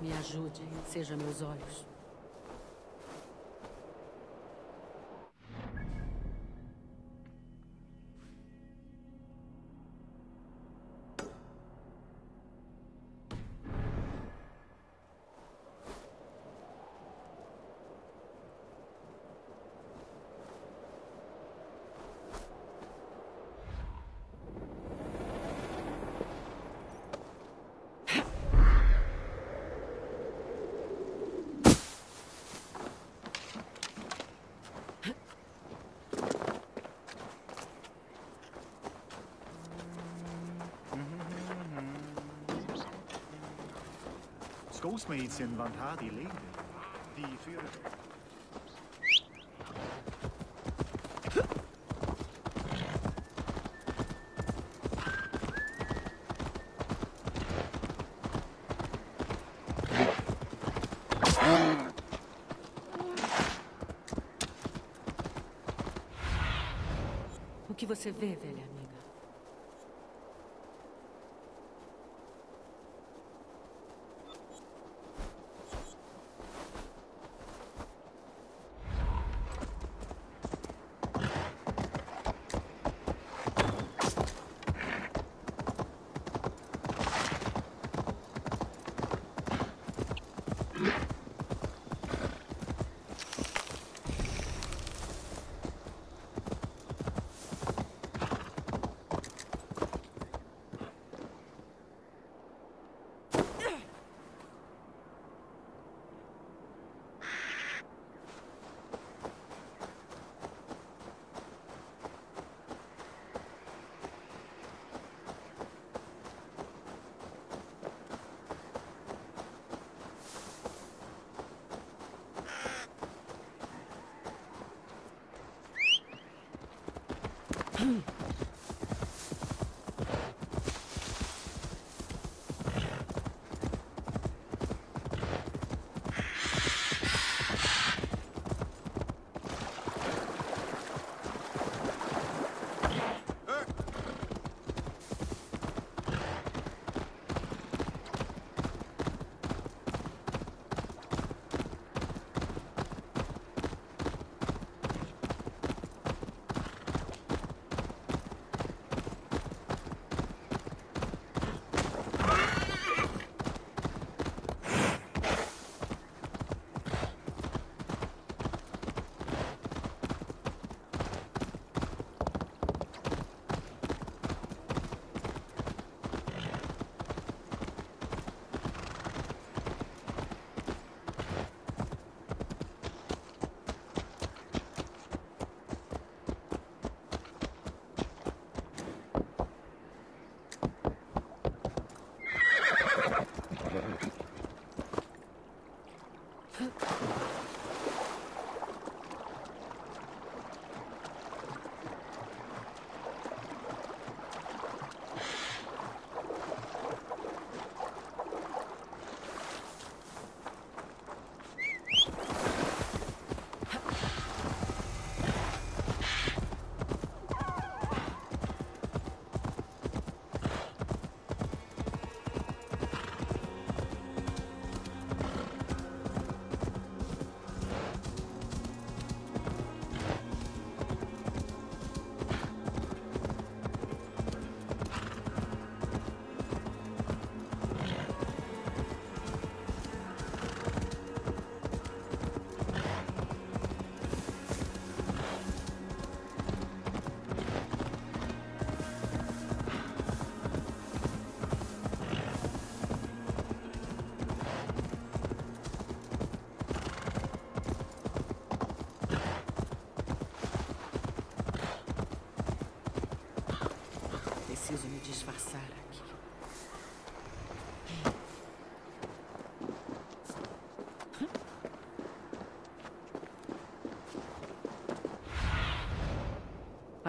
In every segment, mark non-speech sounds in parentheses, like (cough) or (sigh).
Me ajude, seja meus olhos. Skoolsmädchen want haar die leefde. Die vuren... O que você vê, velha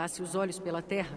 Passe os olhos pela terra,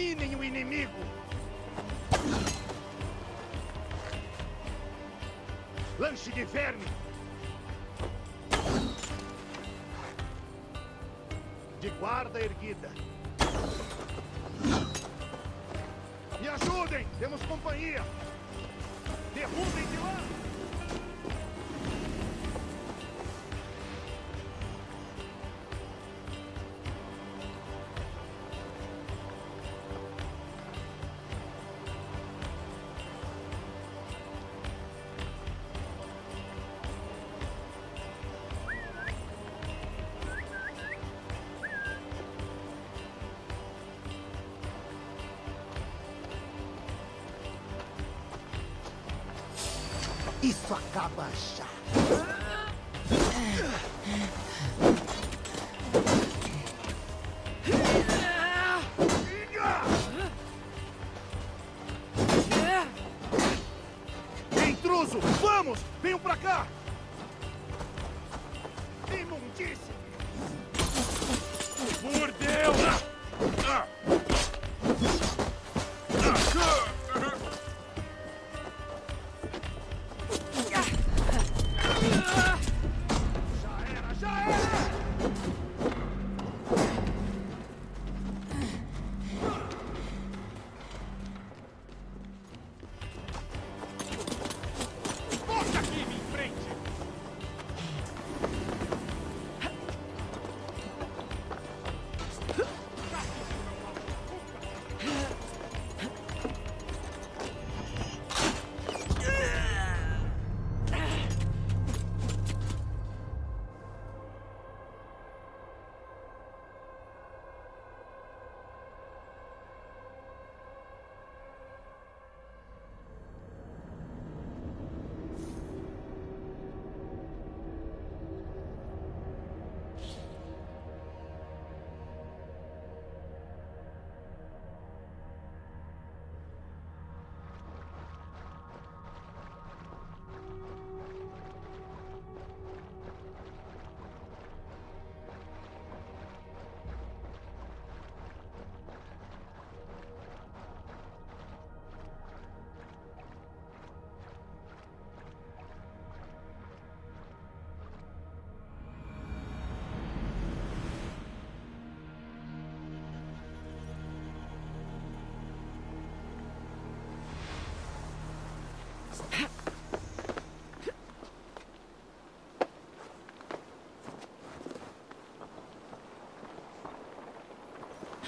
Eliminem o inimigo! avalanche de verme! De guarda erguida. Me ajudem! Temos companhia! Isso acaba já.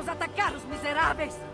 Vamos atacar os miseráveis!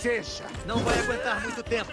Seja! Não vai aguentar muito tempo.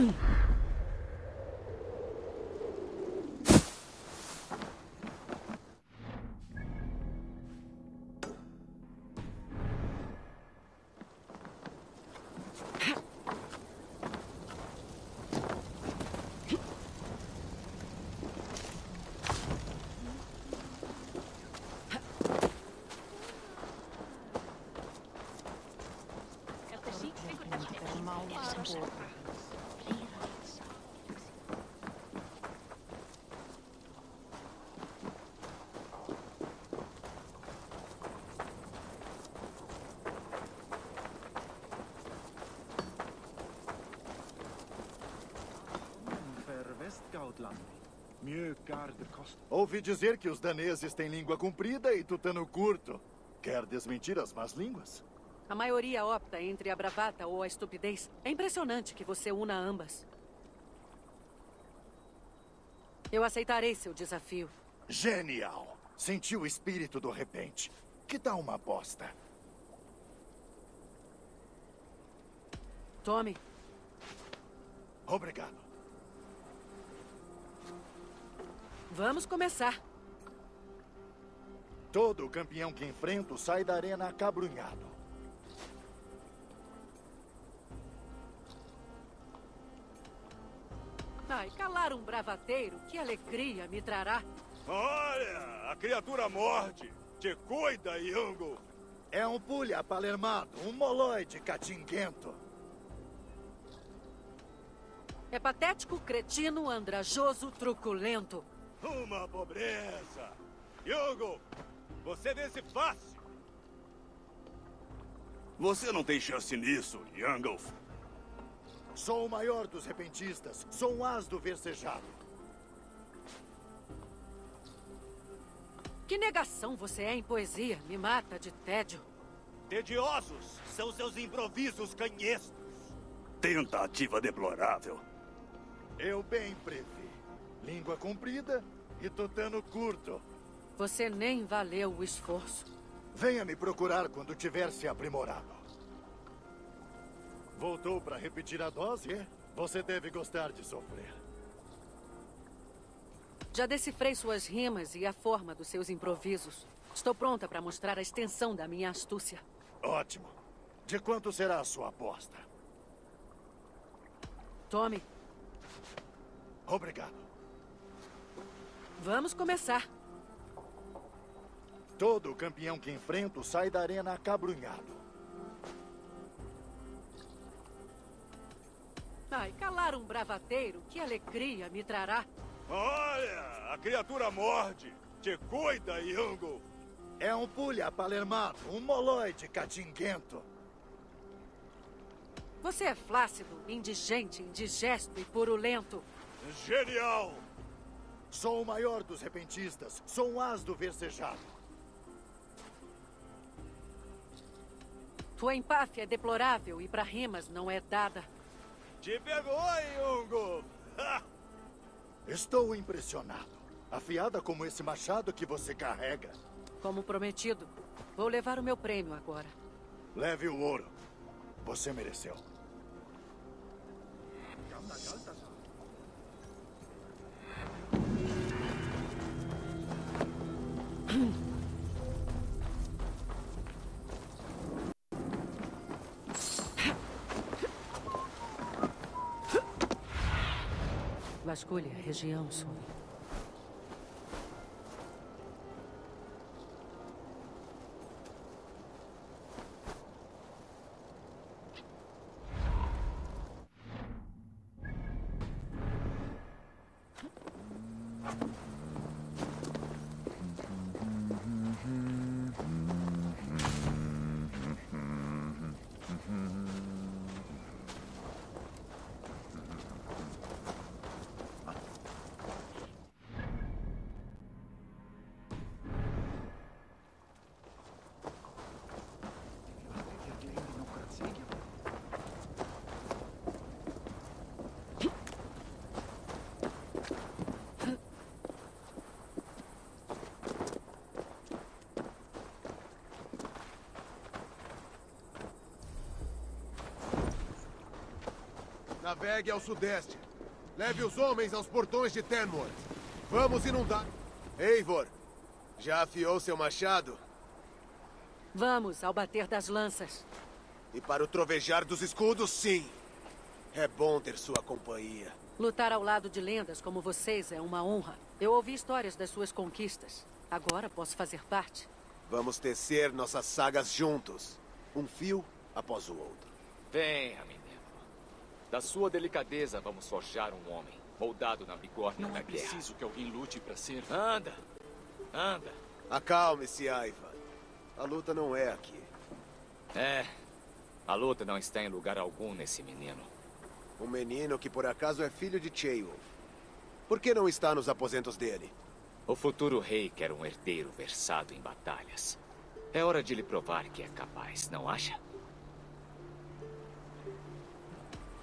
Mm-hmm. Ouvi dizer que os daneses têm língua comprida e tutano curto. Quer desmentir as más línguas? A maioria opta entre a bravata ou a estupidez. É impressionante que você una ambas. Eu aceitarei seu desafio. Genial! Senti o espírito do repente. Que tal uma aposta? Tome. Obrigado. Vamos começar. Todo campeão que enfrento sai da arena acabrunhado. Ai, calar um bravateiro, que alegria me trará. Olha, a criatura morde. Te cuida, Yango. É um pulha palermado, um moloide catinguento. É patético, cretino, andrajoso, truculento. Uma pobreza. Yango, você vence fácil. Você não tem chance nisso, Yangolf. Sou o maior dos repentistas. Sou um as do versejado. Que negação você é em poesia. Me mata de tédio. Tediosos são seus improvisos canhestos. Tentativa deplorável. Eu bem previ. Língua comprida e tutano curto. Você nem valeu o esforço. Venha me procurar quando tiver se aprimorado. Voltou para repetir a dose, é? Você deve gostar de sofrer. Já decifrei suas rimas e a forma dos seus improvisos. Estou pronta para mostrar a extensão da minha astúcia. Ótimo. De quanto será a sua aposta? Tome, Obrigado. Vamos começar. Todo campeão que enfrento sai da arena acabrunhado. Ai, calar um bravateiro, que alegria me trará. Olha, a criatura morde. Te cuida, Yungo. É um pulha palermado, um moloide catinguento. Você é flácido, indigente, indigesto e purulento. Genial. Sou o maior dos repentistas. Sou um as do versejado. Tua empáfia é deplorável e para rimas não é dada. Te pegou, Yungo. Estou impressionado. Afiada como esse machado que você carrega. Como prometido, vou levar o meu prêmio agora. Leve o ouro. Você mereceu. Vasculhe a região, Sul. Navegue ao sudeste. Leve os homens aos portões de Tenmor. Vamos inundar. Eivor, já afiou seu machado? Vamos ao bater das lanças. E para o trovejar dos escudos, sim. É bom ter sua companhia. Lutar ao lado de lendas como vocês é uma honra. Eu ouvi histórias das suas conquistas. Agora posso fazer parte. Vamos tecer nossas sagas juntos. Um fio após o outro. Venha, menino. Da sua delicadeza vamos forjar um homem, moldado na bigorna Não da é guerra. preciso que alguém lute para ser. Anda, anda. Acalme-se, Aiva. A luta não é aqui. É, a luta não está em lugar algum nesse menino. Um menino que por acaso é filho de Cheywolf. Por que não está nos aposentos dele? O futuro rei quer um herdeiro versado em batalhas. É hora de lhe provar que é capaz, não acha?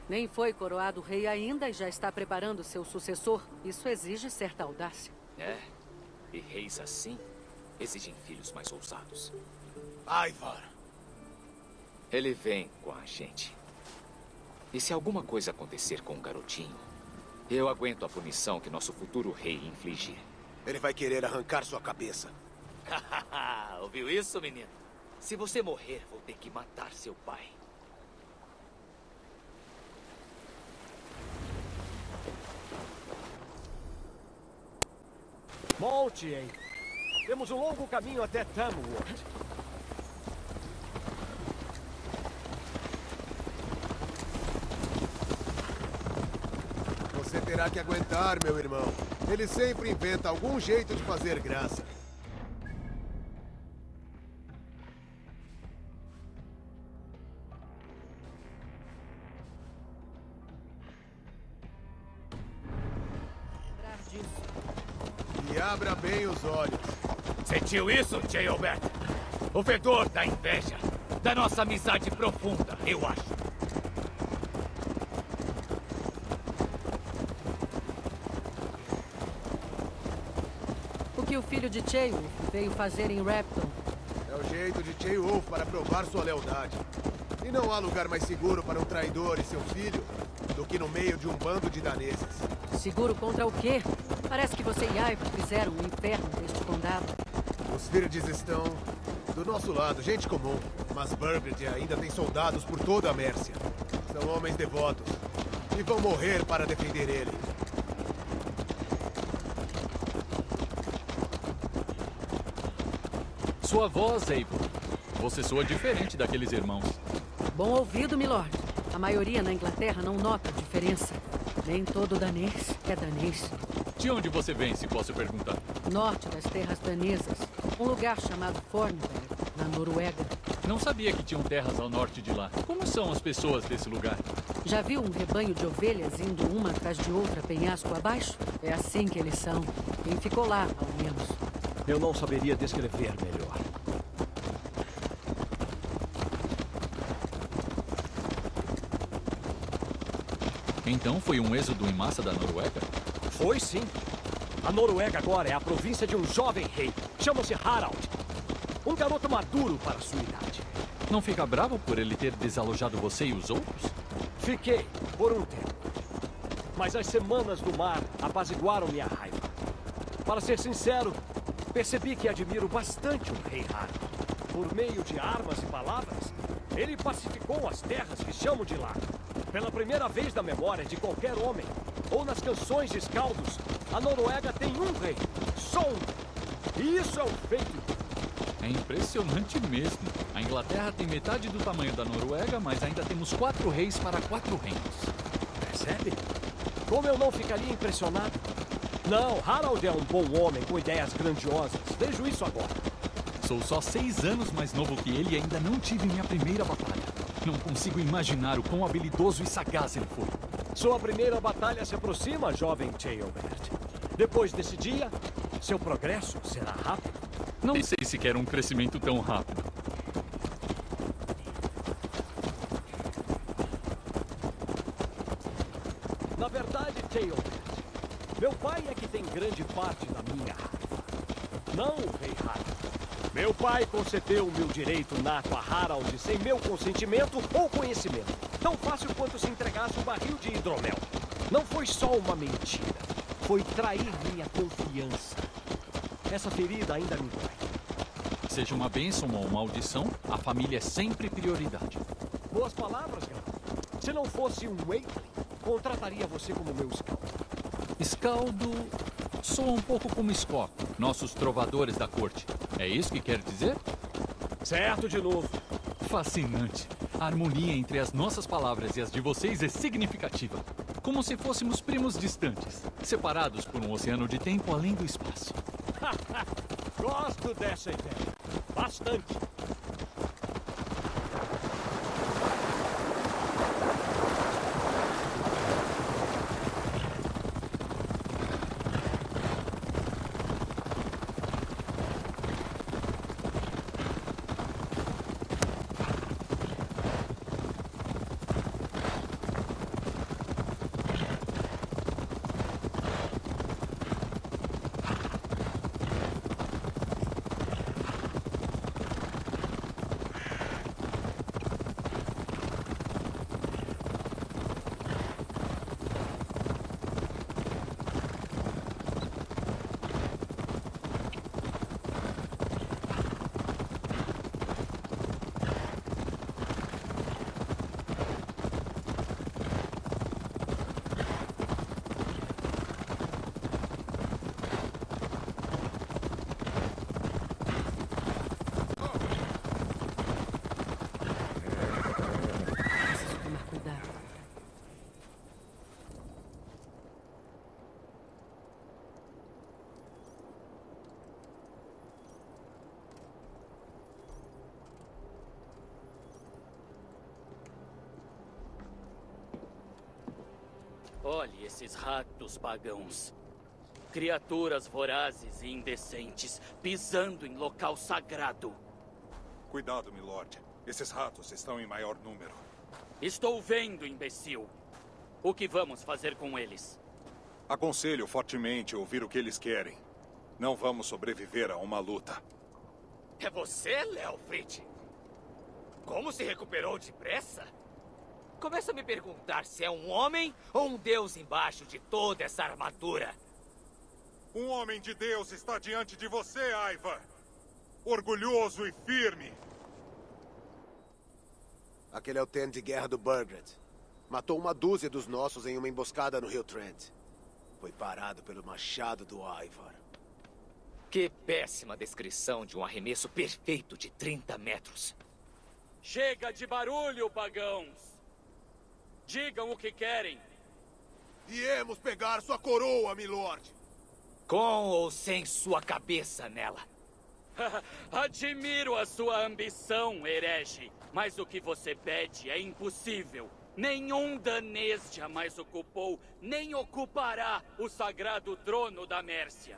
Nem foi coroado rei ainda e já está preparando seu sucessor. Isso exige certa audácia. É, e reis assim exigem filhos mais ousados. Aivar! Ele vem com a gente. E se alguma coisa acontecer com o garotinho, eu aguento a punição que nosso futuro rei infligir. Ele vai querer arrancar sua cabeça. (laughs) Ouviu isso, menino? Se você morrer, vou ter que matar seu pai. Volte, hein? Temos um longo caminho até Tamworth. Você terá que aguentar, meu irmão. Ele sempre inventa algum jeito de fazer graça. Lembrar disso. E abra bem os olhos. Sentiu isso, Jailbert? O fedor da inveja. Da nossa amizade profunda, eu acho. O que o filho de Cheywolf veio fazer em Repton? É o jeito de Cheywolf para provar sua lealdade. E não há lugar mais seguro para um traidor e seu filho do que no meio de um bando de daneses. Seguro contra o quê? Parece que você e Ivo fizeram um inferno deste condado. Os Virdes estão do nosso lado, gente comum. Mas Burgundy ainda tem soldados por toda a Mércia. São homens devotos. E vão morrer para defender ele. Sua voz, Eivor. Você soa diferente daqueles irmãos. Bom ouvido, milord. A maioria na Inglaterra não nota a diferença. Nem todo danês é danês. De onde você vem, se posso perguntar? Norte das terras danesas. Um lugar chamado Fornberg, na Noruega. Não sabia que tinham terras ao norte de lá. Como são as pessoas desse lugar? Já viu um rebanho de ovelhas indo uma atrás de outra penhasco abaixo? É assim que eles são. Quem ficou lá, ao menos. Eu não saberia descrever melhor. Então foi um êxodo em massa da Noruega? Foi sim. A Noruega agora é a província de um jovem rei. Chama-se Harald. Um garoto maduro para sua idade. Não fica bravo por ele ter desalojado você e os outros? Fiquei, por um tempo. Mas as semanas do mar apaziguaram minha raiva. Para ser sincero, percebi que admiro bastante o rei Harald. Por meio de armas e palavras, ele pacificou as terras que chamo de lá. Pela primeira vez na memória de qualquer homem, ou nas canções de escaldos, a Noruega tem um rei. Só um. E isso é um feito. É impressionante mesmo. A Inglaterra tem metade do tamanho da Noruega, mas ainda temos quatro reis para quatro reinos. Percebe? Como eu não ficaria impressionado? Não, Harald é um bom homem com ideias grandiosas. Vejo isso agora. Sou só seis anos mais novo que ele e ainda não tive minha primeira batalha. Não consigo imaginar o quão habilidoso e sagaz ele foi. Sua primeira batalha se aproxima, jovem Theobald. Depois desse dia, seu progresso será rápido. Não sei se quer um crescimento tão rápido. Na verdade, Theobald, meu pai é que tem grande parte da minha raiva. Não o rei Harald. Meu pai concedeu o meu direito nato a Harald sem meu consentimento ou conhecimento. Tão fácil quanto se entregasse um barril de hidromel. Não foi só uma mentira. Foi trair minha confiança. Essa ferida ainda me dói. Seja uma bênção ou uma maldição, a família é sempre prioridade. Boas palavras, garoto. Se não fosse um Waitley, contrataria você como meu escaldo. Escaldo soa um pouco como Scott, nossos trovadores da corte. É isso que quer dizer? Certo de novo. Fascinante. A harmonia entre as nossas palavras e as de vocês é significativa. Como se fôssemos primos distantes, separados por um oceano de tempo além do espaço. (laughs) Gosto dessa ideia. Bastante. Preciso tomar cuidado. Olhe esses ratos pagãos. Criaturas vorazes e indecentes, pisando em local sagrado. Cuidado, milord. Esses ratos estão em maior número. Estou vendo, imbecil. O que vamos fazer com eles? Aconselho fortemente ouvir o que eles querem. Não vamos sobreviver a uma luta. É você, Leofrid? Como se recuperou depressa? Começa a me perguntar se é um homem ou um deus embaixo de toda essa armadura. Um homem de Deus está diante de você, Ivar. Orgulhoso e firme. Aquele é o Ten de guerra do Burgred. Matou uma dúzia dos nossos em uma emboscada no Rio Trent. Foi parado pelo machado do Ivar. Que péssima descrição de um arremesso perfeito de 30 metros. Chega de barulho, pagãos! Digam o que querem. Viemos pegar sua coroa, milord. Com ou sem sua cabeça nela. (laughs) Admiro a sua ambição, herege. Mas o que você pede é impossível. Nenhum danês jamais ocupou, nem ocupará o sagrado trono da Mércia.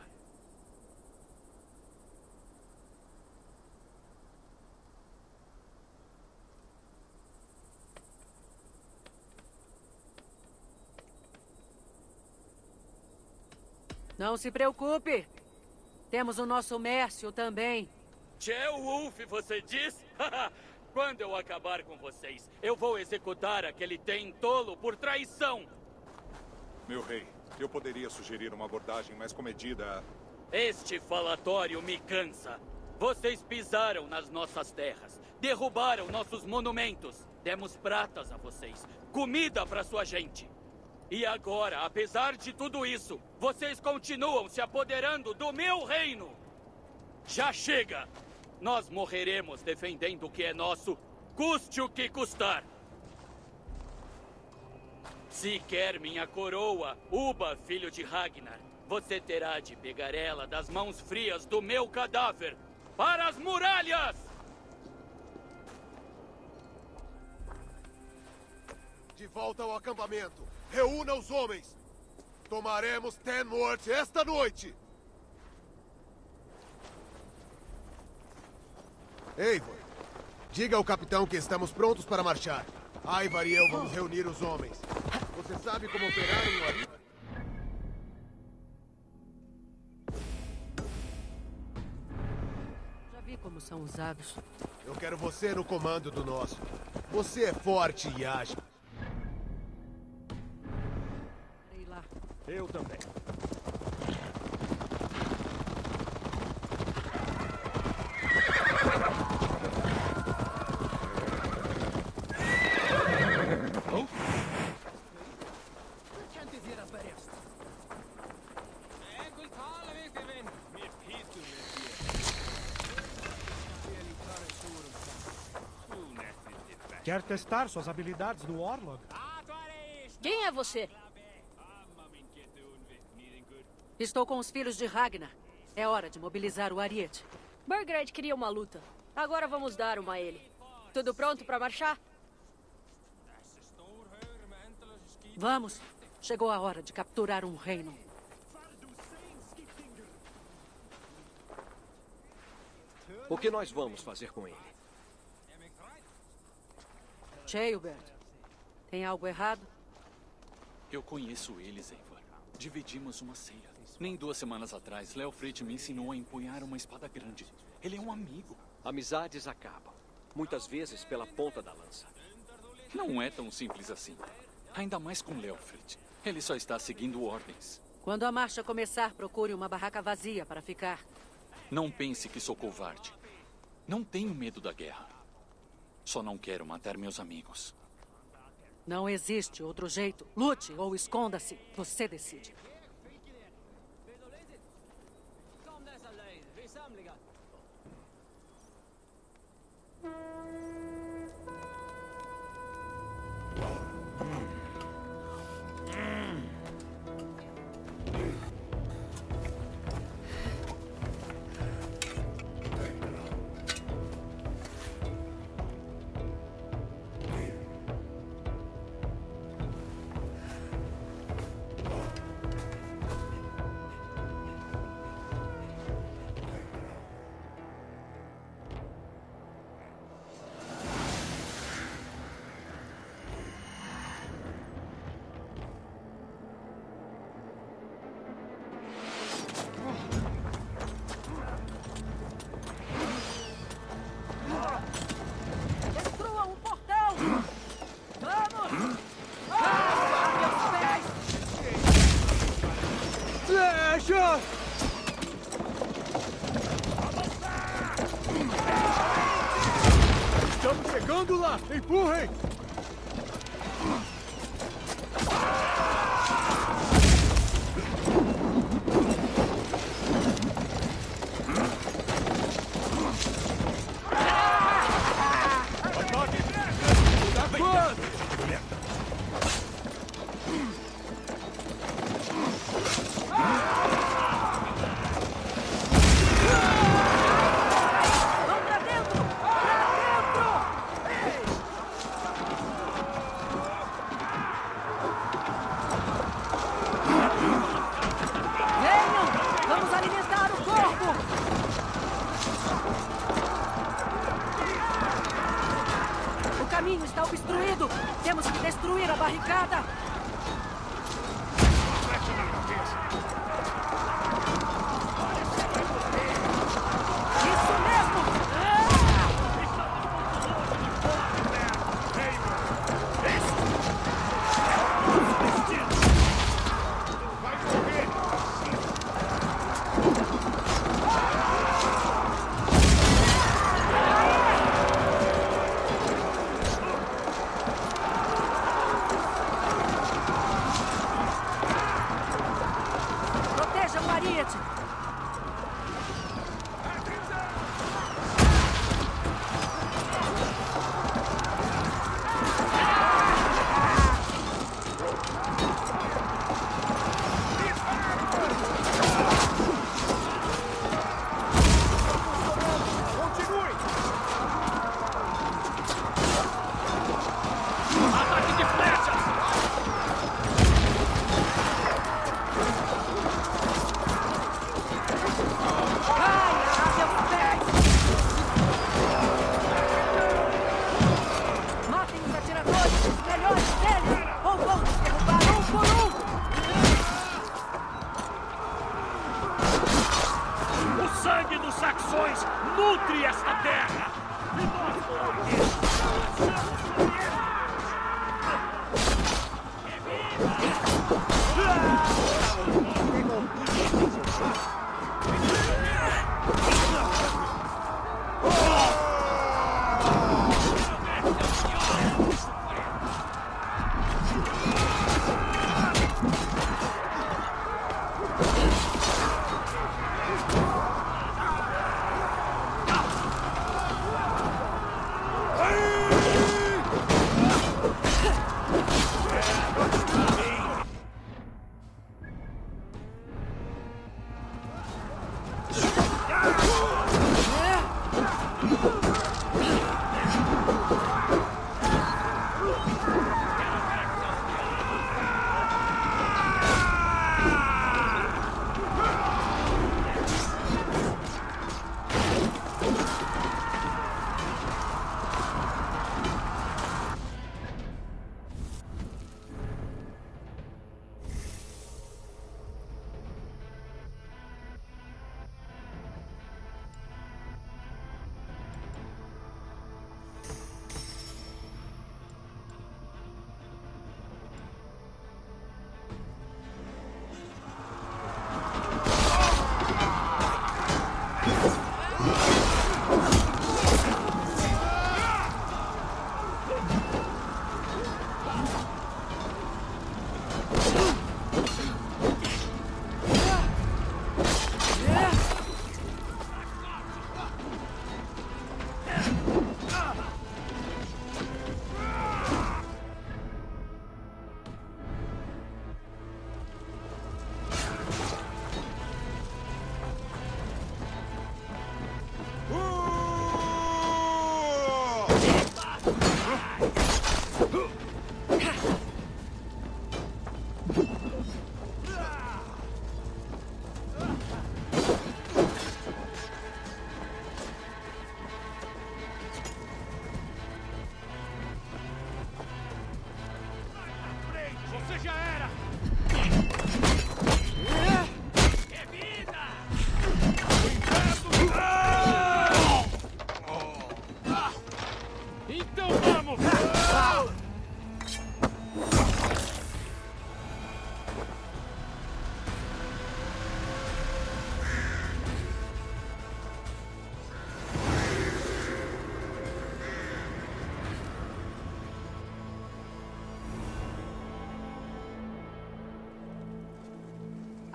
Não se preocupe. Temos o nosso Mércio também. Wolf, você diz? (laughs) Quando eu acabar com vocês, eu vou executar aquele tem tolo por traição. Meu rei, eu poderia sugerir uma abordagem mais comedida. Este falatório me cansa. Vocês pisaram nas nossas terras, derrubaram nossos monumentos, demos pratas a vocês, comida para sua gente. E agora, apesar de tudo isso, vocês continuam se apoderando do meu reino! Já chega! Nós morreremos defendendo o que é nosso, custe o que custar! Se quer minha coroa, Uba, filho de Ragnar, você terá de pegar ela das mãos frias do meu cadáver para as muralhas! De volta ao acampamento. Reúna os homens! Tomaremos Tenworth esta noite! Eivor, diga ao capitão que estamos prontos para marchar. Ivar e eu vamos reunir os homens. Você sabe como operar um ari? Já vi como são usados. Eu quero você no comando do nosso. Você é forte e ágil. Eu também. Quer testar suas habilidades no Orlog? Quem é você? Estou com os filhos de Ragnar. É hora de mobilizar o Ariete. Burgred queria uma luta. Agora vamos dar uma a ele. Tudo pronto para marchar? Vamos. Chegou a hora de capturar um reino. O que nós vamos fazer com ele? Cheilbert, tem algo errado? Eu conheço eles, Eivor. Dividimos uma ceia. Nem duas semanas atrás, Leofrit me ensinou a empunhar uma espada grande. Ele é um amigo. Amizades acabam. Muitas vezes pela ponta da lança. Não é tão simples assim. Ainda mais com Leofrit. Ele só está seguindo ordens. Quando a marcha começar, procure uma barraca vazia para ficar. Não pense que sou covarde. Não tenho medo da guerra. Só não quero matar meus amigos. Não existe outro jeito. Lute ou esconda-se. Você decide.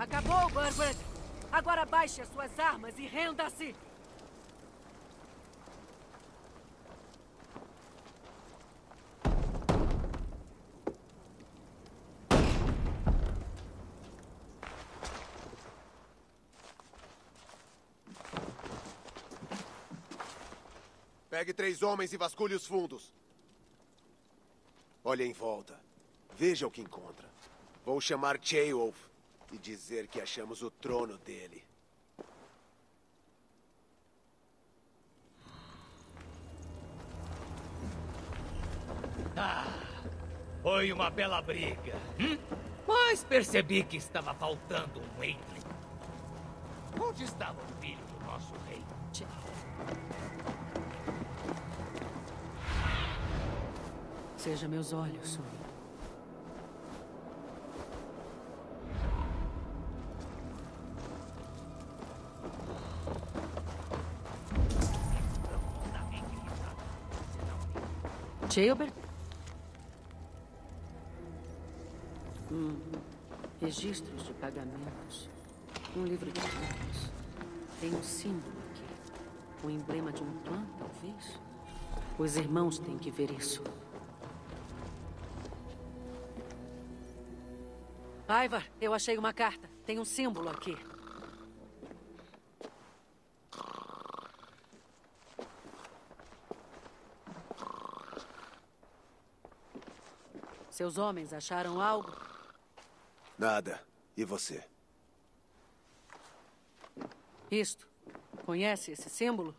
Acabou, Burbard! Agora baixe as suas armas e renda-se! Pegue três homens e vasculhe os fundos. Olhe em volta. Veja o que encontra. Vou chamar Cheywolf e dizer que achamos o trono dele. Ah, foi uma bela briga. Hum? Mas percebi que estava faltando um entre. Onde estava o filho do nosso rei? Seja meus olhos, Sonny. Jailbert? Hum, registros de pagamentos. Um livro de contas. Tem um símbolo aqui. O emblema de um clã, talvez? Os irmãos têm que ver isso. Ivar, eu achei uma carta. Tem um símbolo aqui. Seus homens acharam algo? Nada. E você? Isto. Conhece esse símbolo?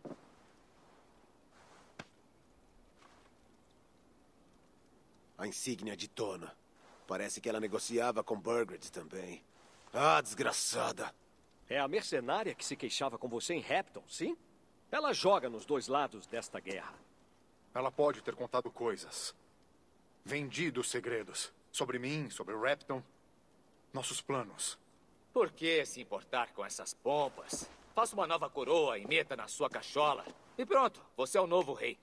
A insígnia de Tona. Parece que ela negociava com Burgred também. Ah, desgraçada. É a mercenária que se queixava com você em Repton, sim? Ela joga nos dois lados desta guerra. Ela pode ter contado coisas. Vendido segredos. Sobre mim, sobre Repton. Nossos planos. Por que se importar com essas pompas? Faça uma nova coroa e meta na sua cachola. E pronto, você é o novo rei.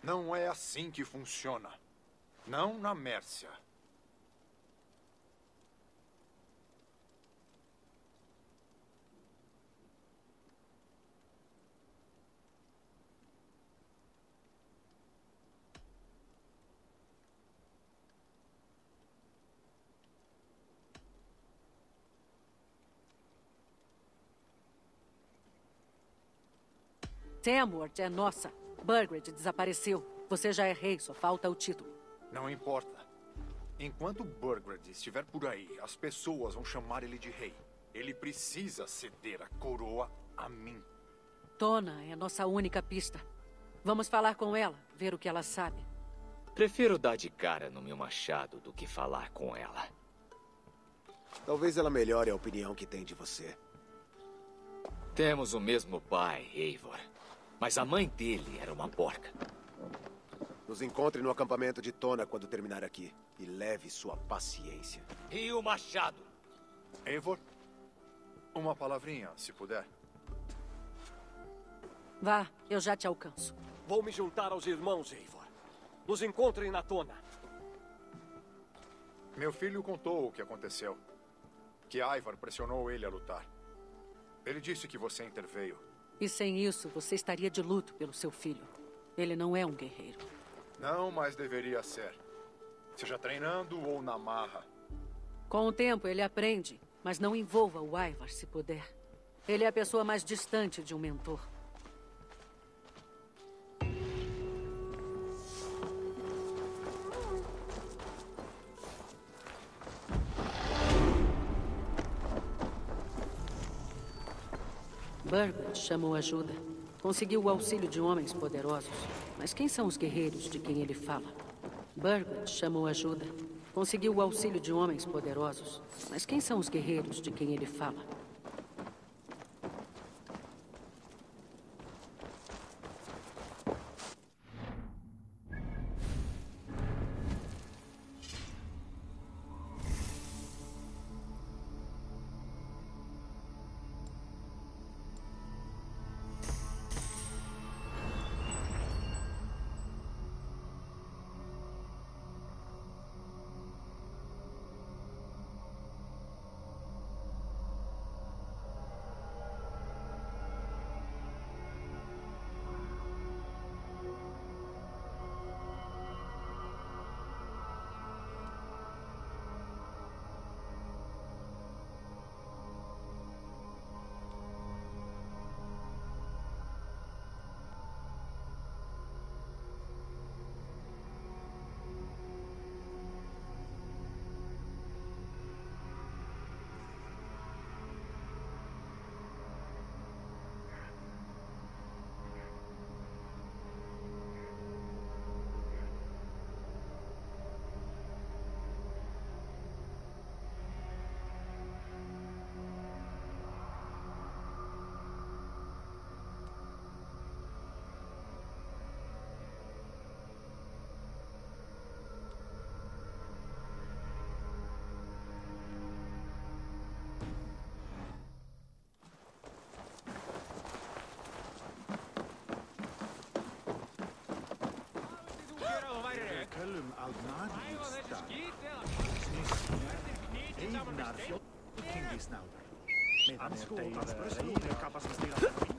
Não é assim que funciona. Não na Mércia. Tamworth é nossa. Burgred desapareceu. Você já é rei, só falta o título. Não importa. Enquanto Burgred estiver por aí, as pessoas vão chamar ele de rei. Ele precisa ceder a coroa a mim. Tona é a nossa única pista. Vamos falar com ela, ver o que ela sabe. Prefiro dar de cara no meu machado do que falar com ela. Talvez ela melhore a opinião que tem de você. Temos o mesmo pai, Eivor. Mas a mãe dele era uma porca. Nos encontre no acampamento de Tona quando terminar aqui. E leve sua paciência. E o machado? Eivor, uma palavrinha, se puder. Vá, eu já te alcanço. Vou me juntar aos irmãos, Eivor. Nos encontrem na Tona. Meu filho contou o que aconteceu. Que Ivar pressionou ele a lutar. Ele disse que você interveio. E sem isso, você estaria de luto pelo seu filho. Ele não é um guerreiro. Não, mas deveria ser. Seja treinando ou na marra. Com o tempo, ele aprende. Mas não envolva o Ivar, se puder. Ele é a pessoa mais distante de um mentor. Burgood chamou ajuda. Conseguiu o auxílio de homens poderosos. Mas quem são os guerreiros de quem ele fala? Burgood chamou ajuda. Conseguiu o auxílio de homens poderosos. Mas quem são os guerreiros de quem ele fala? Ei, Narfio, Kingis Nauda. Meidän ei ole kapasiteettia.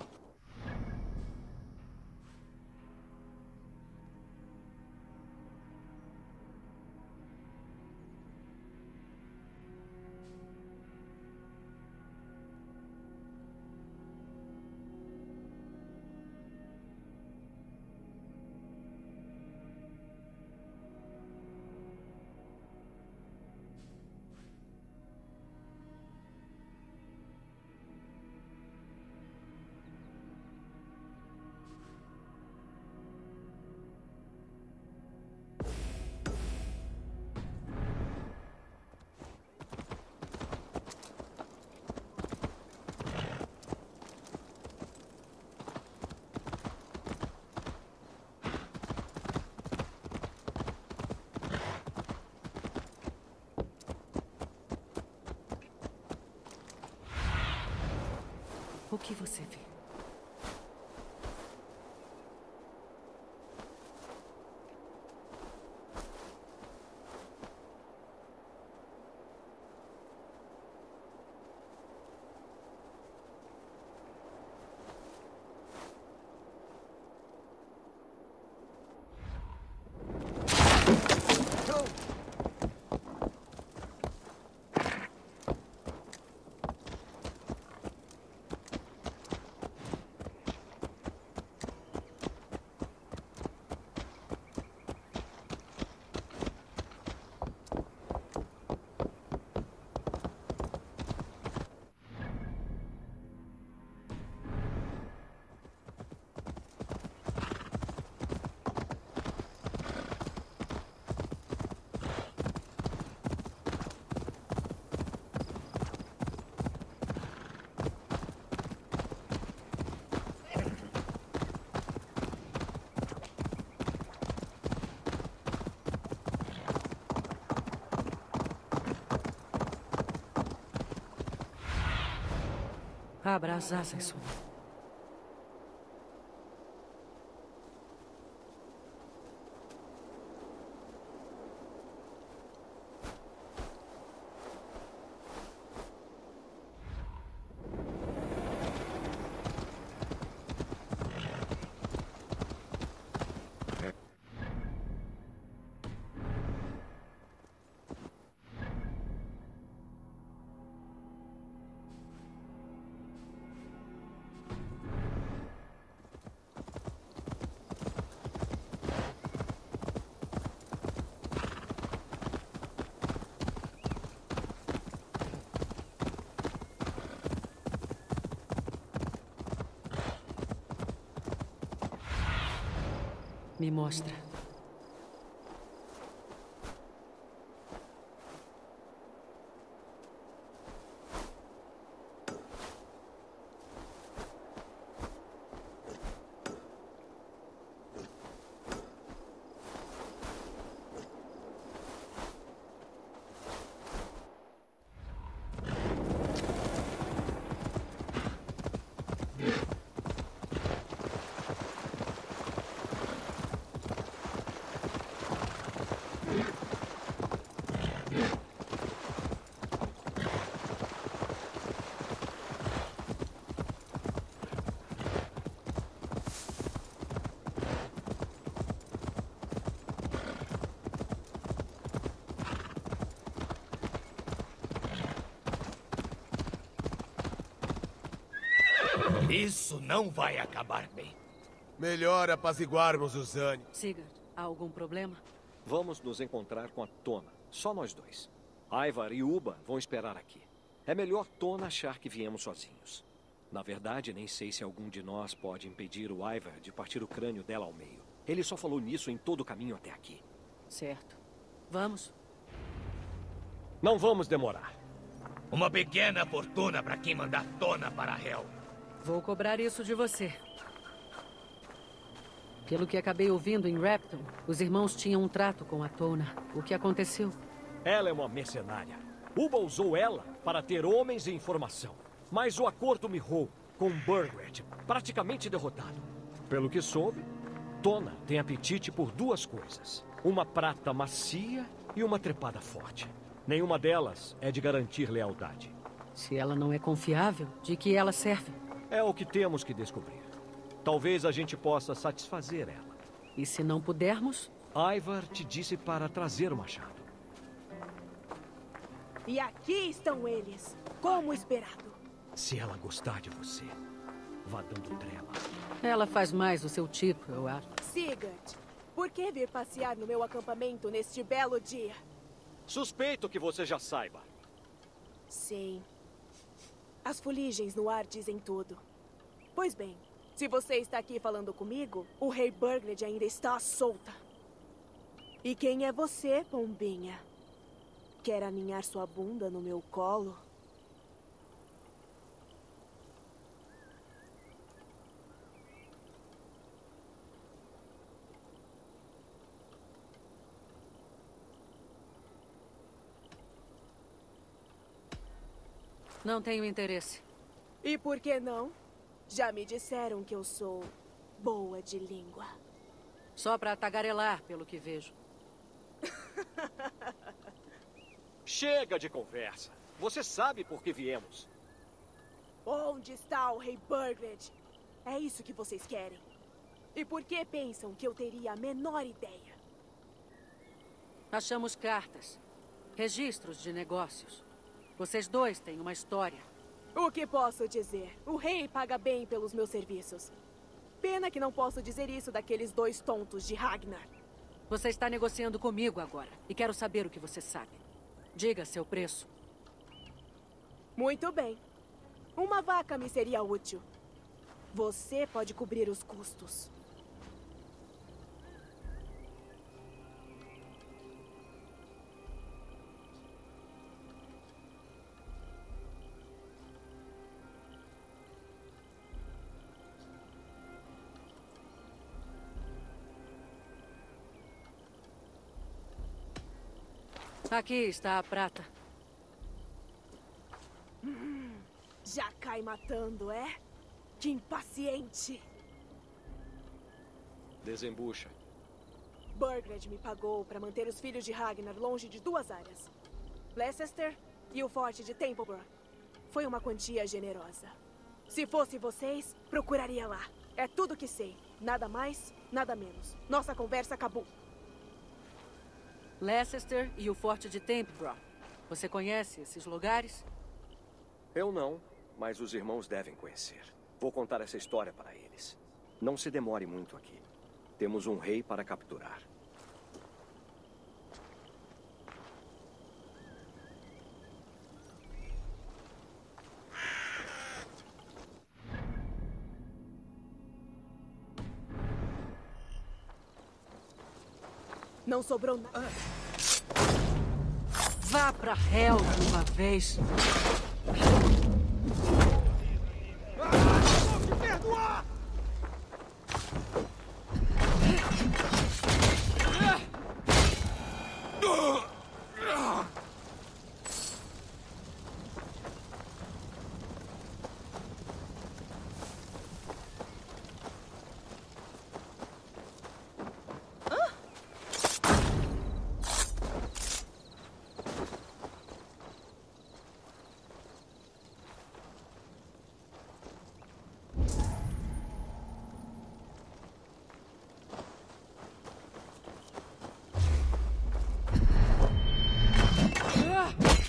O que você vê? Abra as mostra. Isso não vai acabar bem. Melhor apaziguarmos os ânimos. Sigurd, há algum problema? Vamos nos encontrar com a Tona. Só nós dois. Ivar e Uba vão esperar aqui. É melhor Tona achar que viemos sozinhos. Na verdade, nem sei se algum de nós pode impedir o Ivar de partir o crânio dela ao meio. Ele só falou nisso em todo o caminho até aqui. Certo. Vamos. Não vamos demorar. Uma pequena fortuna para quem mandar Tona para Hell. Vou cobrar isso de você. Pelo que acabei ouvindo em Rapton, os irmãos tinham um trato com a Tona. O que aconteceu? Ela é uma mercenária. Uba usou ela para ter homens e informação. Mas o acordo mirrou com Burgred, praticamente derrotado. Pelo que soube, Tona tem apetite por duas coisas: Uma prata macia e uma trepada forte. Nenhuma delas é de garantir lealdade. Se ela não é confiável, de que ela serve? É o que temos que descobrir. Talvez a gente possa satisfazer ela. E se não pudermos? Ivar te disse para trazer o machado. E aqui estão eles, como esperado. Se ela gostar de você, vá dando trela. Ela faz mais o seu tipo, eu acho. Sigurd, por que vir passear no meu acampamento neste belo dia? Suspeito que você já saiba. Sim. As fuligens no ar dizem tudo. Pois bem, se você está aqui falando comigo, o rei Burgred ainda está à solta. E quem é você, pombinha? Quer aninhar sua bunda no meu colo? Não tenho interesse. E por que não? Já me disseram que eu sou boa de língua. Só para tagarelar, pelo que vejo. (laughs) Chega de conversa. Você sabe por que viemos. Onde está o rei Burgred? É isso que vocês querem. E por que pensam que eu teria a menor ideia? Achamos cartas, registros de negócios. Vocês dois têm uma história. O que posso dizer? O rei paga bem pelos meus serviços. Pena que não posso dizer isso daqueles dois tontos de Ragnar. Você está negociando comigo agora. E quero saber o que você sabe. Diga seu preço. Muito bem. Uma vaca me seria útil. Você pode cobrir os custos. Aqui está a prata. Hum, já cai matando, é? Que impaciente! Desembucha. Burgred me pagou para manter os filhos de Ragnar longe de duas áreas. Leicester e o forte de Templeborough. Foi uma quantia generosa. Se fosse vocês, procuraria lá. É tudo que sei. Nada mais, nada menos. Nossa conversa acabou. Leicester e o Forte de Templebar. Você conhece esses lugares? Eu não, mas os irmãos devem conhecer. Vou contar essa história para eles. Não se demore muito aqui. Temos um rei para capturar. Não sobrou nada. Vá pra Hell uma vez. Vou te perdoar!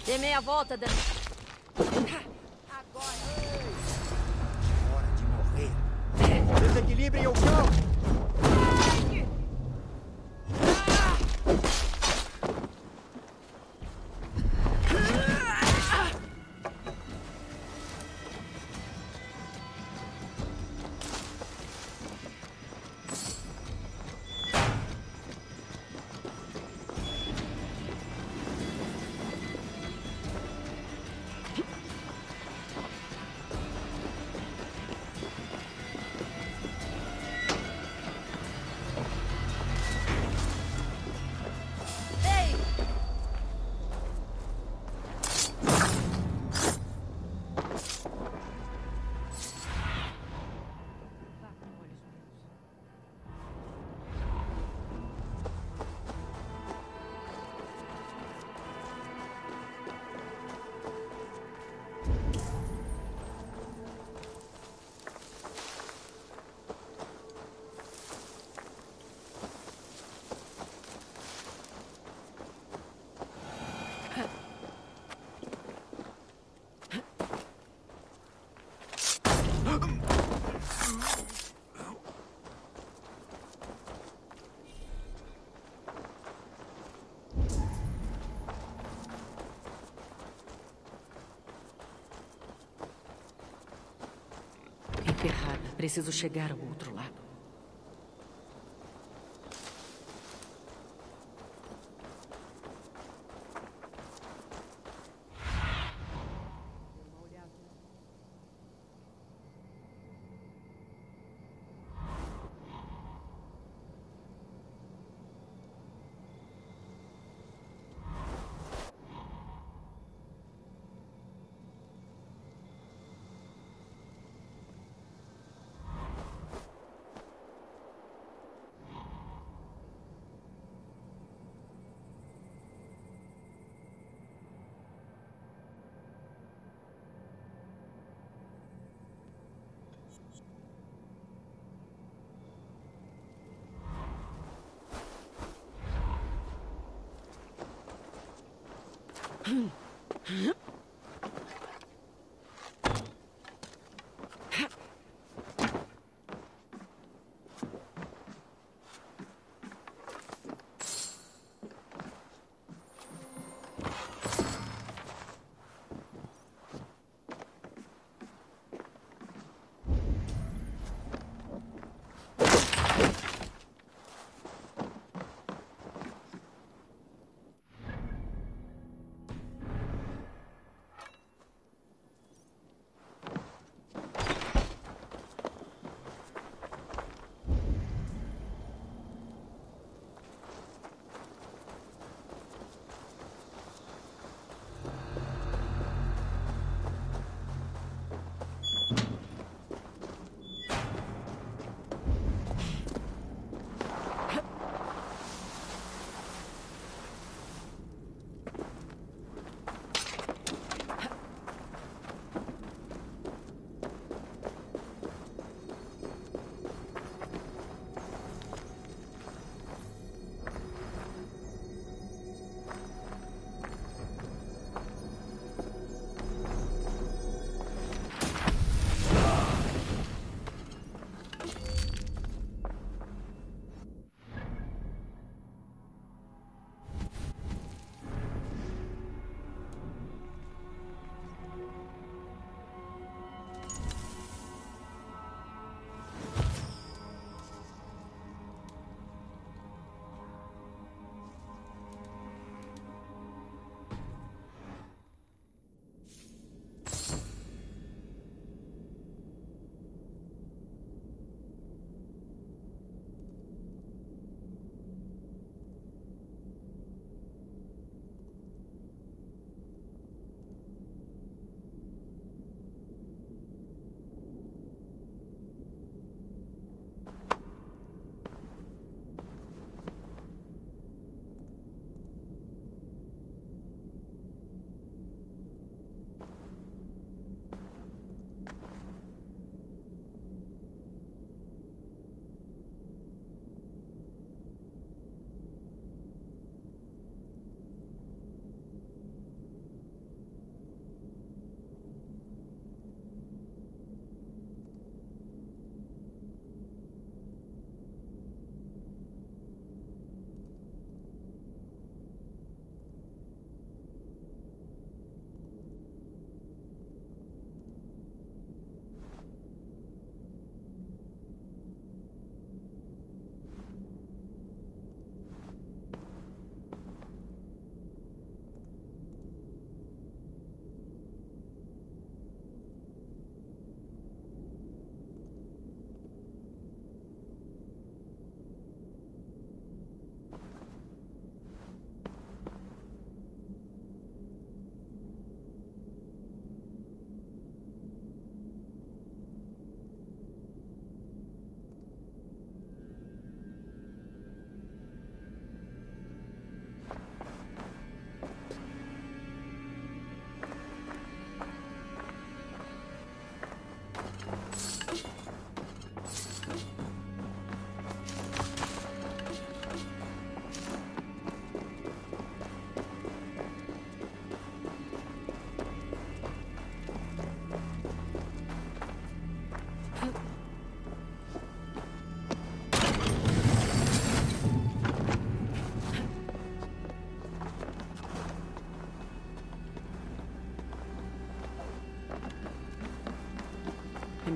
Dê meia volta, Dan. Emperrada. Preciso chegar ao outro lado.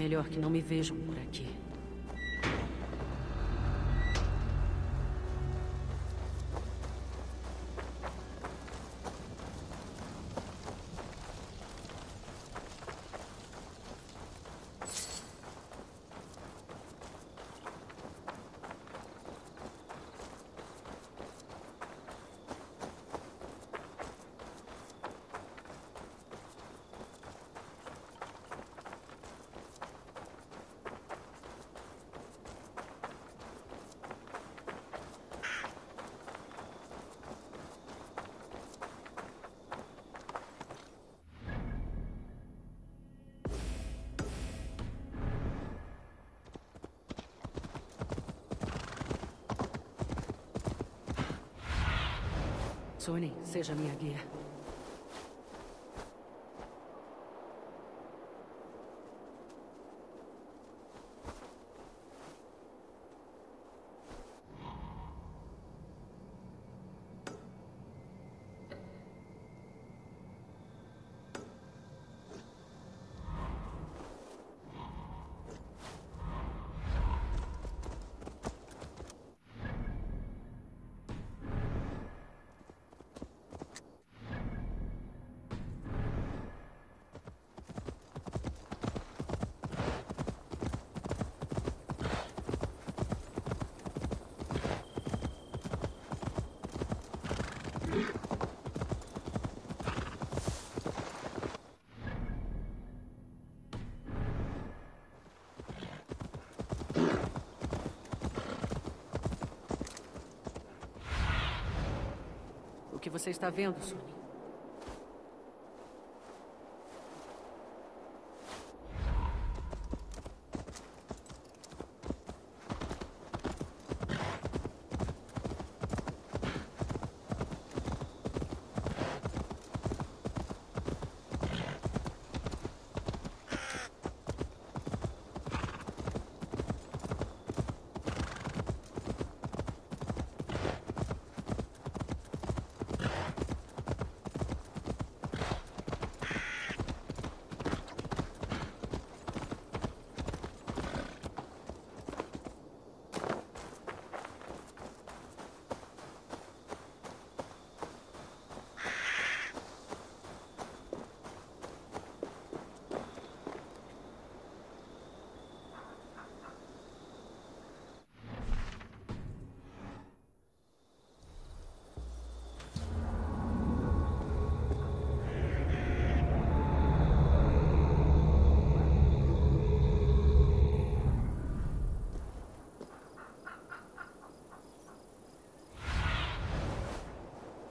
Melhor que não me vejam Sony, seja minha guia. Você está vendo?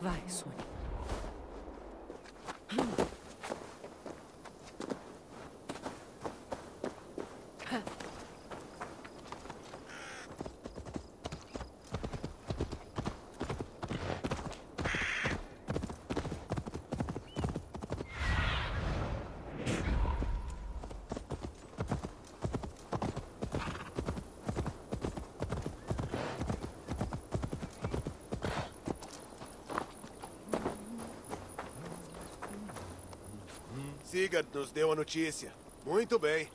Vai, Sony. Sigurd nos deu a notícia. Muito bem.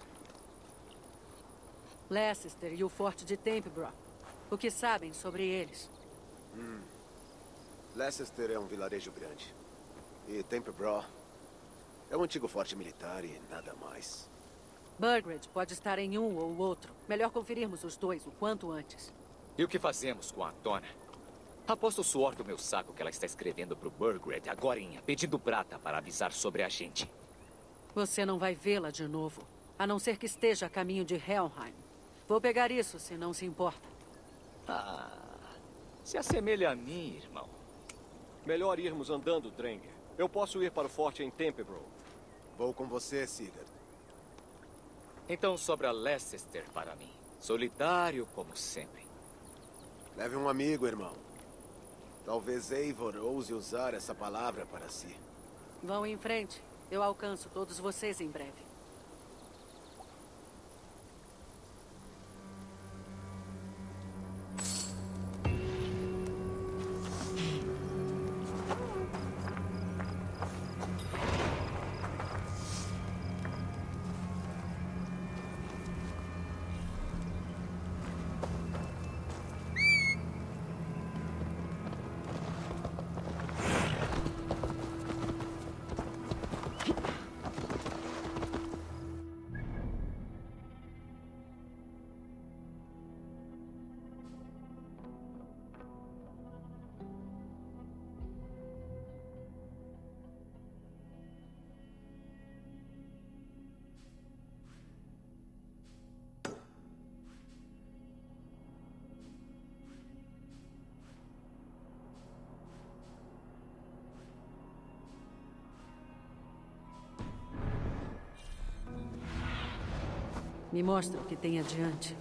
Leicester e o Forte de Tempebrough. O que sabem sobre eles? Hum. Leicester é um vilarejo grande. E Tempebrough é um antigo forte militar e nada mais. Burgred pode estar em um ou outro. Melhor conferirmos os dois o quanto antes. E o que fazemos com a Tona? Aposto o suor do meu saco que ela está escrevendo pro Burgred agorinha, pedindo prata para avisar sobre a gente. Você não vai vê-la de novo, a não ser que esteja a caminho de Helheim. Vou pegar isso, se não se importa. Ah, se assemelha a mim, irmão. Melhor irmos andando, Drenger. Eu posso ir para o forte em Tempebrough. Vou com você, Sigurd. Então sobra Leicester para mim. Solitário como sempre. Leve um amigo, irmão. Talvez Eivor ouse usar essa palavra para si. Vão em frente. Eu alcanço todos vocês em breve. Me mostra o que tem adiante.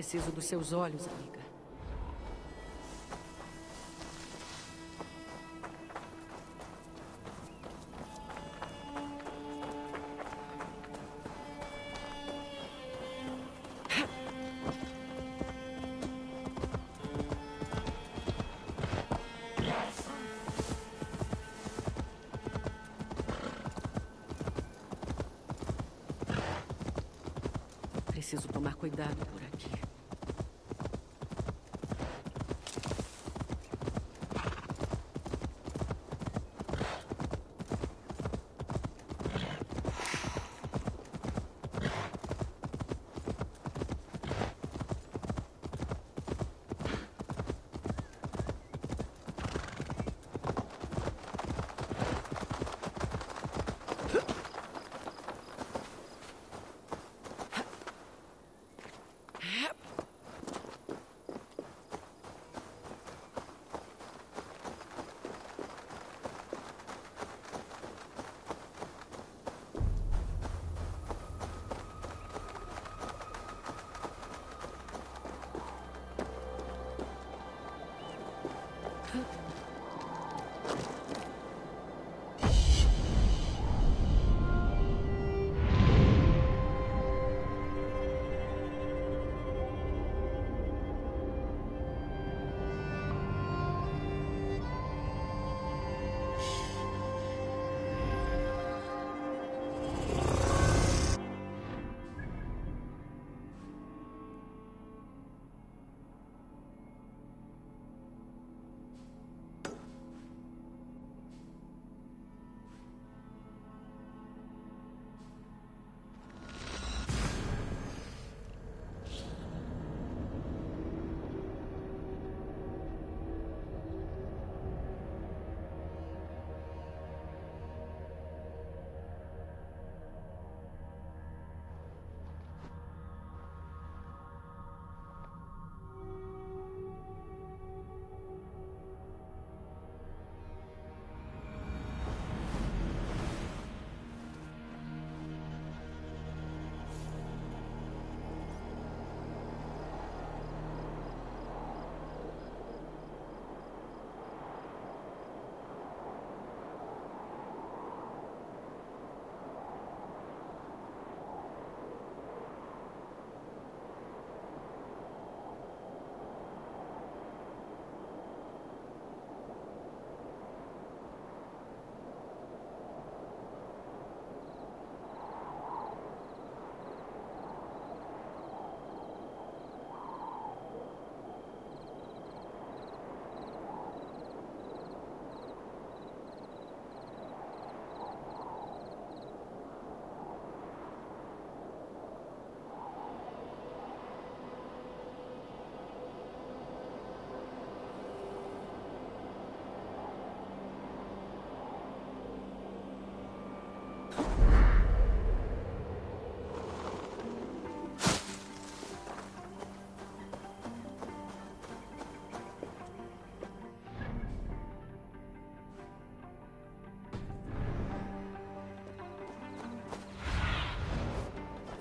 Preciso dos seus olhos, amiga. Preciso tomar cuidado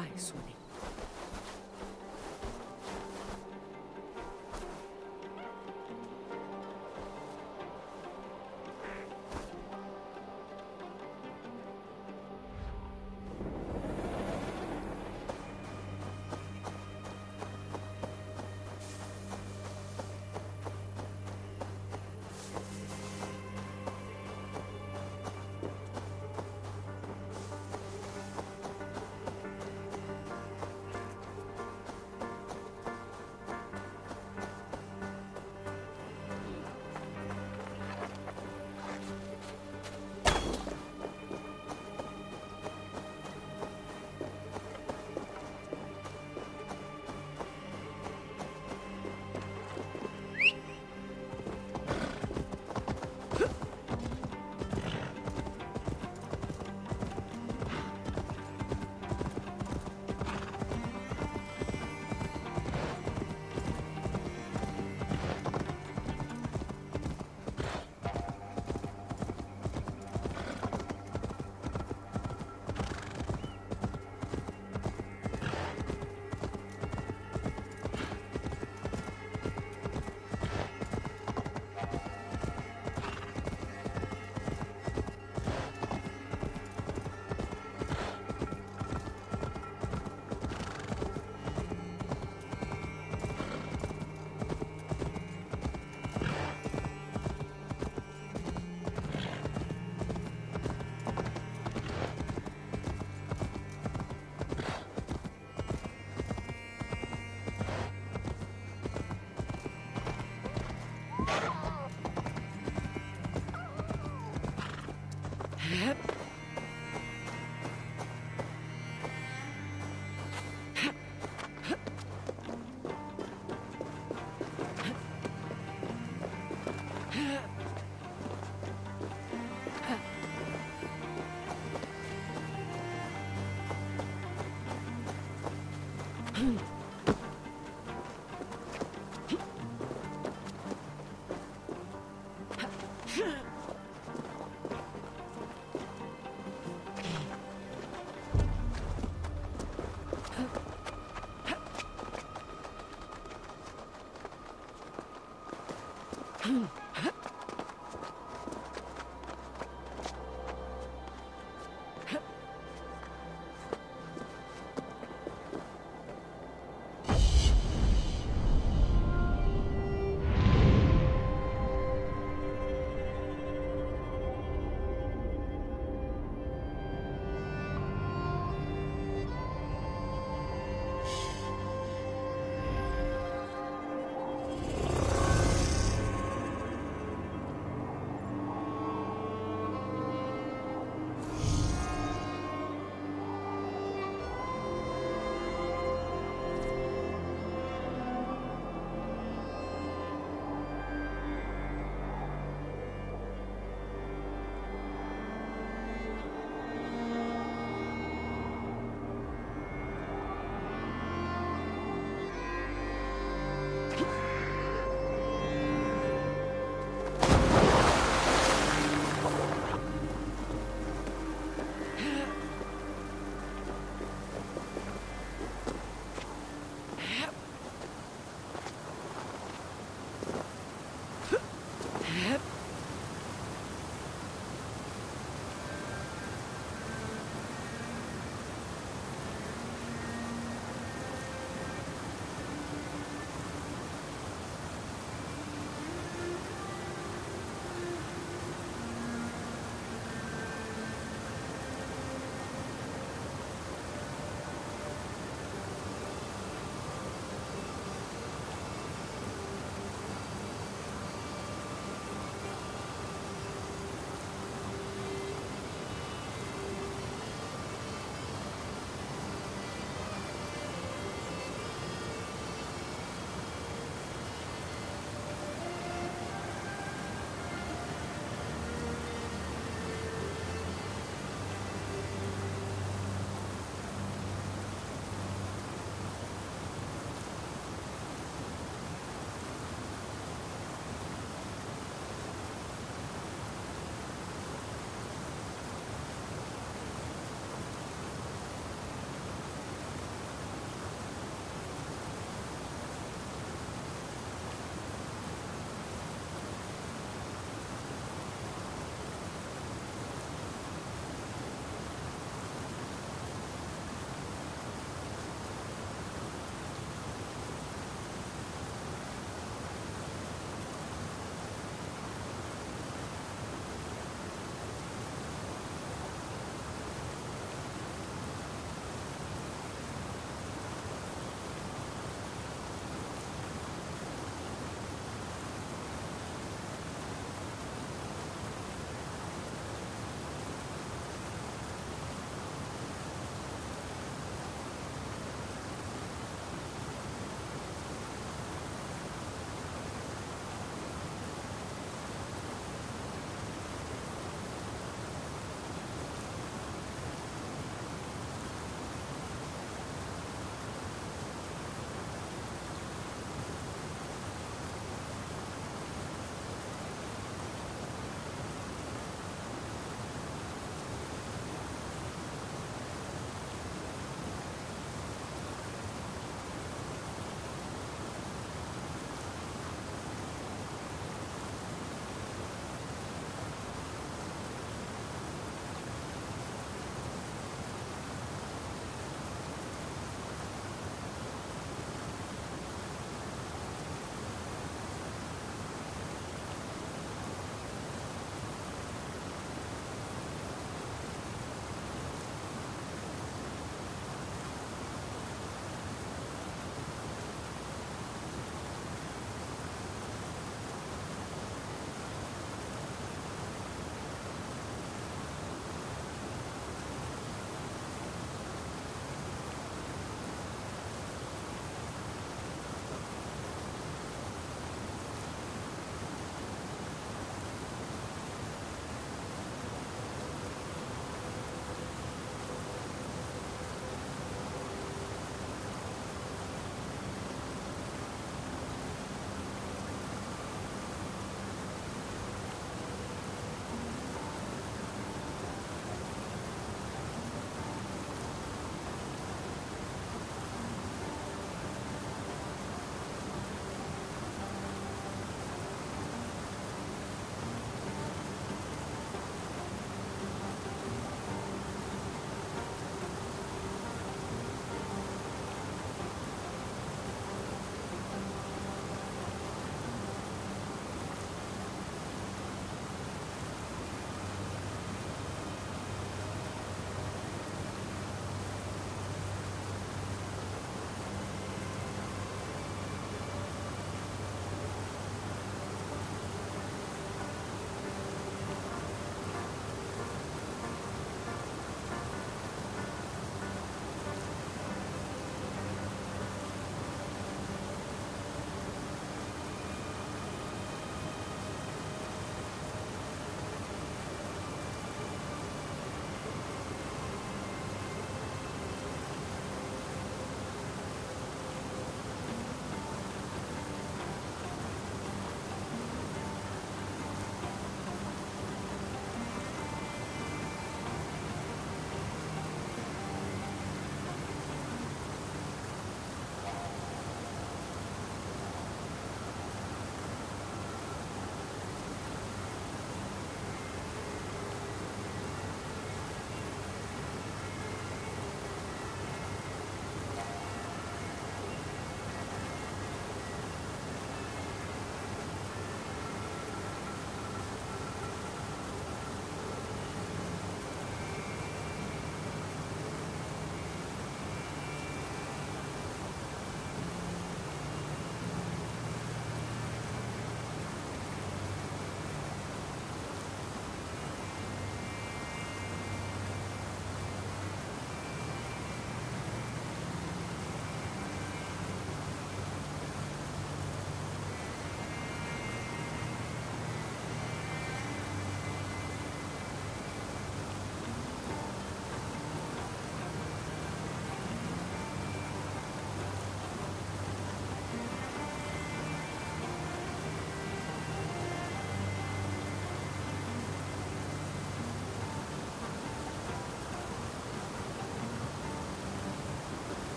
Vai, Sully.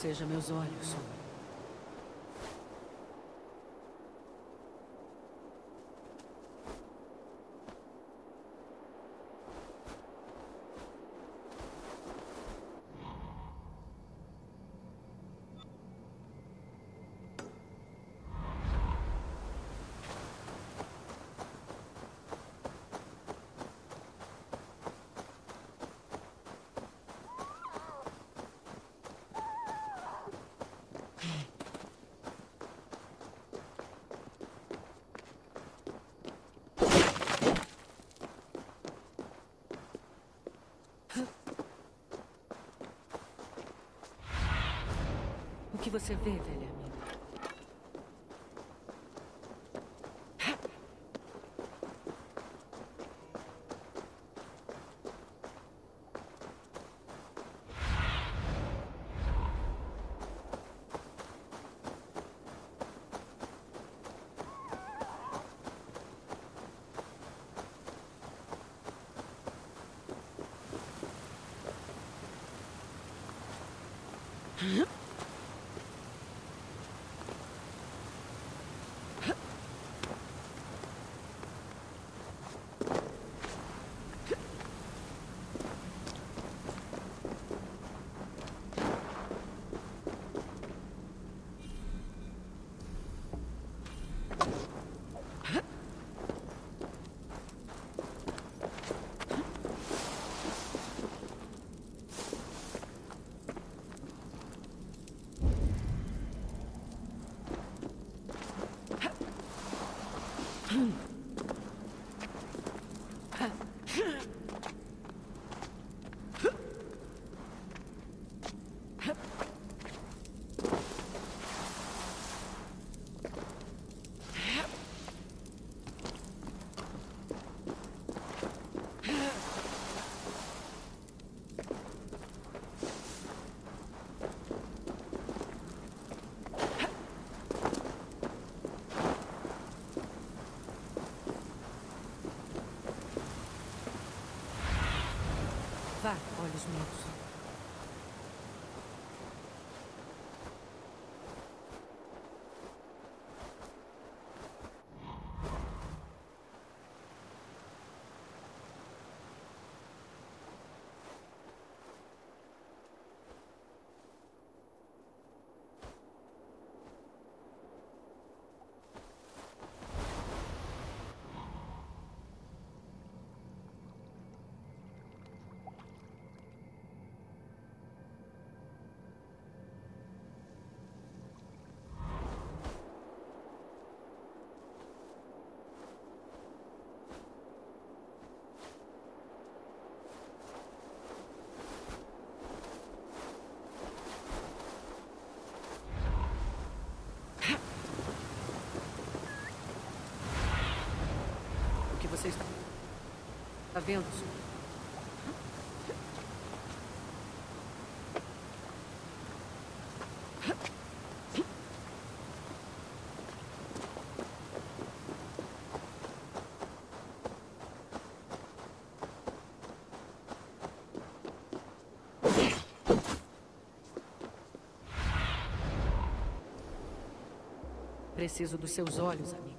Seja meus olhos. O que você vê, velha amiga? Vá, (laughs) olhos meus. O que você está... Está vendo? Preciso dos seus olhos, amiga.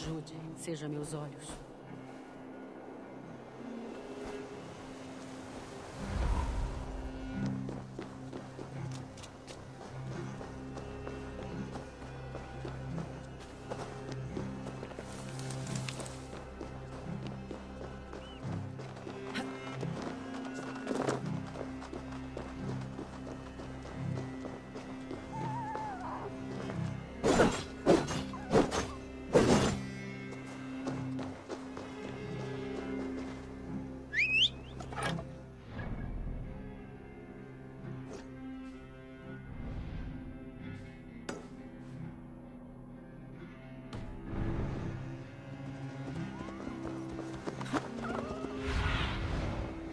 Ajude, seja meus olhos.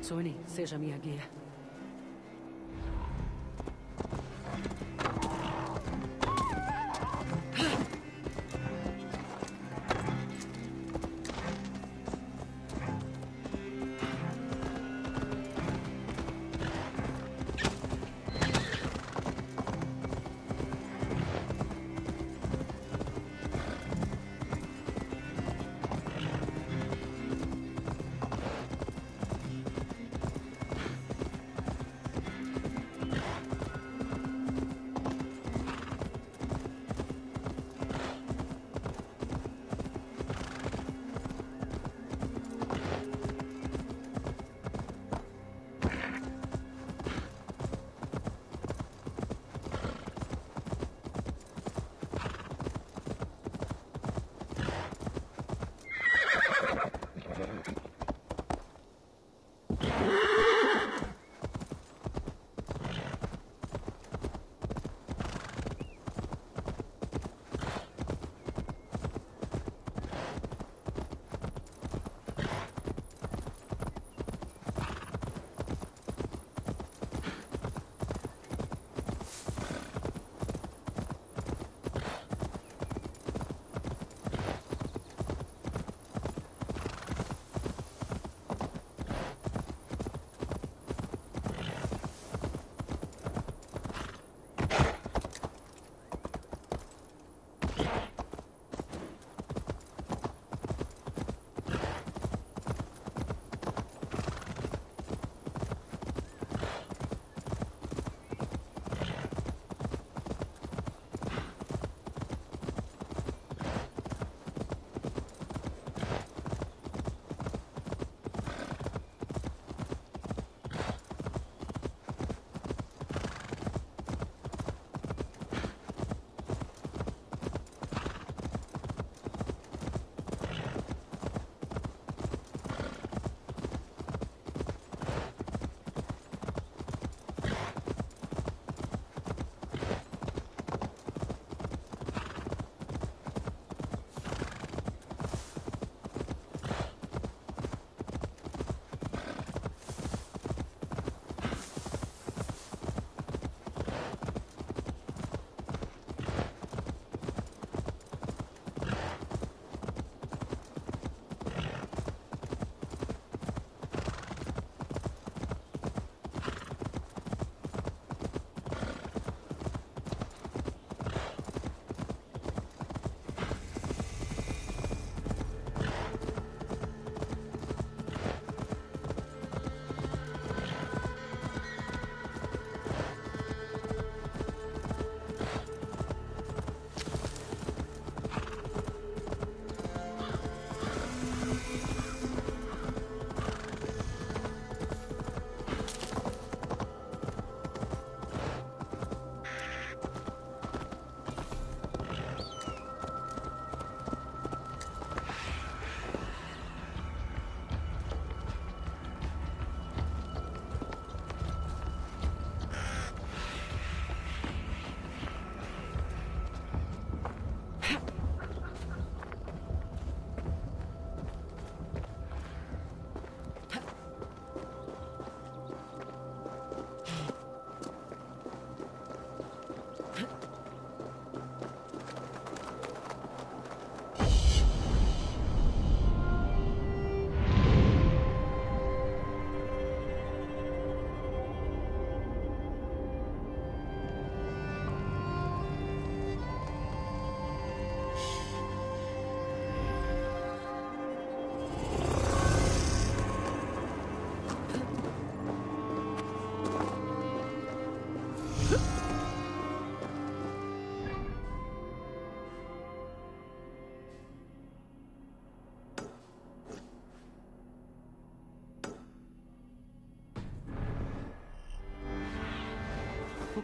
Suni, seja minha guia.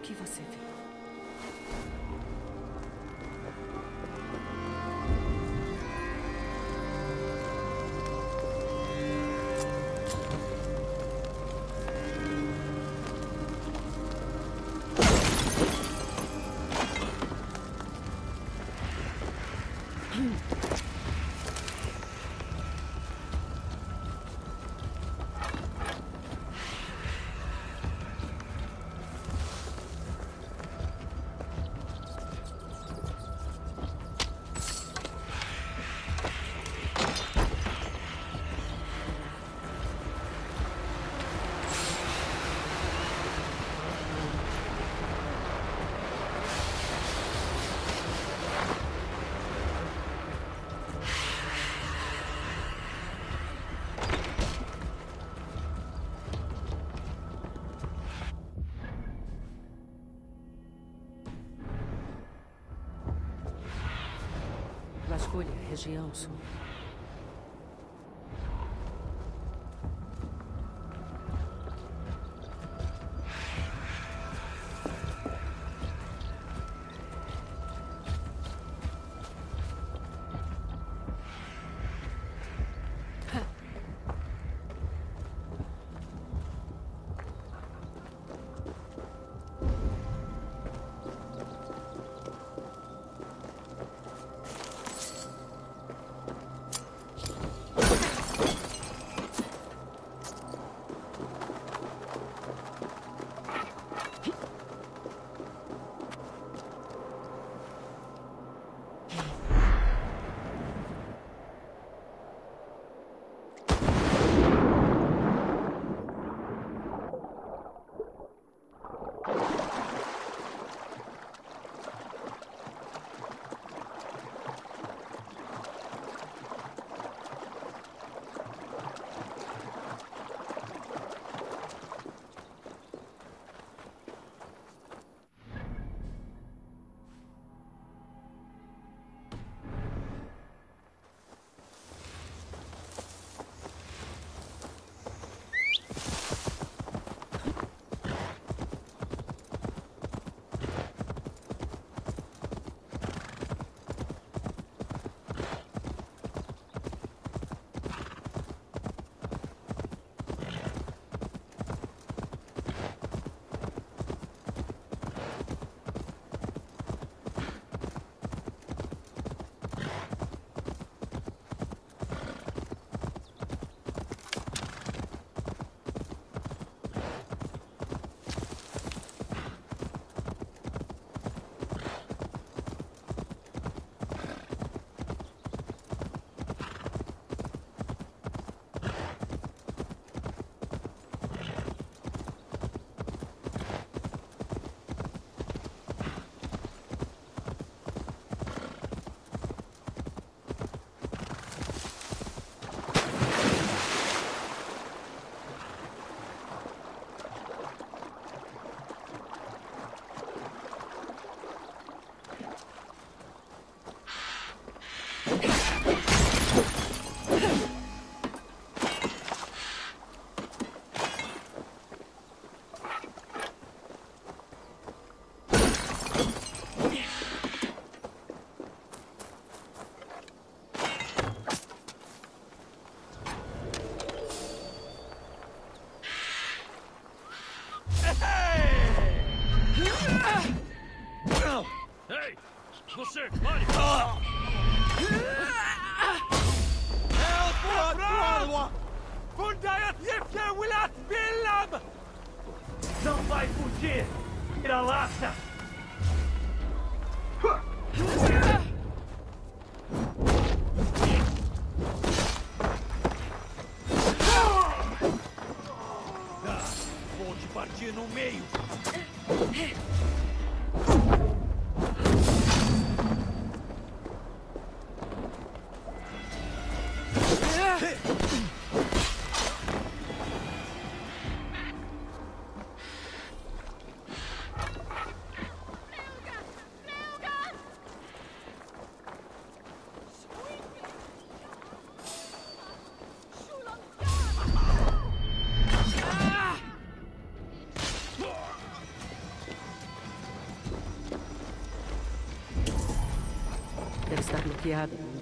Que você viu? Região, Sun. Bloqueada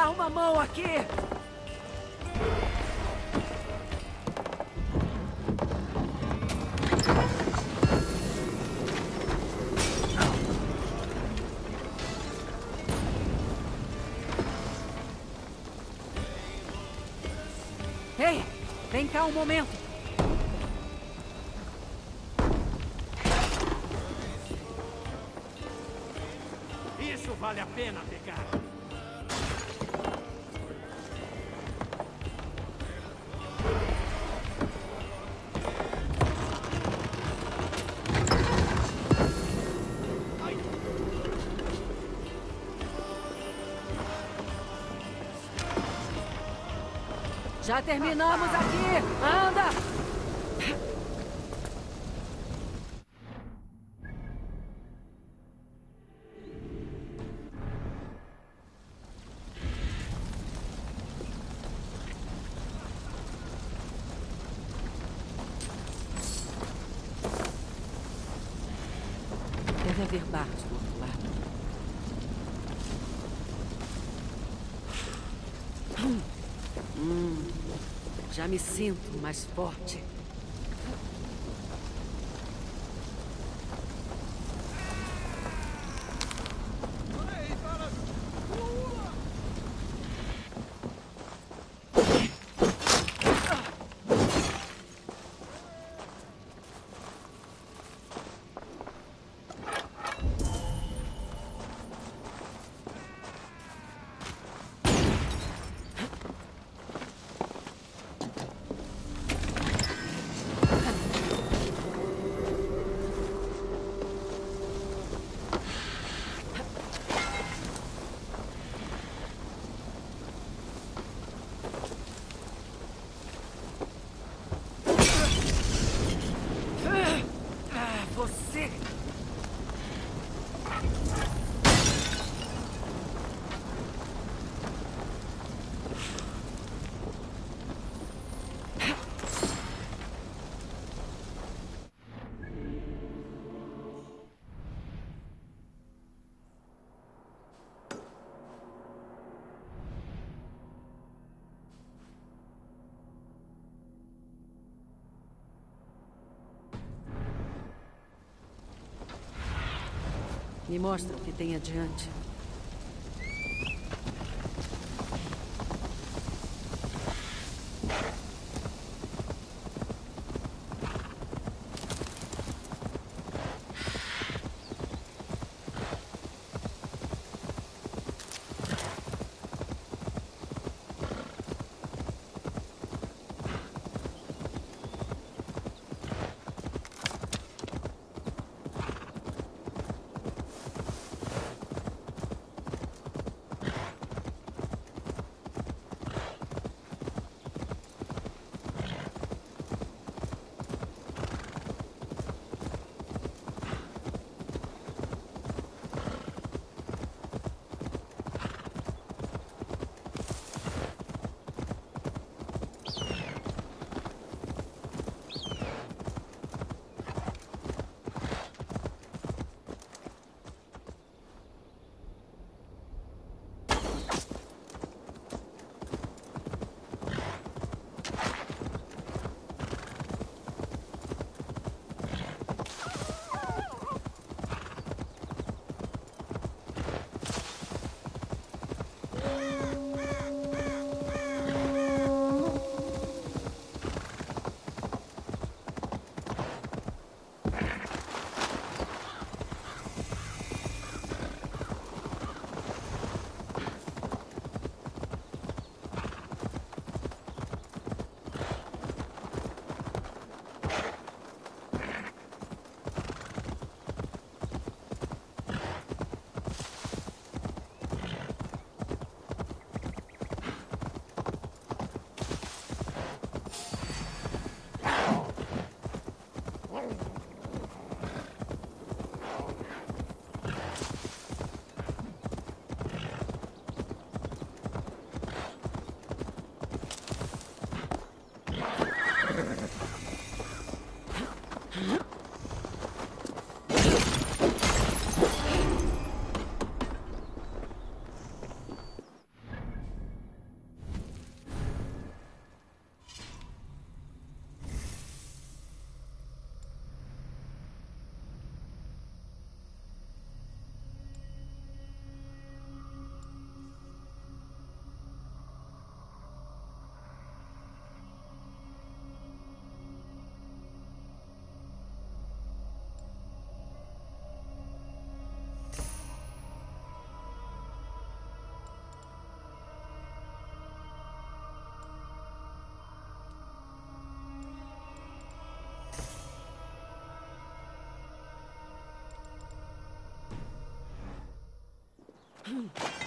dar uma mão aqui. Ei, vem cá um momento. Isso vale a pena pegar. Terminamos aqui. Anda! Deve haver barcos do outro lado. Hum, já me sinto mais forte. Ah, você! Me mostra o que tem adiante. Mm-hmm.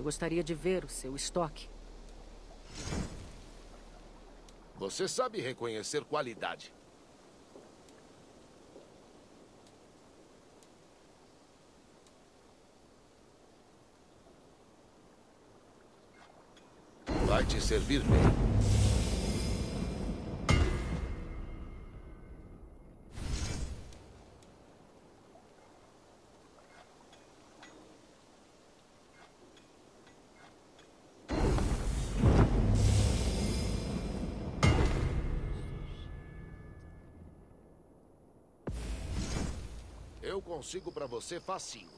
Eu gostaria de ver o seu estoque. Você sabe reconhecer qualidade. Vai te servir bem. Consigo pra você facinho.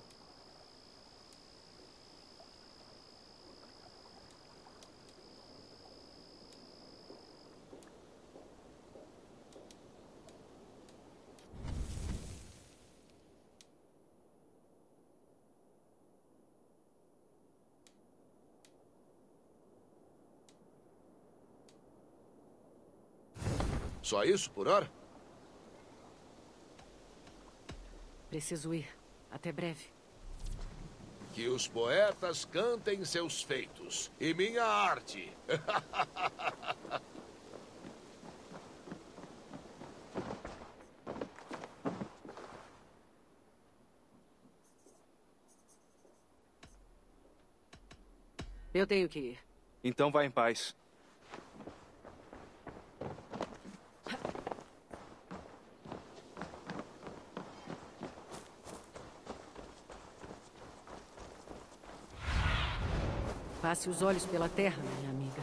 Só isso por hora? Preciso ir. Até breve. Que os poetas cantem seus feitos e minha arte. (laughs) Eu tenho que ir. Então vá em paz. Passe os olhos pela terra, minha amiga.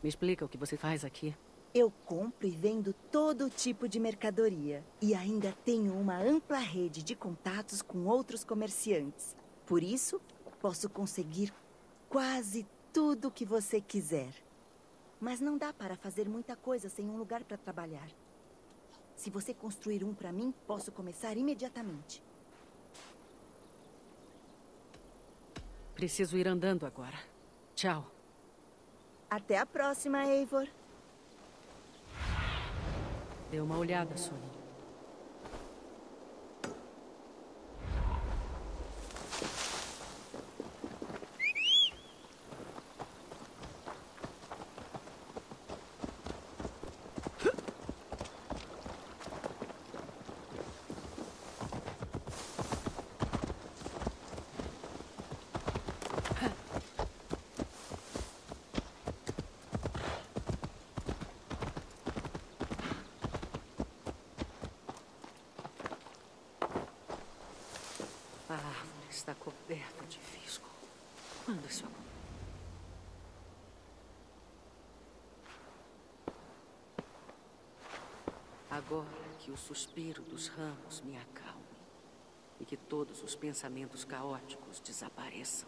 Me explica o que você faz aqui. Eu compro e vendo todo tipo de mercadoria. E ainda tenho uma ampla rede de contatos com outros comerciantes. Por isso, posso conseguir quase tudo o que você quiser. Mas não dá para fazer muita coisa sem um lugar para trabalhar. Se você construir um para mim, posso começar imediatamente. Preciso ir andando agora. Tchau. Até a próxima, Eivor. Dê uma olhada, Sony. A árvore está coberta de visco. Quando isso acontece? Agora que o suspiro dos ramos me acalme e que todos os pensamentos caóticos desapareçam.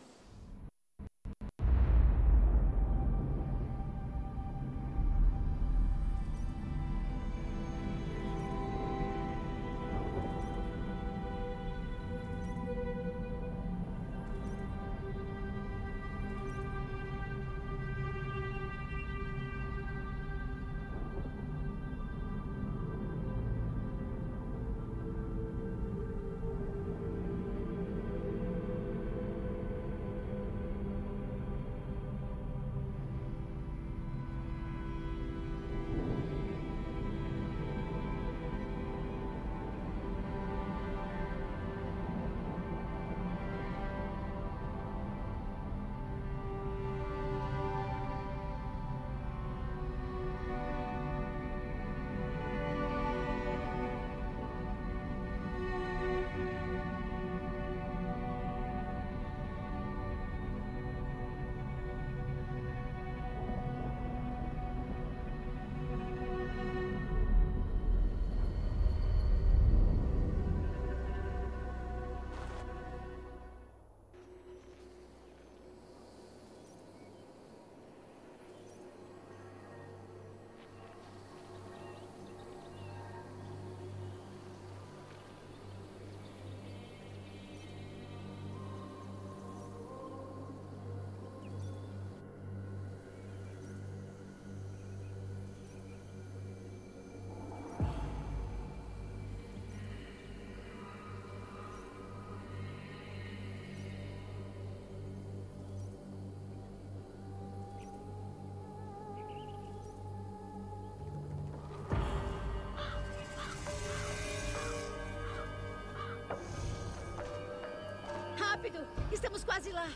Estamos quase lá.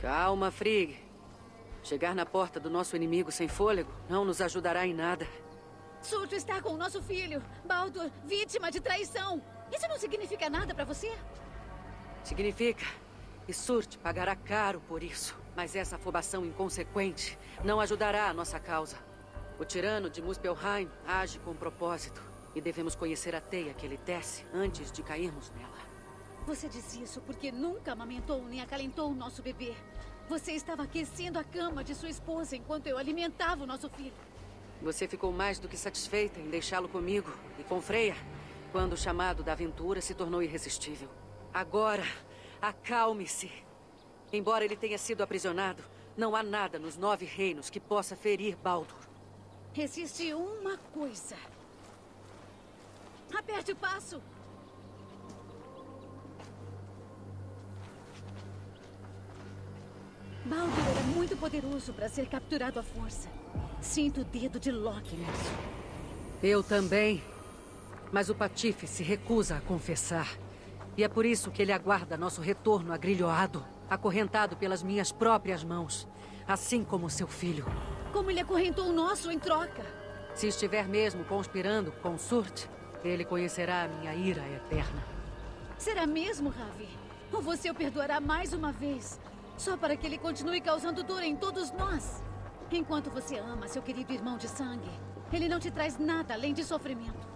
Calma, Frigg. Chegar na porta do nosso inimigo sem fôlego não nos ajudará em nada. Surto está com o nosso filho, Baldur, vítima de traição. Isso não significa nada para você? Significa. E Surt pagará caro por isso. Mas essa afobação inconsequente não ajudará a nossa causa. O tirano de Muspelheim age com propósito. E devemos conhecer a teia que ele tece antes de cairmos nela. Você disse isso porque nunca amamentou nem acalentou o nosso bebê. Você estava aquecendo a cama de sua esposa enquanto eu alimentava o nosso filho. Você ficou mais do que satisfeita em deixá-lo comigo e com Freya, quando o chamado da aventura se tornou irresistível. Agora, acalme-se. Embora ele tenha sido aprisionado, não há nada nos Nove Reinos que possa ferir Baldur. Existe uma coisa. Aperte o passo. Baldur era muito poderoso para ser capturado à força. Sinto o dedo de Loki nisso. Eu também. Mas o Patife se recusa a confessar. E é por isso que ele aguarda nosso retorno agrilhoado, acorrentado pelas minhas próprias mãos. Assim como seu filho. Como ele acorrentou o nosso em troca. Se estiver mesmo conspirando com Surt, ele conhecerá a minha ira eterna. Será mesmo, Ravi? Ou você o perdoará mais uma vez? Só para que ele continue causando dor em todos nós? Enquanto você ama seu querido irmão de sangue, ele não te traz nada além de sofrimento.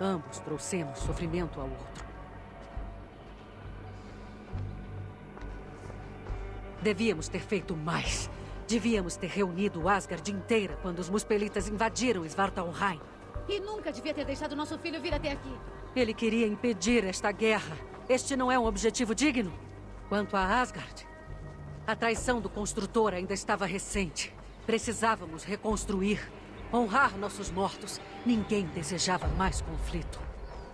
Ambos trouxemos sofrimento ao outro. Devíamos ter feito mais. Devíamos ter reunido Asgard inteira quando os Muspelitas invadiram Svartalheim. E nunca devia ter deixado nosso filho vir até aqui. Ele queria impedir esta guerra. Este não é um objetivo digno. Quanto a Asgard, a traição do construtor ainda estava recente. Precisávamos reconstruir, honrar nossos mortos. Ninguém desejava mais conflito.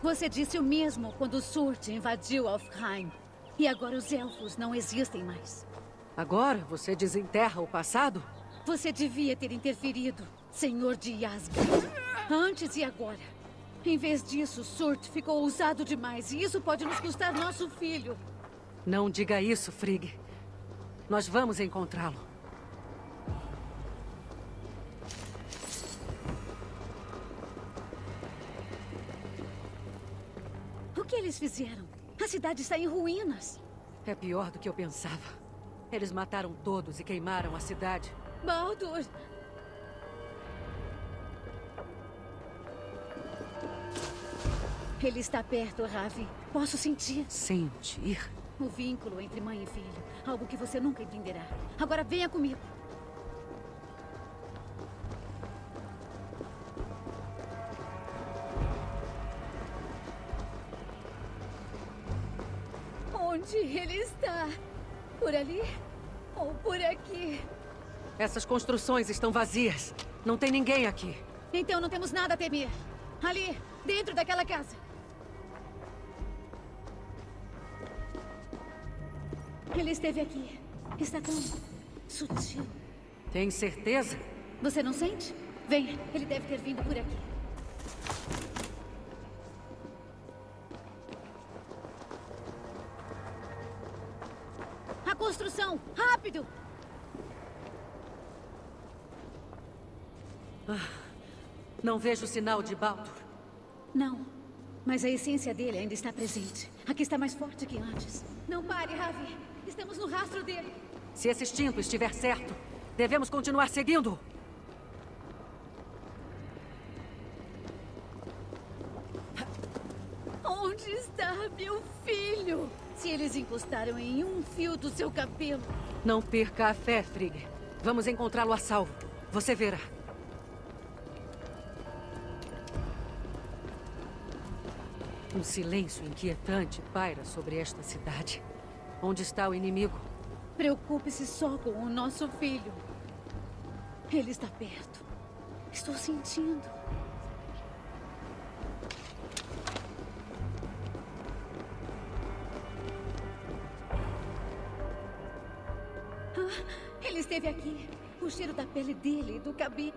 Você disse o mesmo quando Surt invadiu Alfheim. E agora os elfos não existem mais. Agora você desenterra o passado? Você devia ter interferido, senhor de Asgard. Antes e agora. Em vez disso, Surt ficou ousado demais e isso pode nos custar nosso filho. Não diga isso, Frigg. Nós vamos encontrá-lo. O que eles fizeram? A cidade está em ruínas. É pior do que eu pensava. Eles mataram todos e queimaram a cidade. Baldur! Ele está perto, Ravi. Posso sentir. Sentir? O vínculo entre mãe e filho. Algo que você nunca entenderá. Agora venha comigo. Onde ele está? Por ali? Ou por aqui? Essas construções estão vazias. Não tem ninguém aqui. Então não temos nada a temer. Ali, dentro daquela casa. Ele esteve aqui. Está tão sutil. Tem certeza? Você não sente? Venha, ele deve ter vindo por aqui. construção! Rápido! Ah, não vejo sinal de Baldur. Não. Mas a essência dele ainda está presente. Aqui está mais forte que antes. Não pare, Ravi. Estamos no rastro dele. Se esse instinto estiver certo, devemos continuar seguindo. Onde está meu filho? Se eles encostaram em um fio do seu cabelo. Não perca a fé, Frigg. Vamos encontrá-lo a salvo. Você verá. Um silêncio inquietante paira sobre esta cidade. Onde está o inimigo? Preocupe-se só com o nosso filho. Ele está perto. Estou sentindo. Ele esteve aqui. O cheiro da pele dele e do cabelo.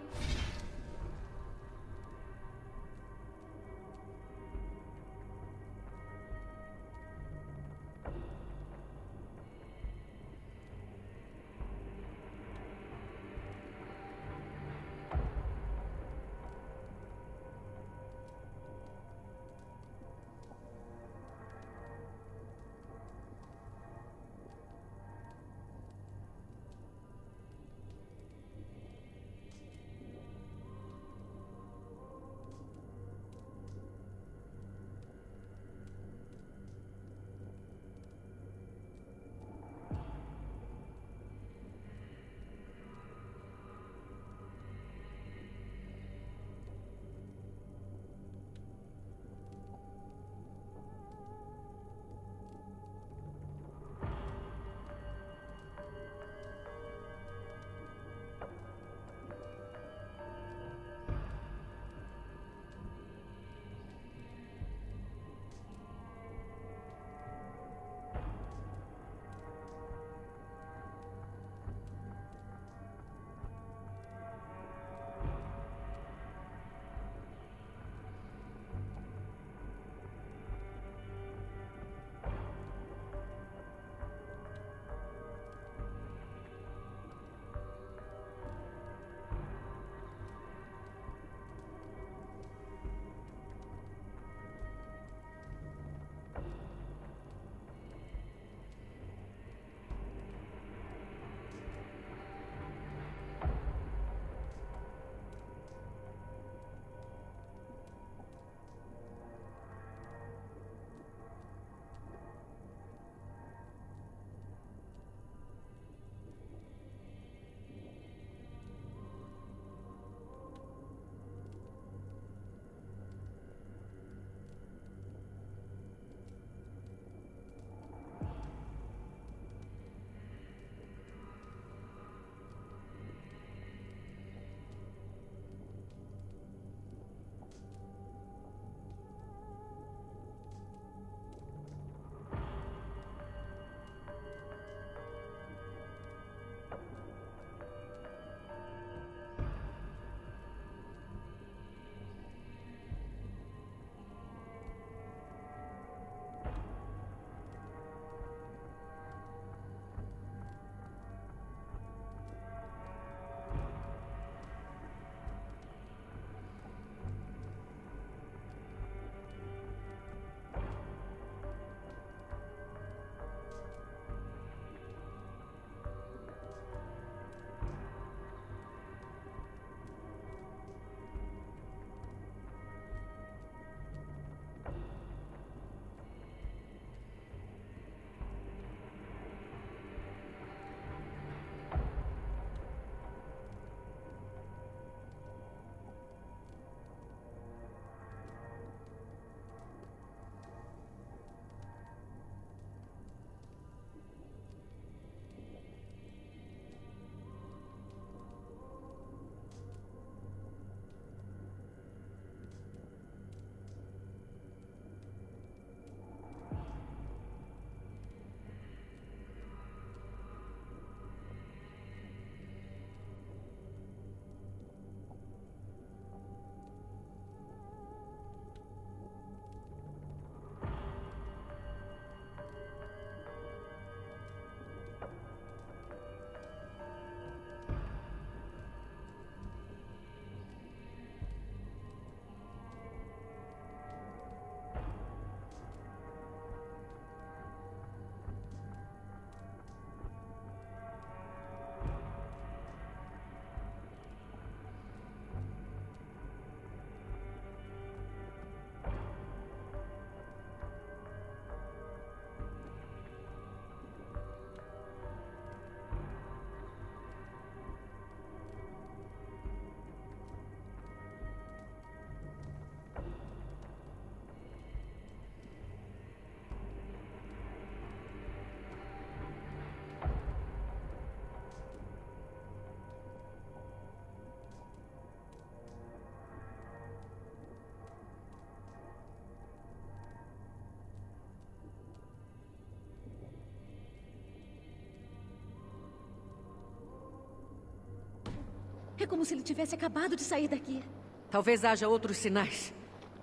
É como se ele tivesse acabado de sair daqui. Talvez haja outros sinais.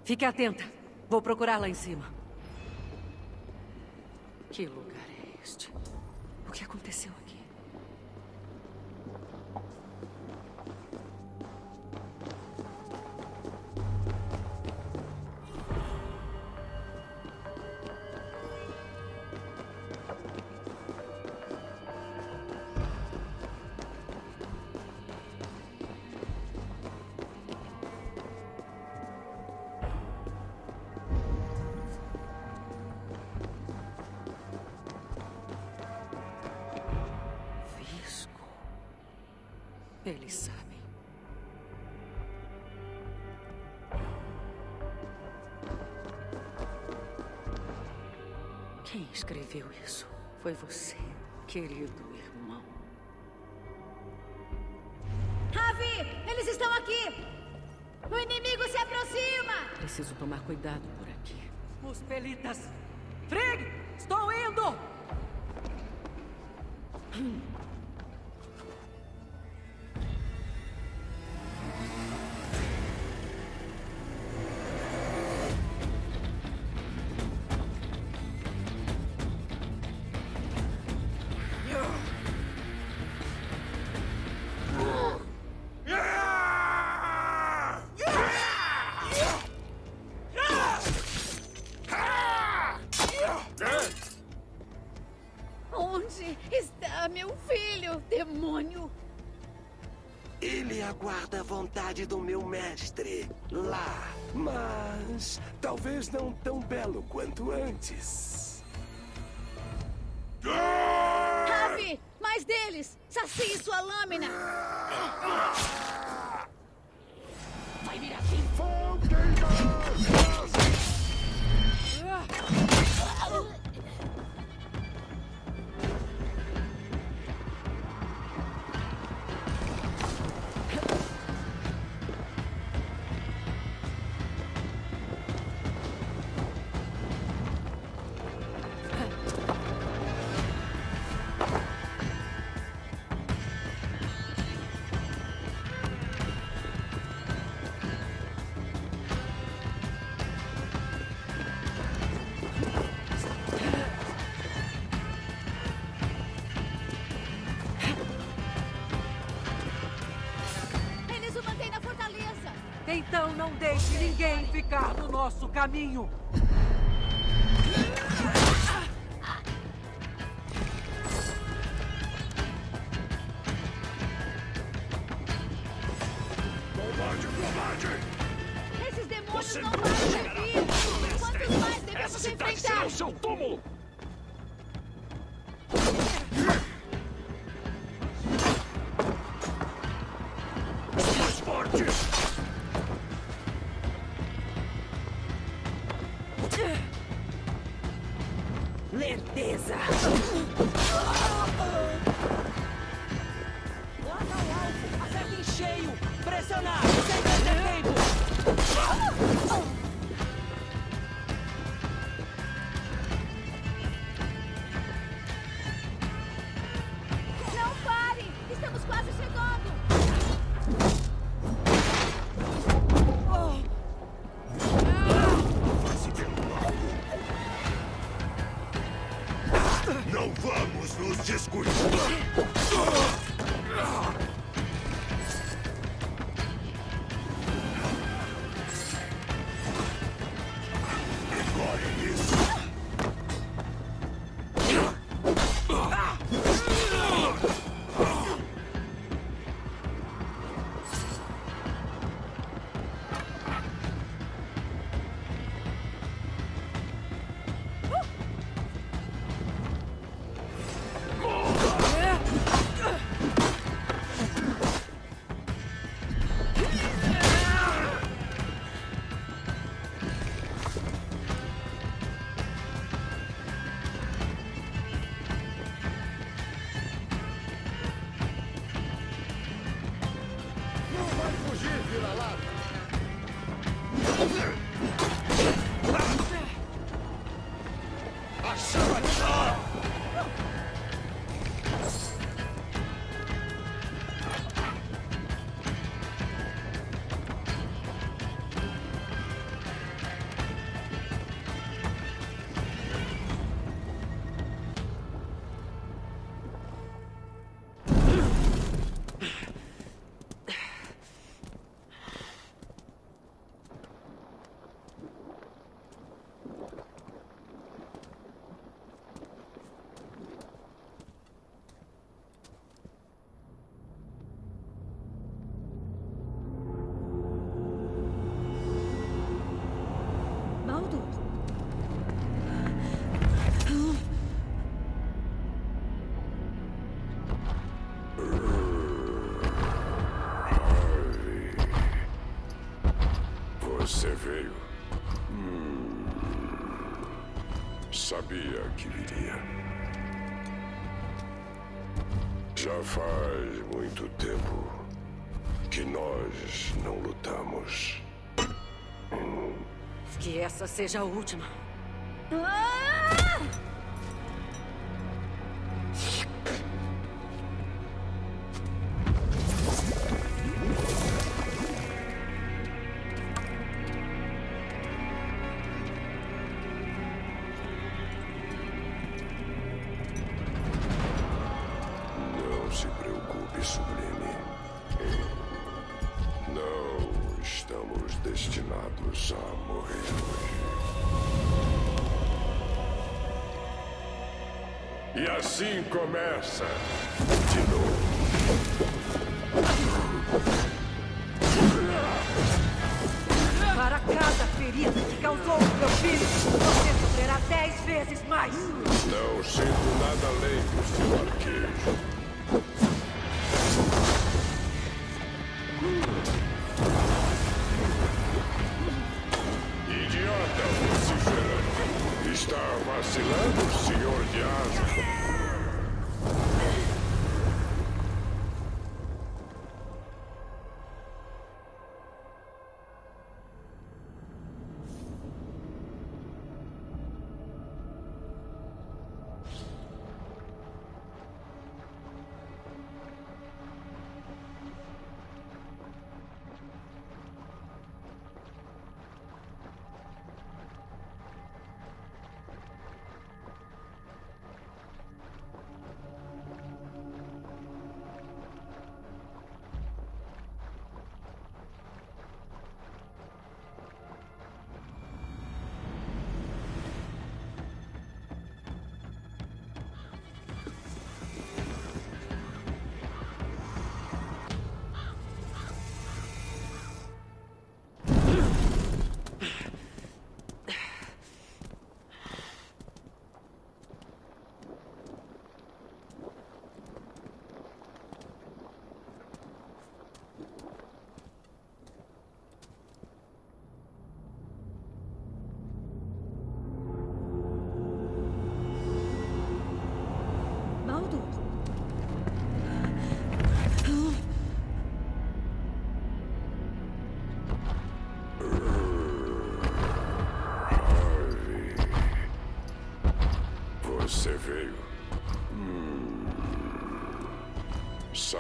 Fique atenta. Vou procurar lá em cima. Escreveu isso? Foi você, querido irmão. Ravi! Eles estão aqui! O inimigo se aproxima! Preciso tomar cuidado por aqui. Os pelitas! Frigg! Estou indo! Onde mestre lá, mas talvez não tão belo quanto antes. Ninguém ficar no nosso caminho! muito tempo que nós não lutamos. Que essa seja a última. Ah! Yes. sir.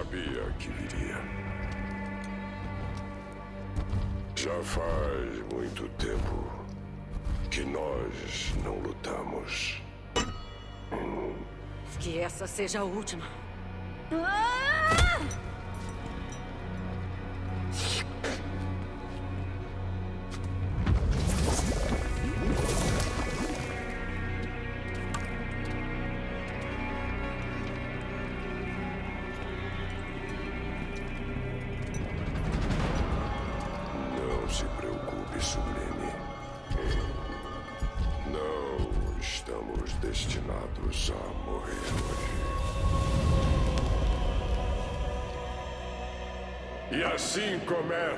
sabia que viria. Já faz muito tempo que nós não lutamos. Que essa seja a última. Ah! Aquaman.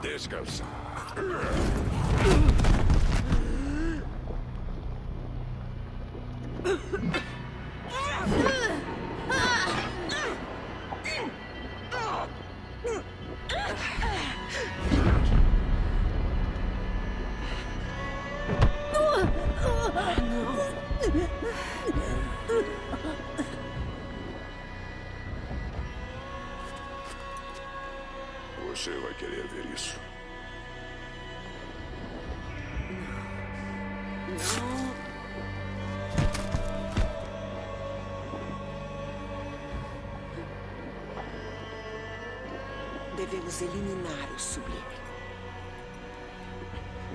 Precisa descansar. Você vai querer ver isso. Não. Devemos eliminar o sublime.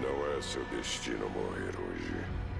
Não é seu destino morrer hoje.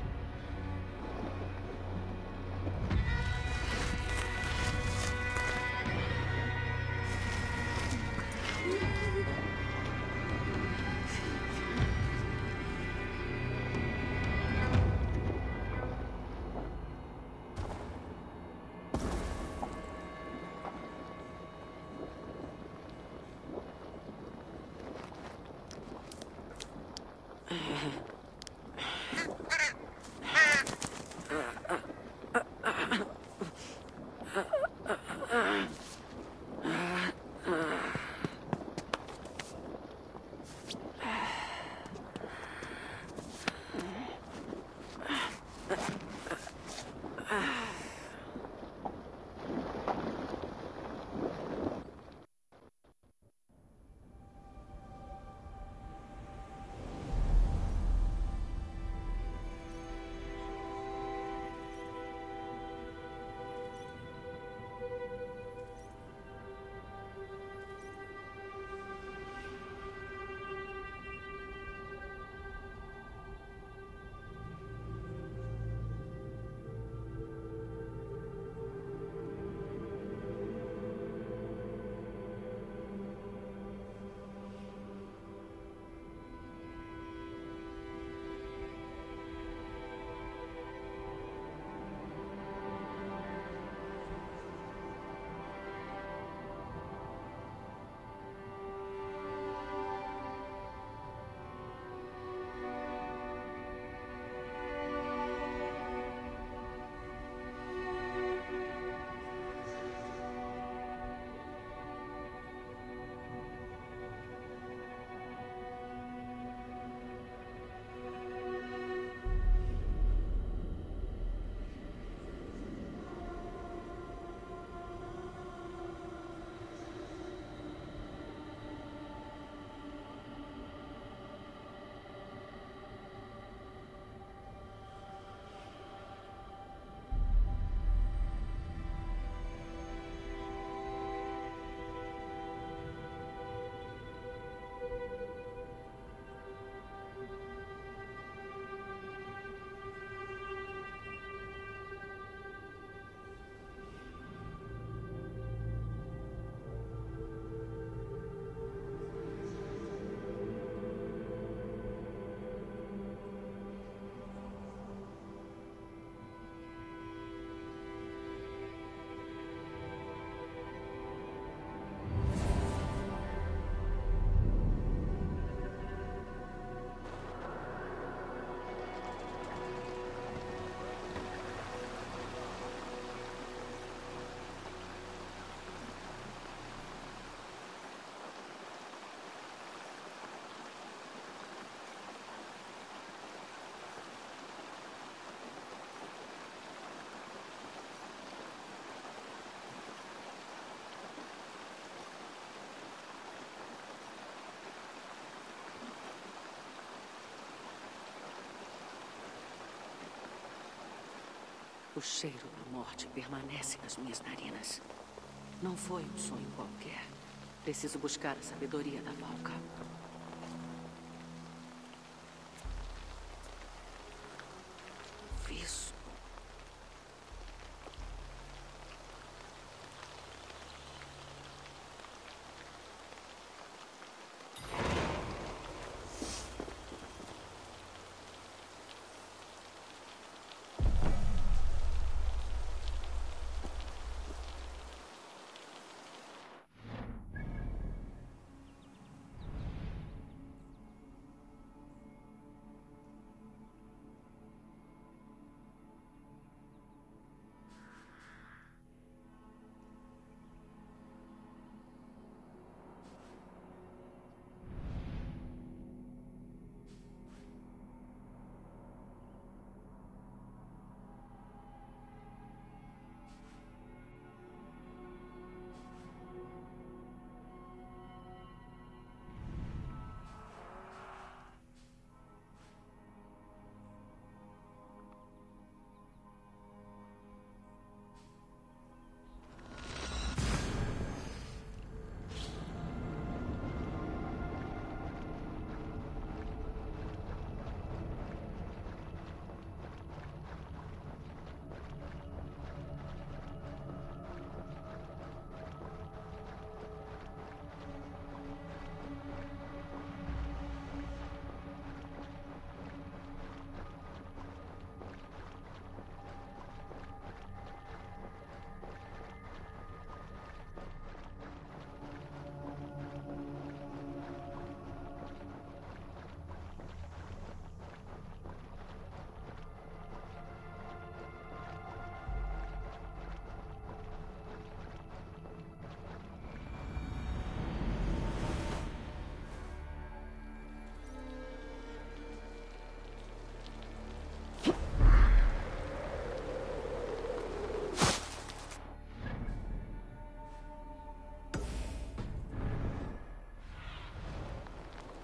O cheiro da morte permanece nas minhas narinas. Não foi um sonho qualquer. Preciso buscar a sabedoria da Valka.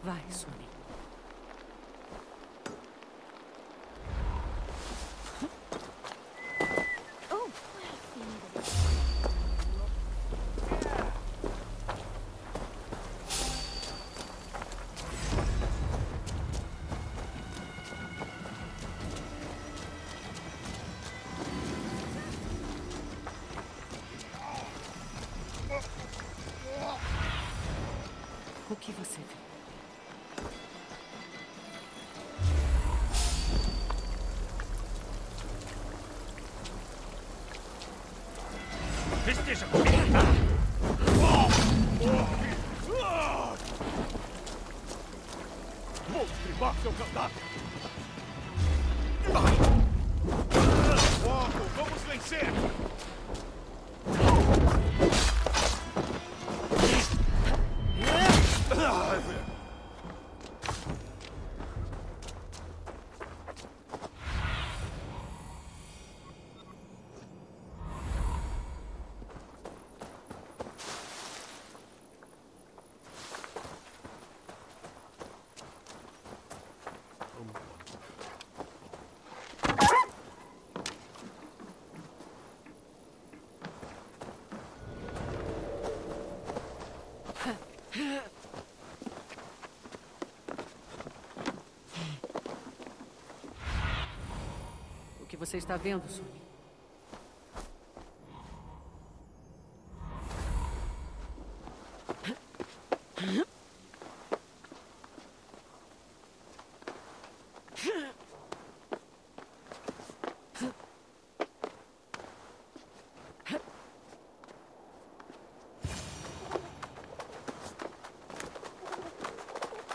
Vai, Sony. O que você viu? Esteja comigo, tá? Vou estribar que você está vendo, Sony?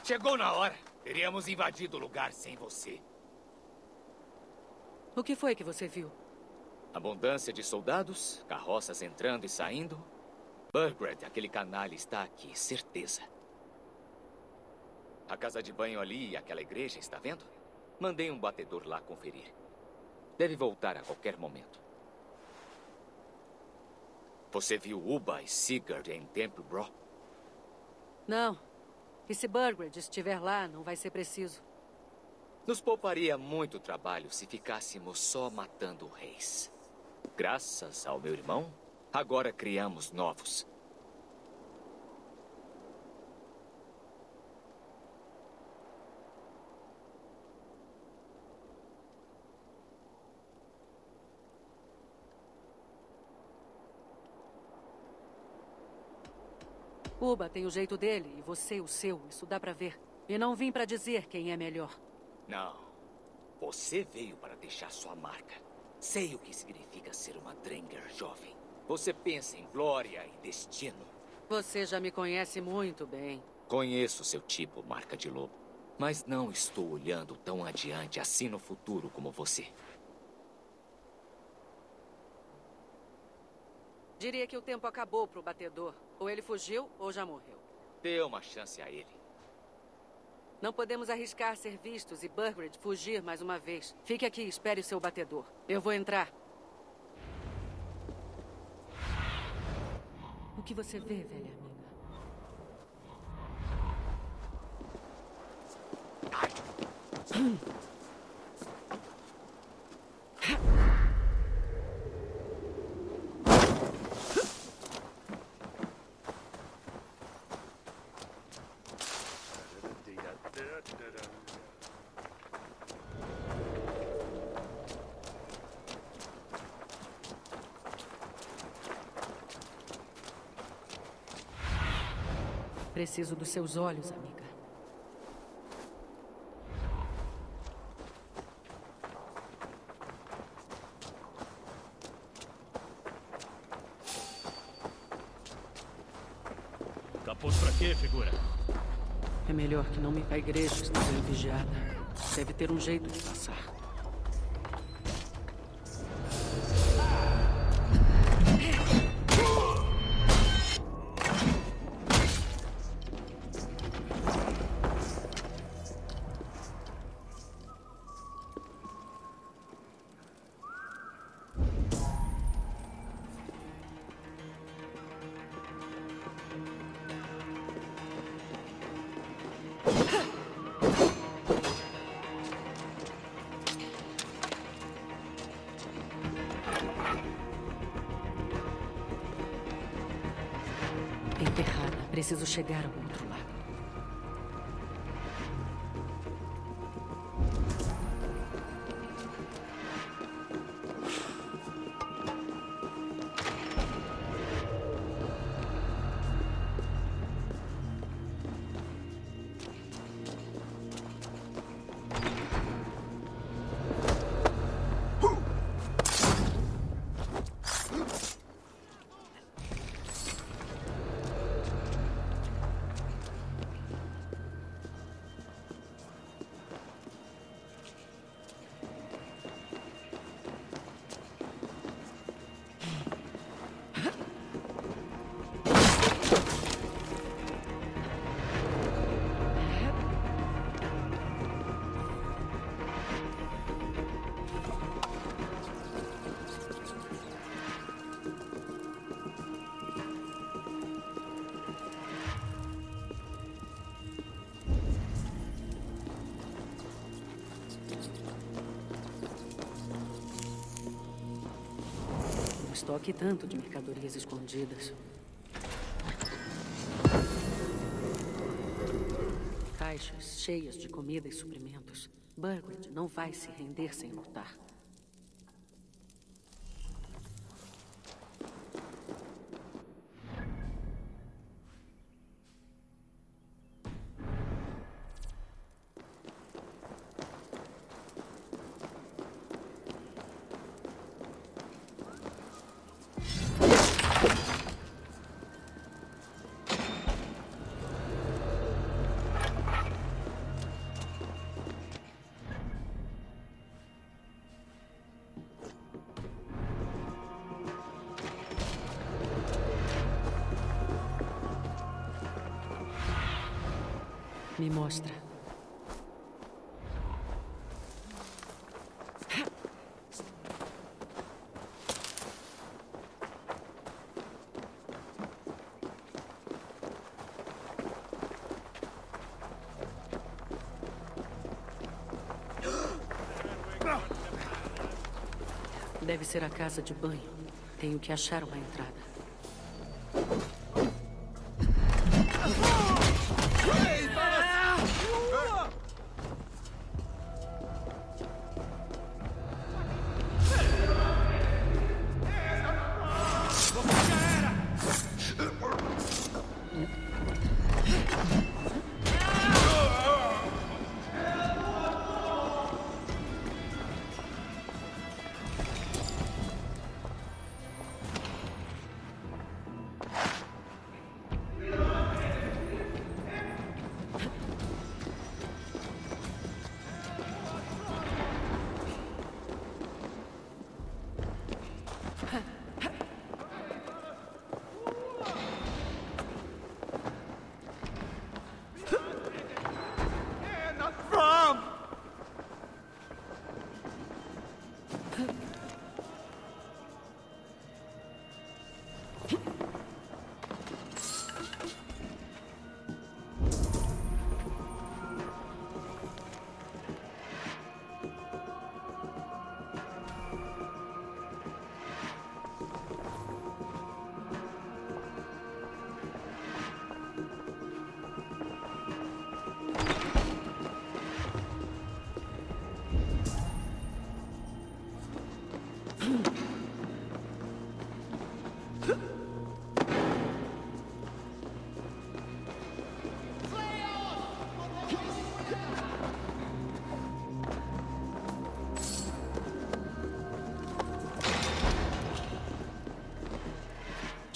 Chegou na hora. Teríamos invadido o lugar sem você. O que foi que você viu? Abundância de soldados, carroças entrando e saindo. Burgred, aquele canalha, está aqui, certeza. A casa de banho ali e aquela igreja, está vendo? Mandei um batedor lá conferir. Deve voltar a qualquer momento. Você viu Uba e Sigurd em Templo Bro? Não. E se Burgred estiver lá, não vai ser preciso. Nos pouparia muito trabalho se ficássemos só matando reis. Graças ao meu irmão, agora criamos novos. Uba tem o jeito dele e você o seu, isso dá pra ver. E não vim pra dizer quem é melhor. Não. Você veio para deixar sua marca. Sei o que significa ser uma Drenger jovem. Você pensa em glória e destino. Você já me conhece muito bem. Conheço seu tipo, marca de lobo. Mas não estou olhando tão adiante assim no futuro como você. Diria que o tempo acabou pro batedor. Ou ele fugiu ou já morreu. Dê uma chance a ele. Não podemos arriscar ser vistos e Burgred fugir mais uma vez. Fique aqui e espere o seu batedor. Eu vou entrar. O que você vê, velha amiga? Preciso dos seus olhos, amiga. Capuz pra quê, figura? É melhor que não me a igreja está bem vigiada. Deve ter um jeito de passar. Preciso chegar ao outro estoque tanto de mercadorias escondidas. Caixas cheias de comida e suprimentos. Burgred não vai se render sem lutar. Me mostra. Deve ser a casa de banho. Tenho que achar uma entrada.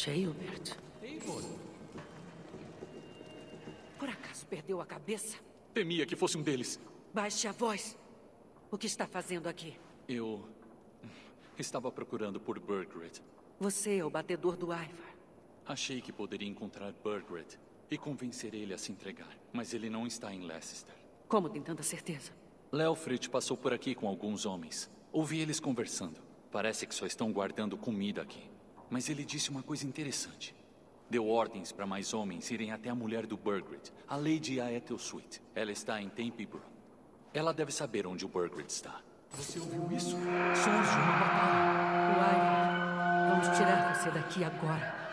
Jailbert. Por acaso perdeu a cabeça? Temia que fosse um deles. Baixe a voz. O que está fazendo aqui? Eu. estava procurando por Burgred. Você é o batedor do Ivar. Achei que poderia encontrar Burgred e convencer ele a se entregar. Mas ele não está em Leicester. Como tem tanta certeza? Leofrid passou por aqui com alguns homens. Ouvi eles conversando. Parece que só estão guardando comida aqui. Mas ele disse uma coisa interessante. Deu ordens para mais homens irem até a mulher do Burgred, a Lady Aethelsuit. Ela está em Tempybro. Ela deve saber onde o Burgred está. Você ouviu isso? Sons de uma batalha. O Ivar. Vamos tirar você daqui agora.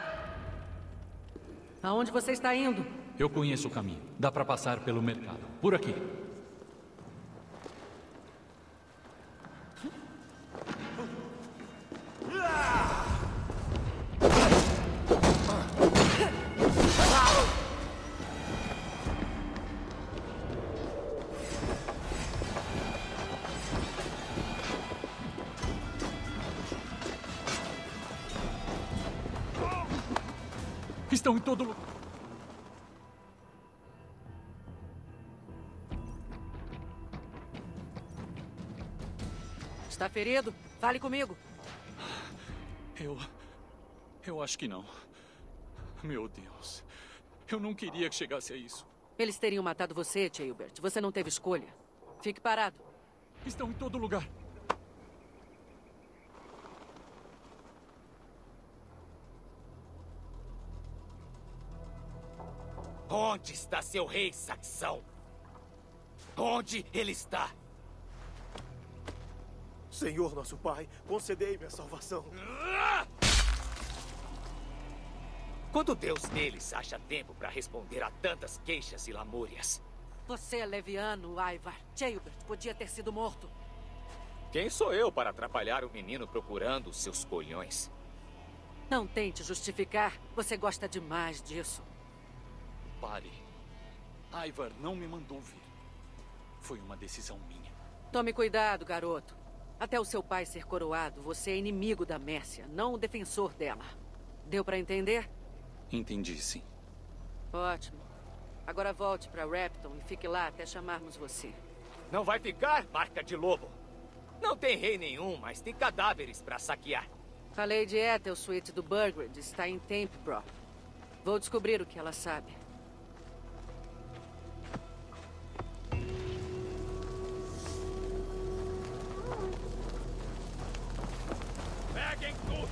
Aonde você está indo? Eu conheço o caminho. Dá para passar pelo mercado. Por aqui. Ferido? Fale comigo. Eu. Eu acho que não. Meu Deus. Eu não queria que chegasse a isso. Eles teriam matado você, Gilbert. Você não teve escolha. Fique parado. Estão em todo lugar. Onde está seu rei, Saxão? Onde ele está? Senhor nosso Pai, concedei-me a salvação. Quando Deus deles acha tempo para responder a tantas queixas e lamúrias? Você é leviano, Ivar. Gilbert podia ter sido morto. Quem sou eu para atrapalhar o menino procurando os seus colhões? Não tente justificar. Você gosta demais disso. Pare. Ivar não me mandou vir. Foi uma decisão minha. Tome cuidado, garoto. Até o seu pai ser coroado, você é inimigo da Mércia, não o defensor dela. Deu para entender? Entendi, sim. Ótimo. Agora volte para Repton e fique lá até chamarmos você. Não vai ficar, marca de lobo. Não tem rei nenhum, mas tem cadáveres para saquear. A Lady Ethel Suite do Burgred está em Tempbro. Vou descobrir o que ela sabe. Peguem tudo!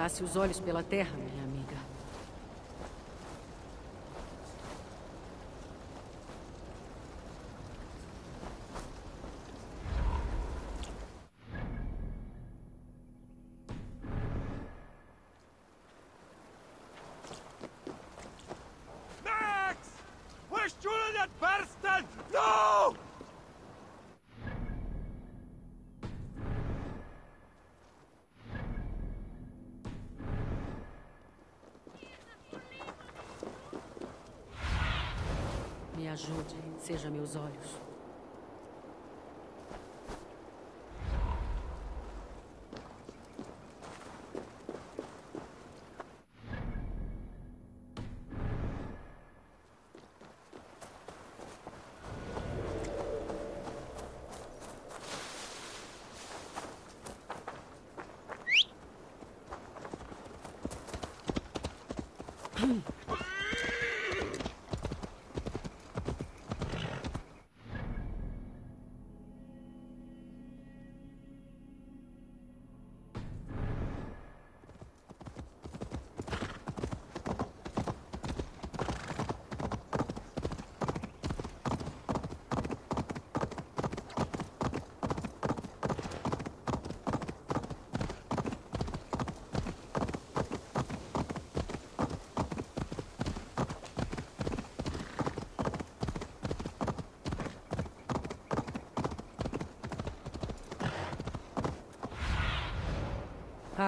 Passe os olhos pela terra, ajude, seja meus olhos. Hmm.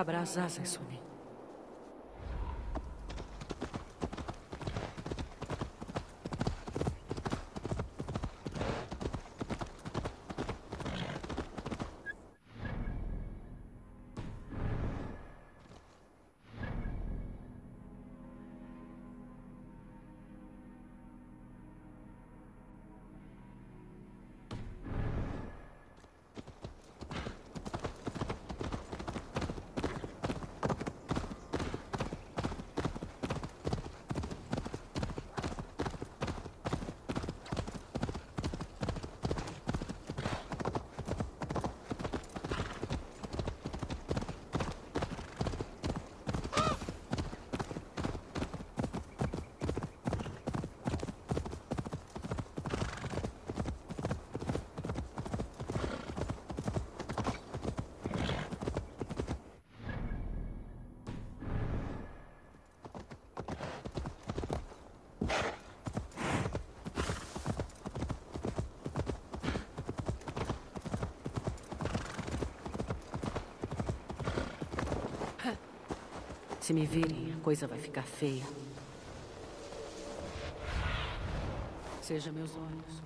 Abra as asas. Se me virem, a coisa vai ficar feia. Seja meus olhos.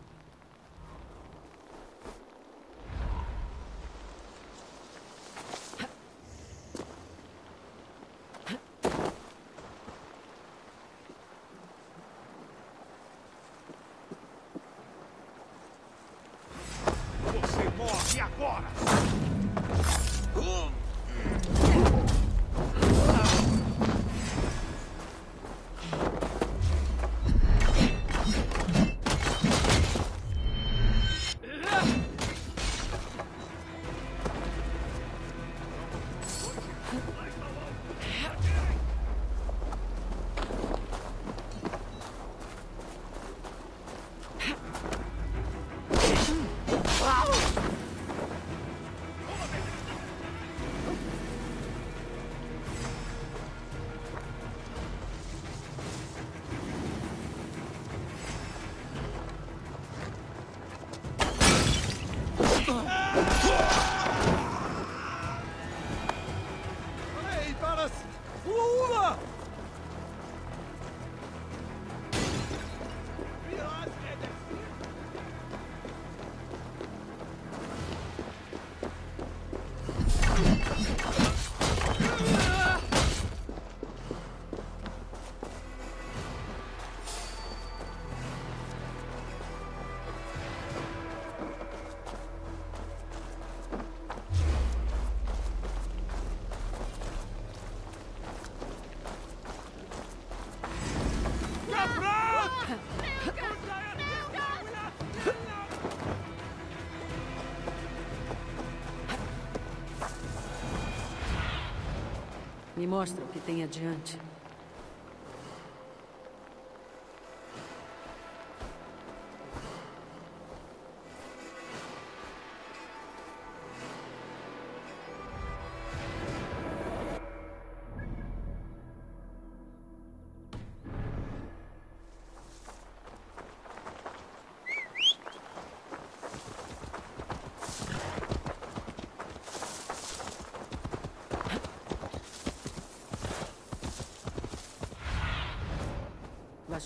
Mostra o que tem adiante.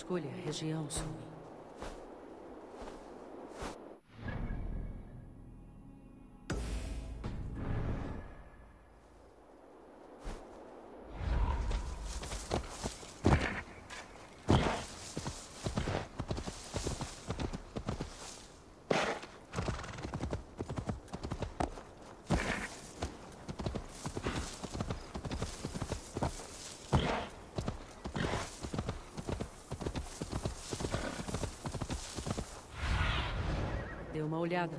Vasculhe a região, Sony. Dê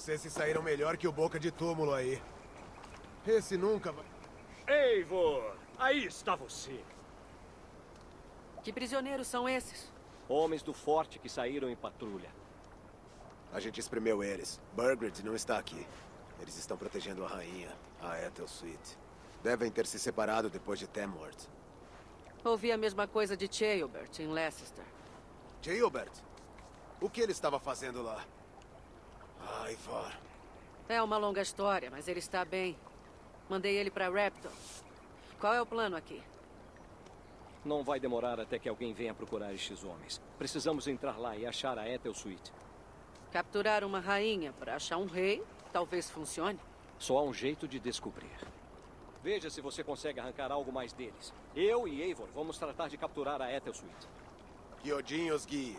Vocês se saíram melhor que o boca de túmulo aí. Esse nunca vai. Eivor, Aí está você. Que prisioneiros são esses? Homens do forte que saíram em patrulha. A gente espremeu eles. Burgred não está aqui. Eles estão protegendo a rainha, a Ethel Sweet. Devem ter se separado depois de Tamworth. Ouvi a mesma coisa de Cheobert, em Leicester. Jailbert? O que ele estava fazendo lá? É uma longa história, mas ele está bem. Mandei ele para Raptor. Qual é o plano aqui? Não vai demorar até que alguém venha procurar estes homens. Precisamos entrar lá e achar a Ethel Sweet. Capturar uma rainha para achar um rei talvez funcione. Só há um jeito de descobrir. Veja se você consegue arrancar algo mais deles. Eu e Eivor vamos tratar de capturar a Ethel Sweet. Que Odin os guie.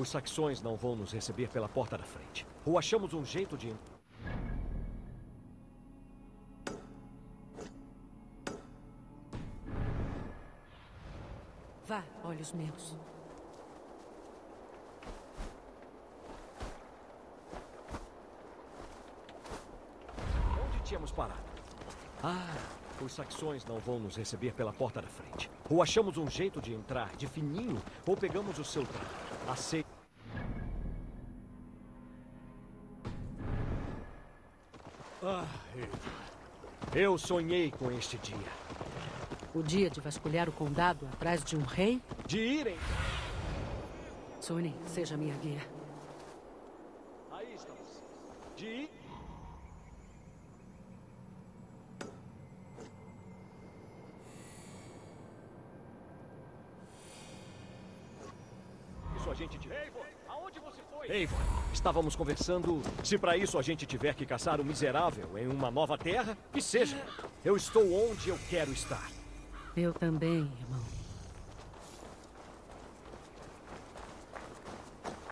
Os saxões não vão nos receber pela porta da frente. Ou achamos um jeito de... Vá, olhos meus. Onde tínhamos parado? Ah, os saxões não vão nos receber pela porta da frente. Ou achamos um jeito de entrar de fininho, ou pegamos o seu trato. Aceita. Ah, eu sonhei com este dia. O dia de vasculhar o condado atrás de um rei? De irem. Suni, seja minha guia. Aí estamos. De ir. Isso a gente tiver. Eivor, aonde você foi? Eivor, estávamos conversando. Se para isso a gente tiver que caçar o miserável em uma nova terra, que seja. Eu estou onde eu quero estar. Eu também, irmão.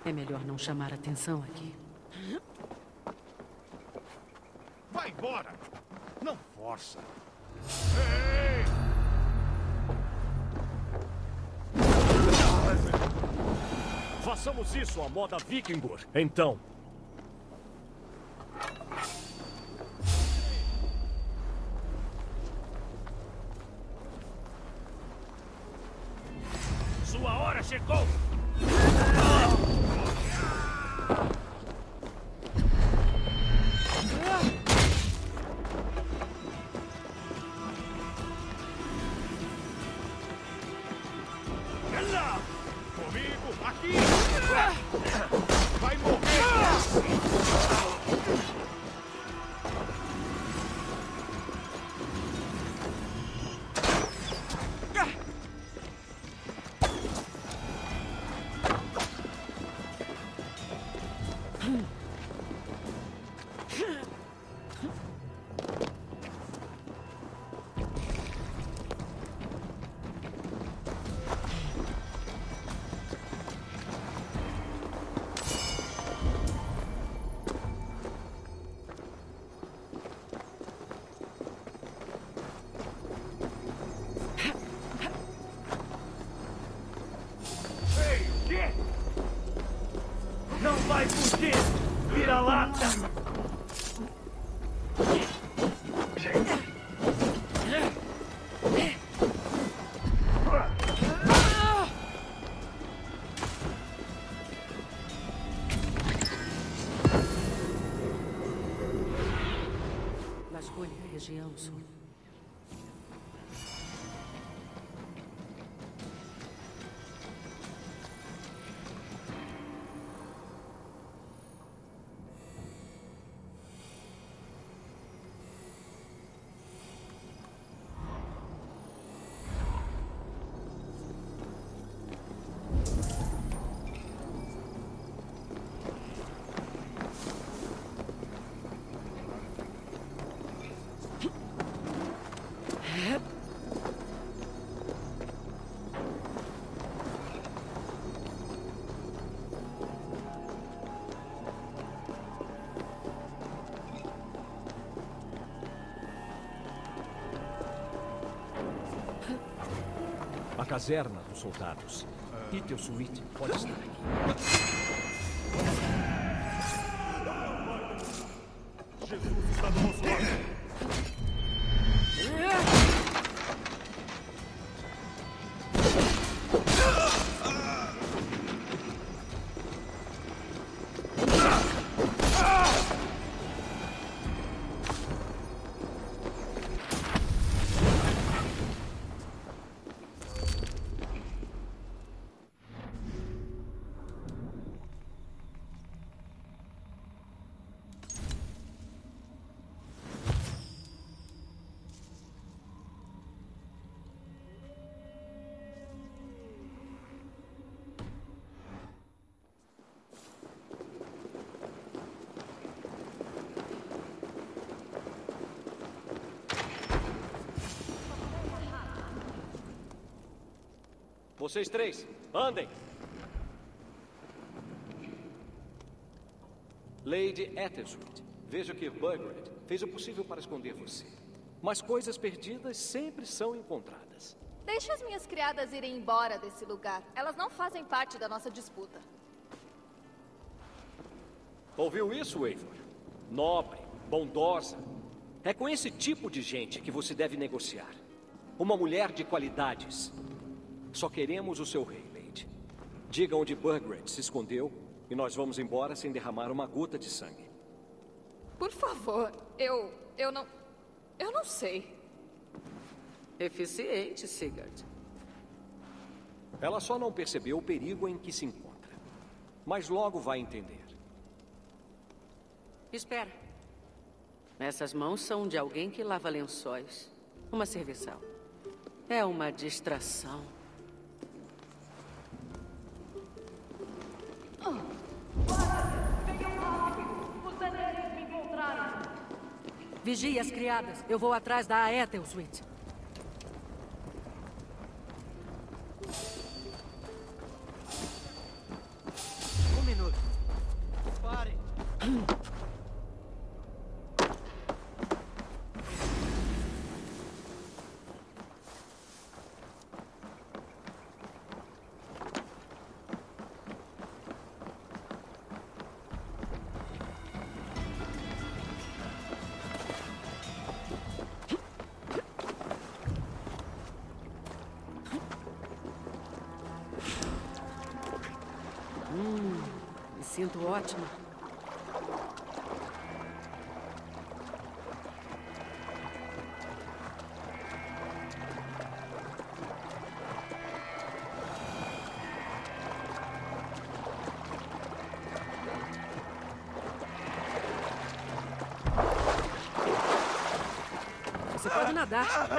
É melhor não chamar atenção aqui. Vai embora! Não força! Façamos isso à moda Vikingur, então. Vasculhe a caserna dos soldados. Ithel Sweet pode estar. Vocês três, andem. Lady Ethelred, veja que Burgred fez o possível para esconder você. Mas coisas perdidas sempre são encontradas. Deixe as minhas criadas irem embora desse lugar. Elas não fazem parte da nossa disputa. Ouviu isso, Eivor? Nobre, bondosa. É com esse tipo de gente que você deve negociar. Uma mulher de qualidades. Só queremos o seu rei, Lady. Diga onde Burgred se escondeu e nós vamos embora sem derramar uma gota de sangue. Por favor, eu. eu não. eu não sei. Eficiente, Sigurd. Ela só não percebeu o perigo em que se encontra. Mas logo vai entender. Espera. Essas mãos são de alguém que lava lençóis. Uma serviçal. É uma distração. Vigie as criadas. Eu vou atrás da Aethel, Sweet. Você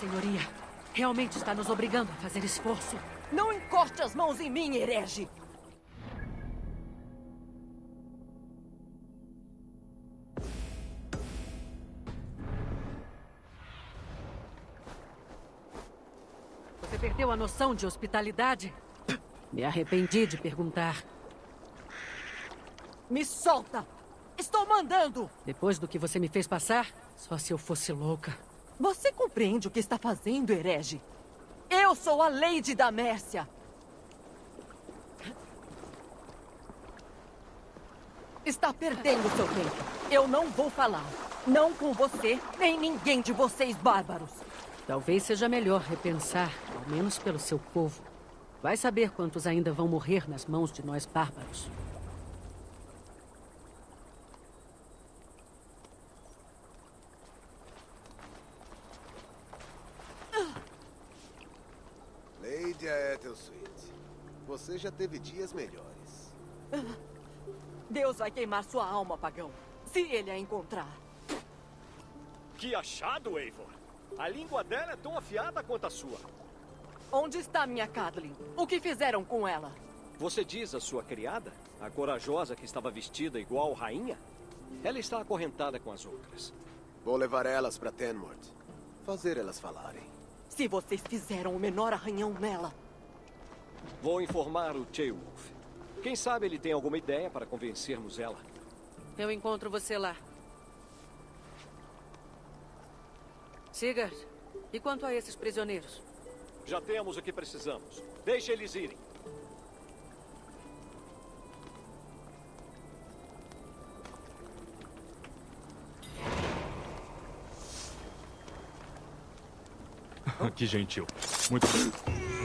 senhoria. Realmente está nos obrigando a fazer esforço. Não encoste as mãos em mim, herege! Você perdeu a noção de hospitalidade? Me arrependi de perguntar. Me solta! Estou mandando! Depois do que você me fez passar, só se eu fosse louca. Você compreende o que está fazendo, herege? Eu sou a Lady da Mércia. Está perdendo seu tempo. Eu não vou falar. Não com você, nem ninguém de vocês bárbaros. Talvez seja melhor repensar, ao menos pelo seu povo. Vai saber quantos ainda vão morrer nas mãos de nós bárbaros. Lady Aethelsuit, você já teve dias melhores. (laughs) Deus vai queimar sua alma, pagão. Se ele a encontrar. Que achado, Eivor! A língua dela é tão afiada quanto a sua. Onde está minha Cadlin? O que fizeram com ela? Você diz a sua criada? A corajosa que estava vestida igual rainha? Ela está acorrentada com as outras. Vou levar elas para Tenmort. Fazer elas falarem. Se vocês fizeram o menor arranhão nela. Vou informar o Beowulf. Quem sabe ele tem alguma ideia para convencermos ela. Eu encontro você lá. Sigurd, e quanto a esses prisioneiros? Já temos o que precisamos. Deixe eles irem. (laughs) que gentil. Muito bem.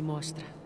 Me mostra.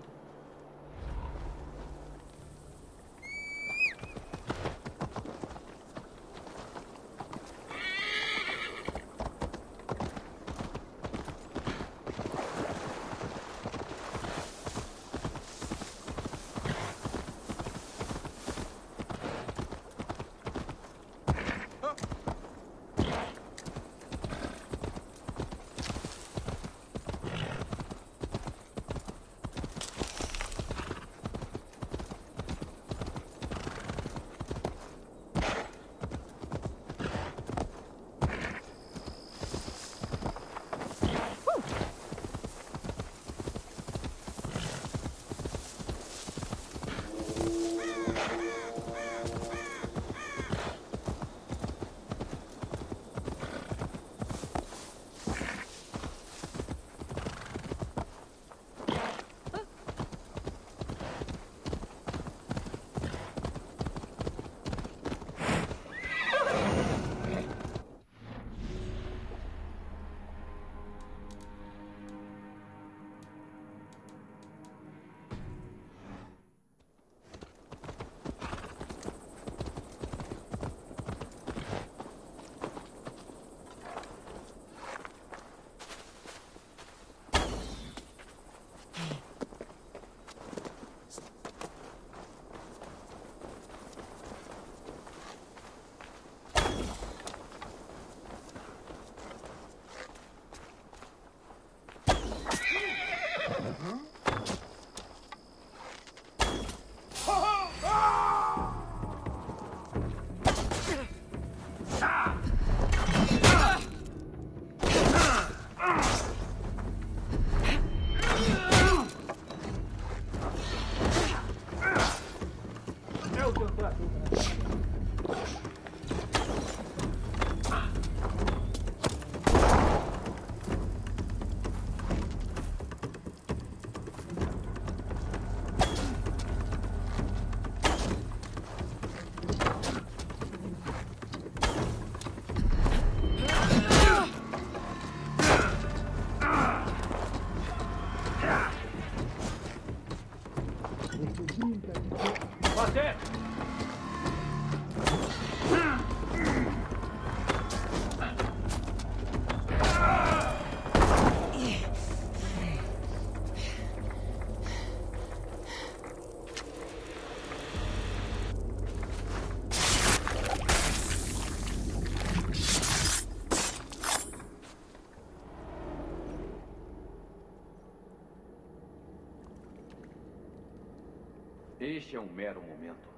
Este é um mero momento.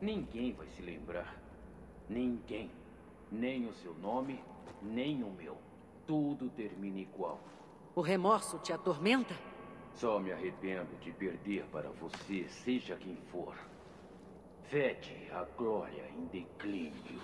Ninguém vai se lembrar. Ninguém. Nem o seu nome, nem o meu. Tudo termina igual. O remorso te atormenta? Só me arrependo de perder para você, seja quem for. Fede a glória em declínio.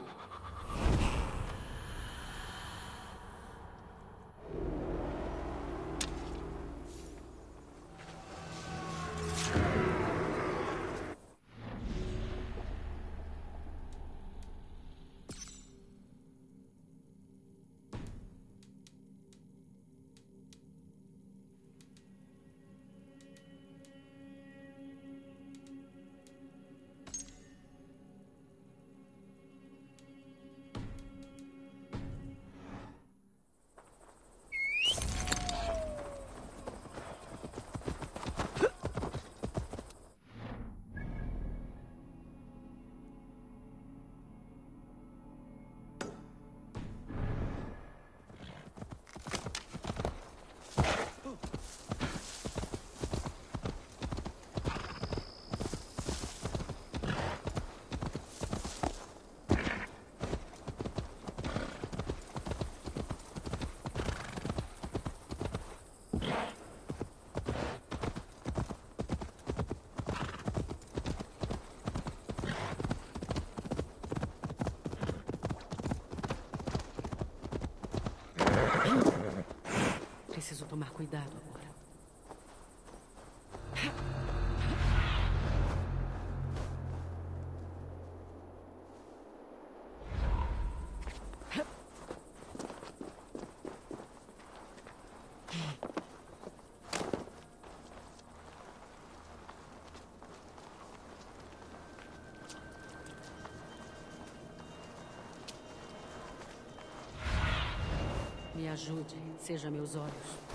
Tomar cuidado agora. Me ajude, seja meus olhos.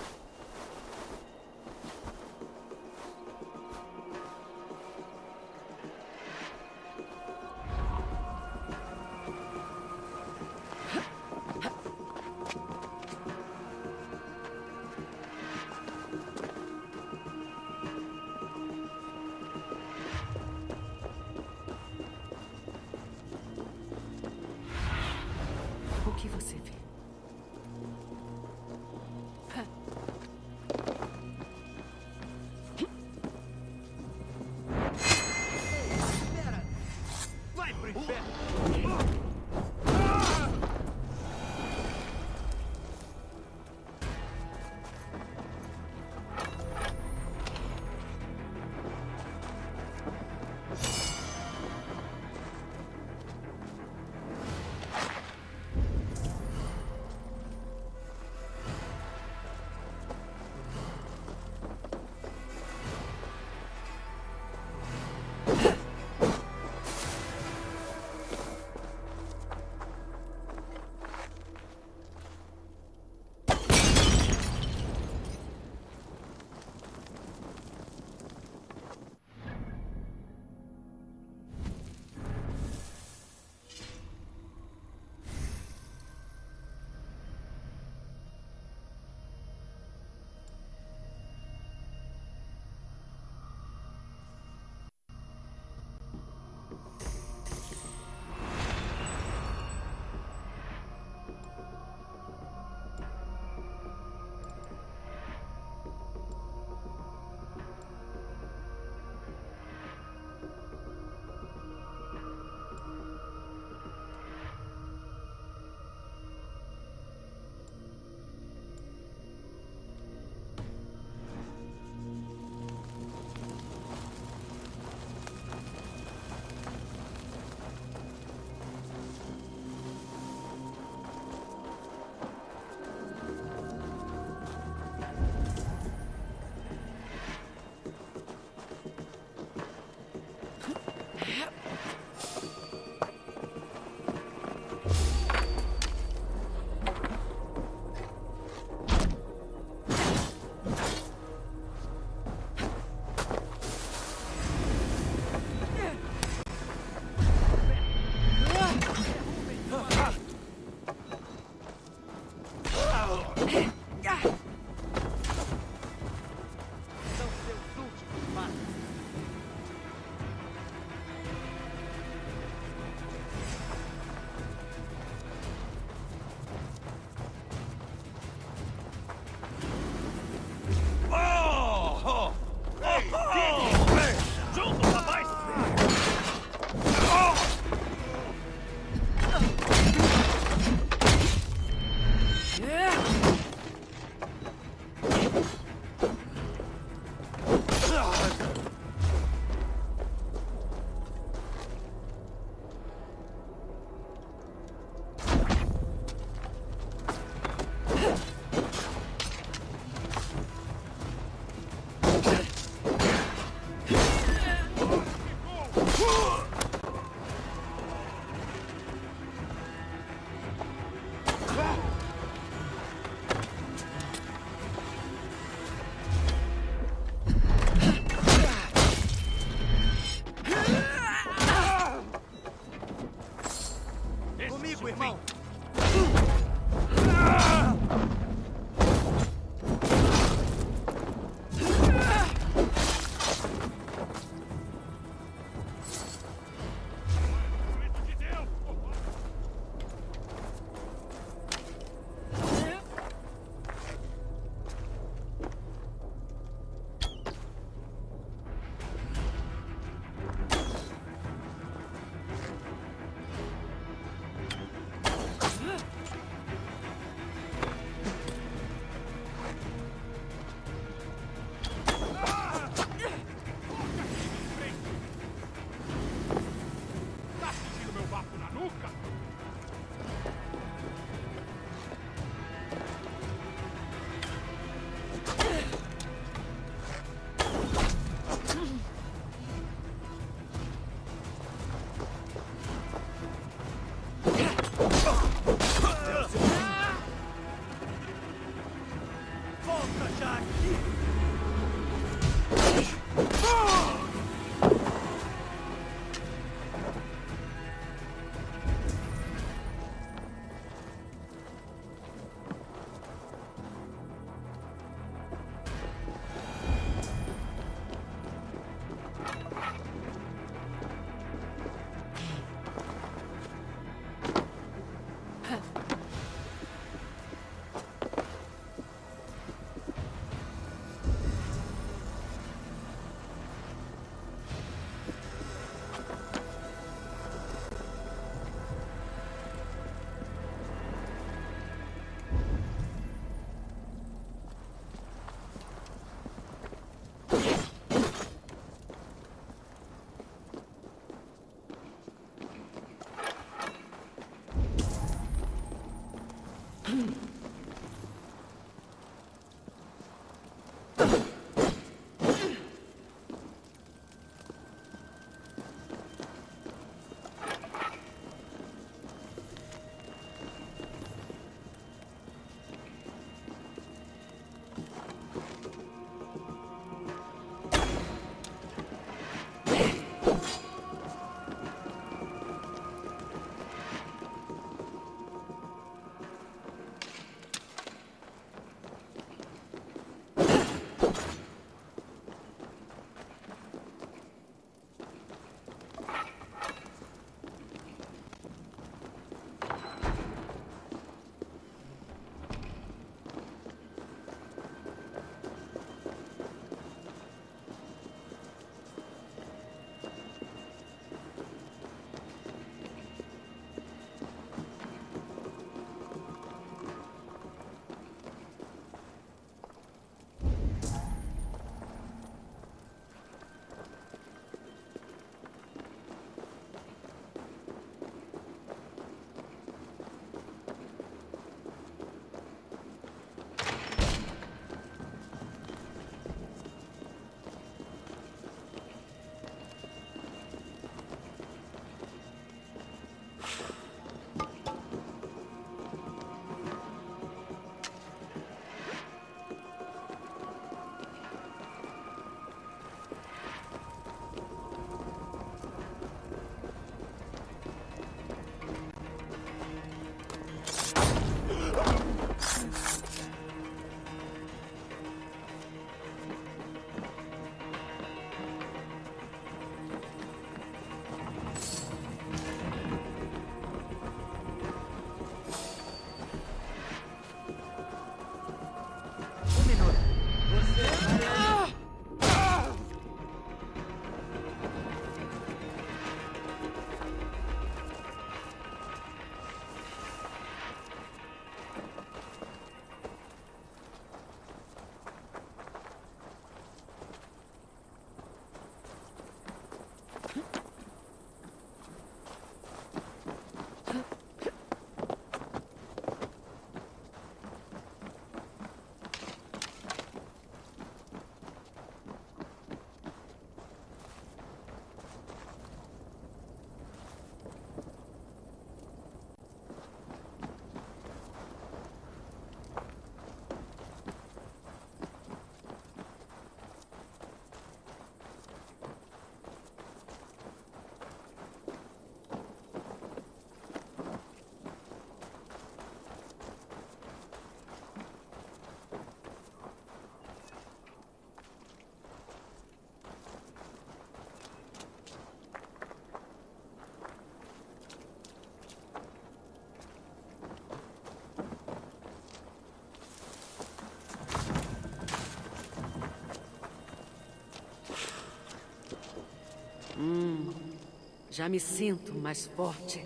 Já me sinto mais forte.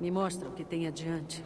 Me mostra o que tem adiante.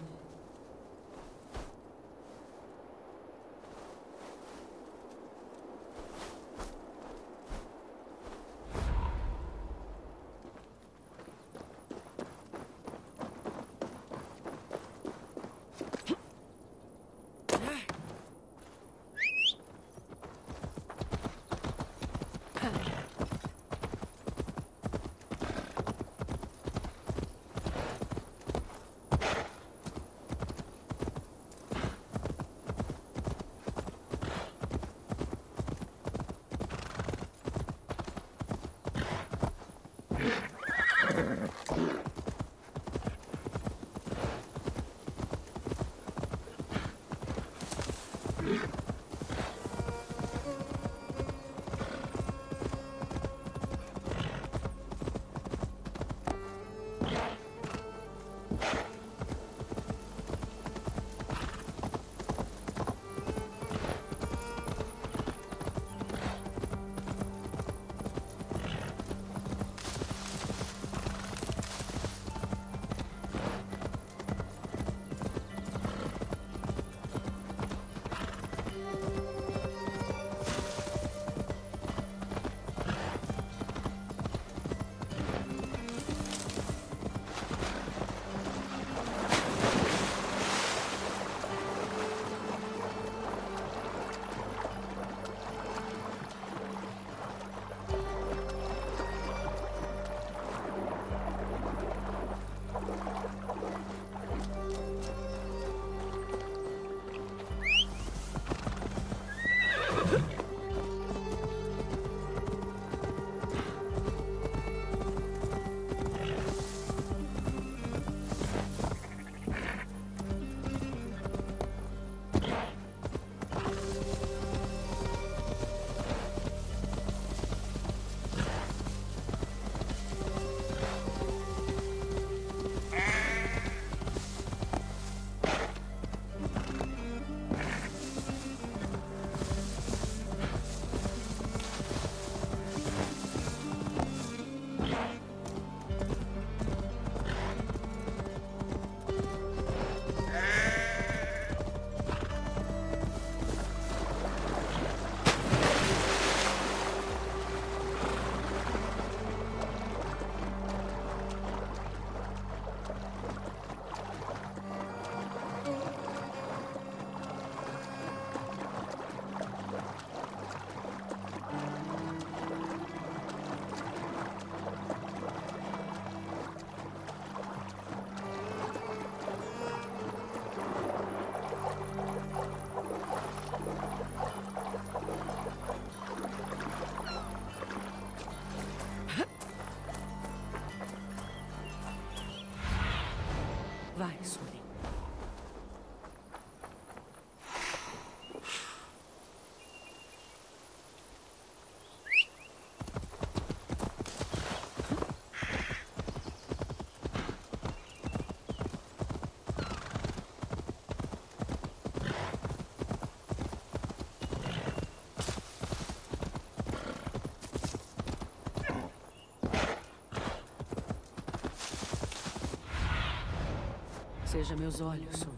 Seja meus olhos,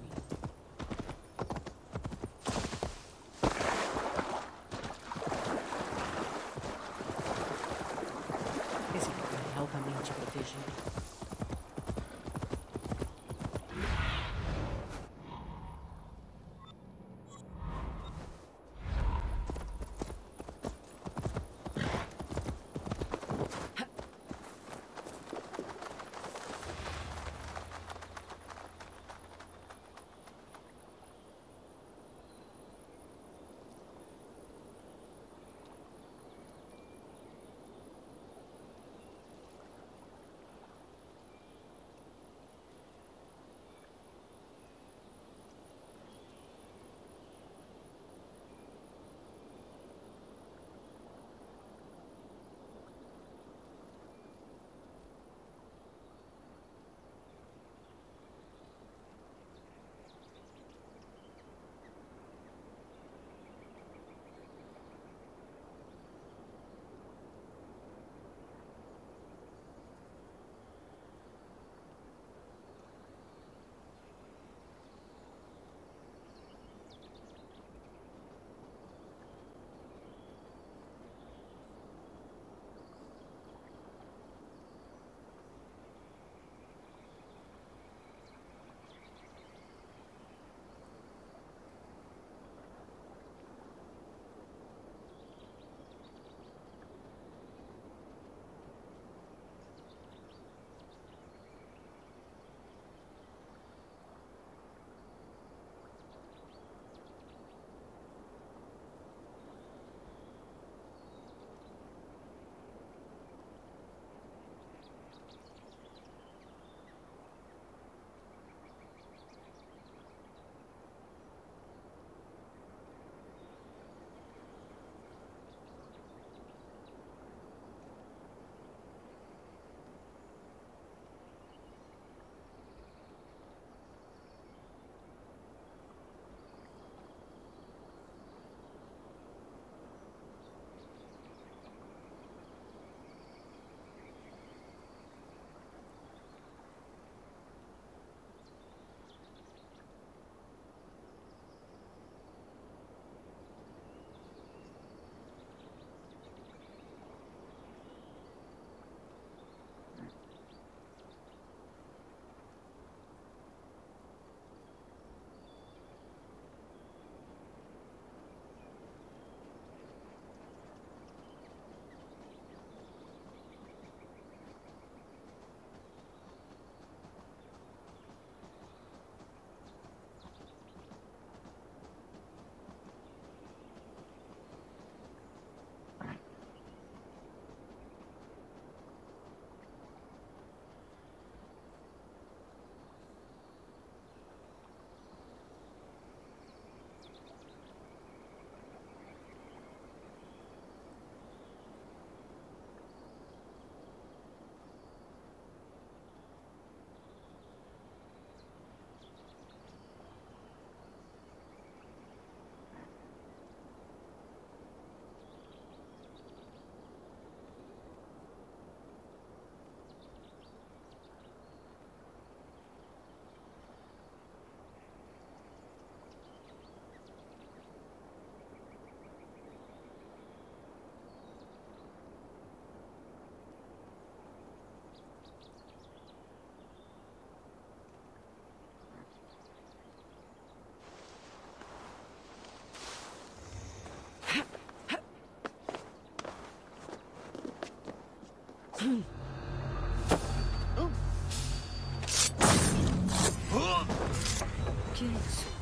Que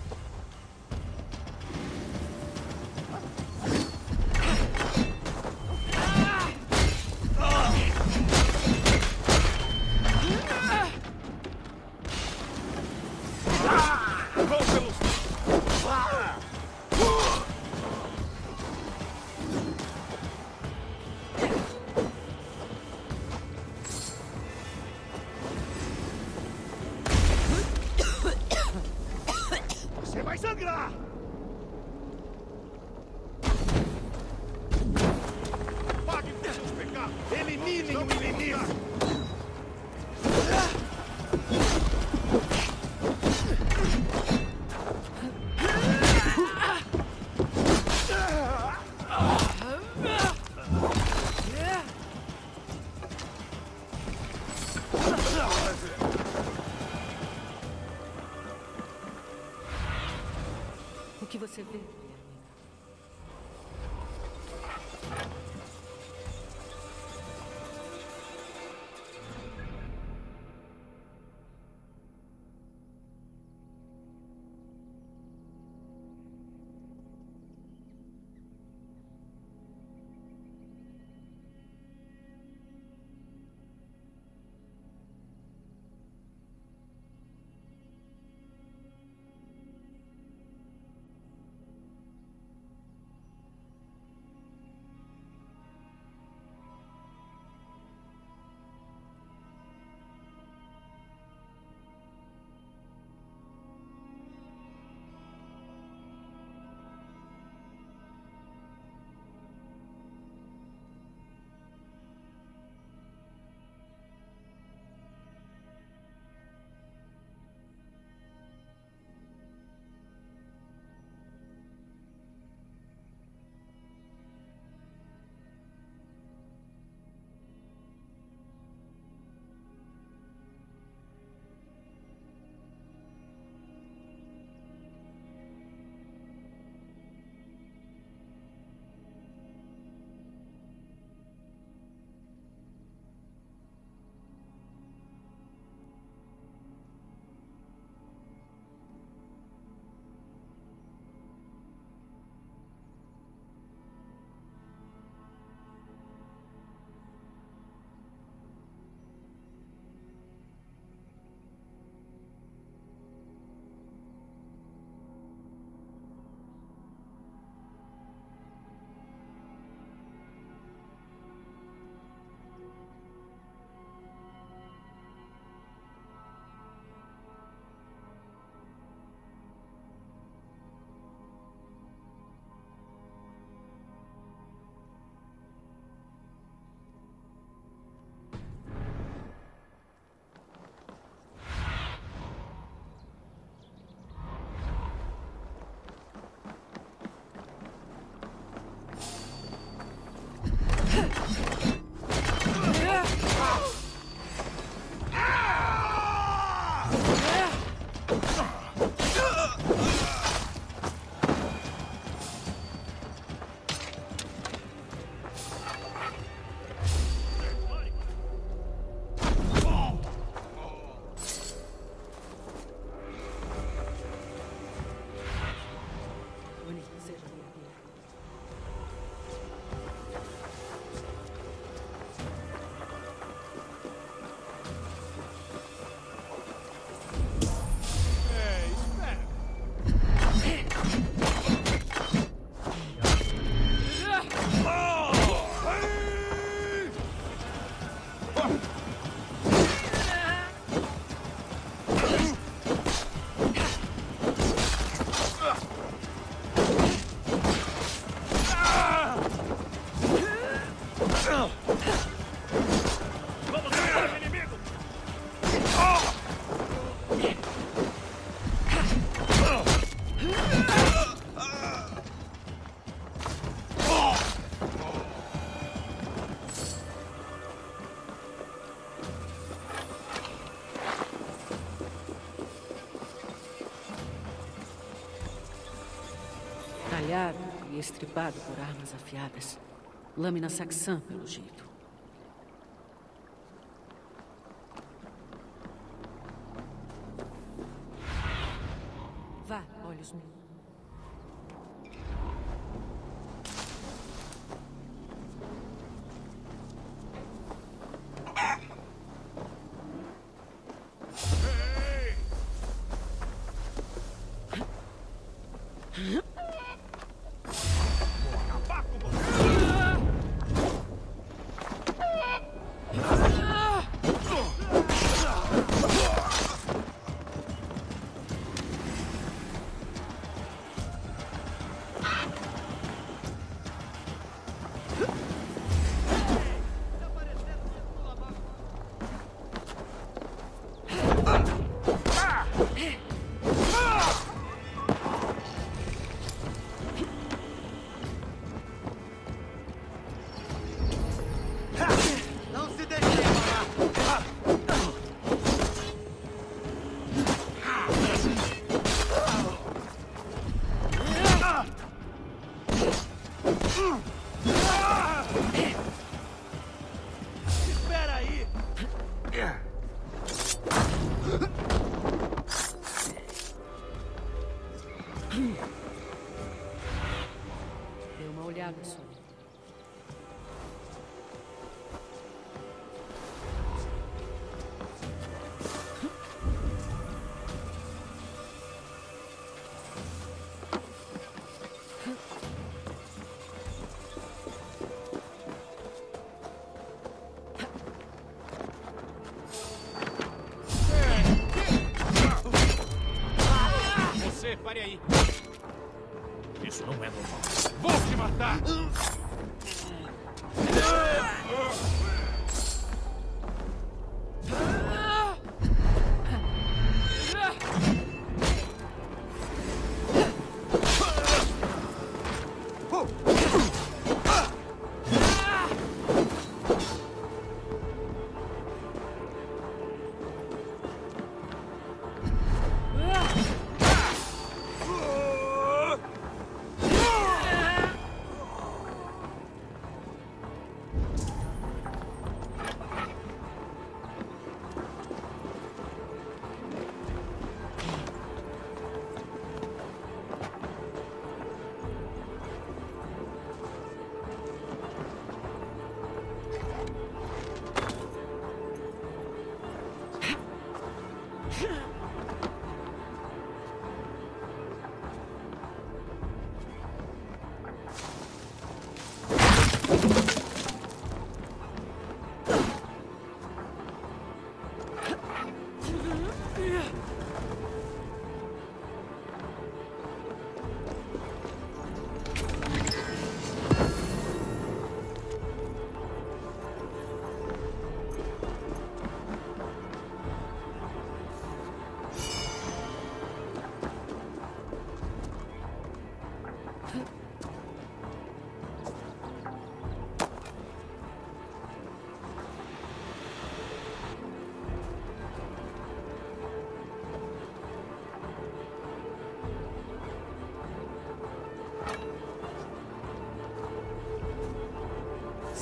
você vê, Estripado por armas afiadas. Lâmina saxã,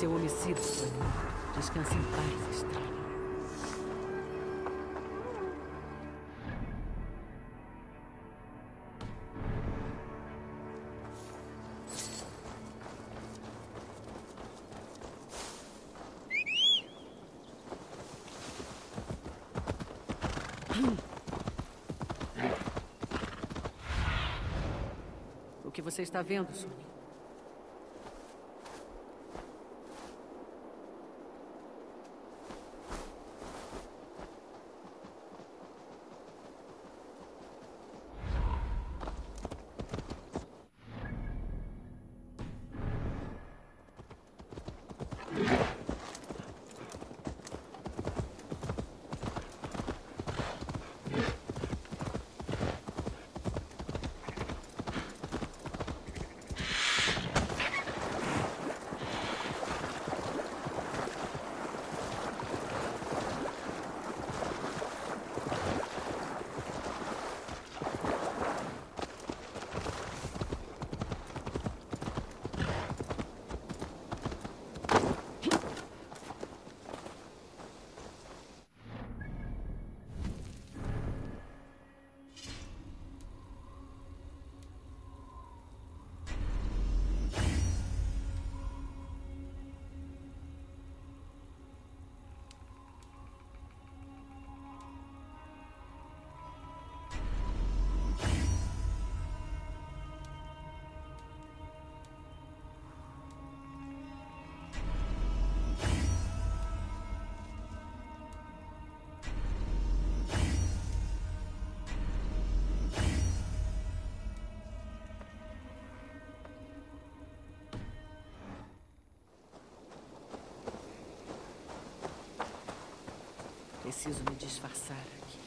Seu homicida, Sônia. Descanse em paz, Estrela. O que você está vendo, Sônia? Preciso me disfarçar aqui.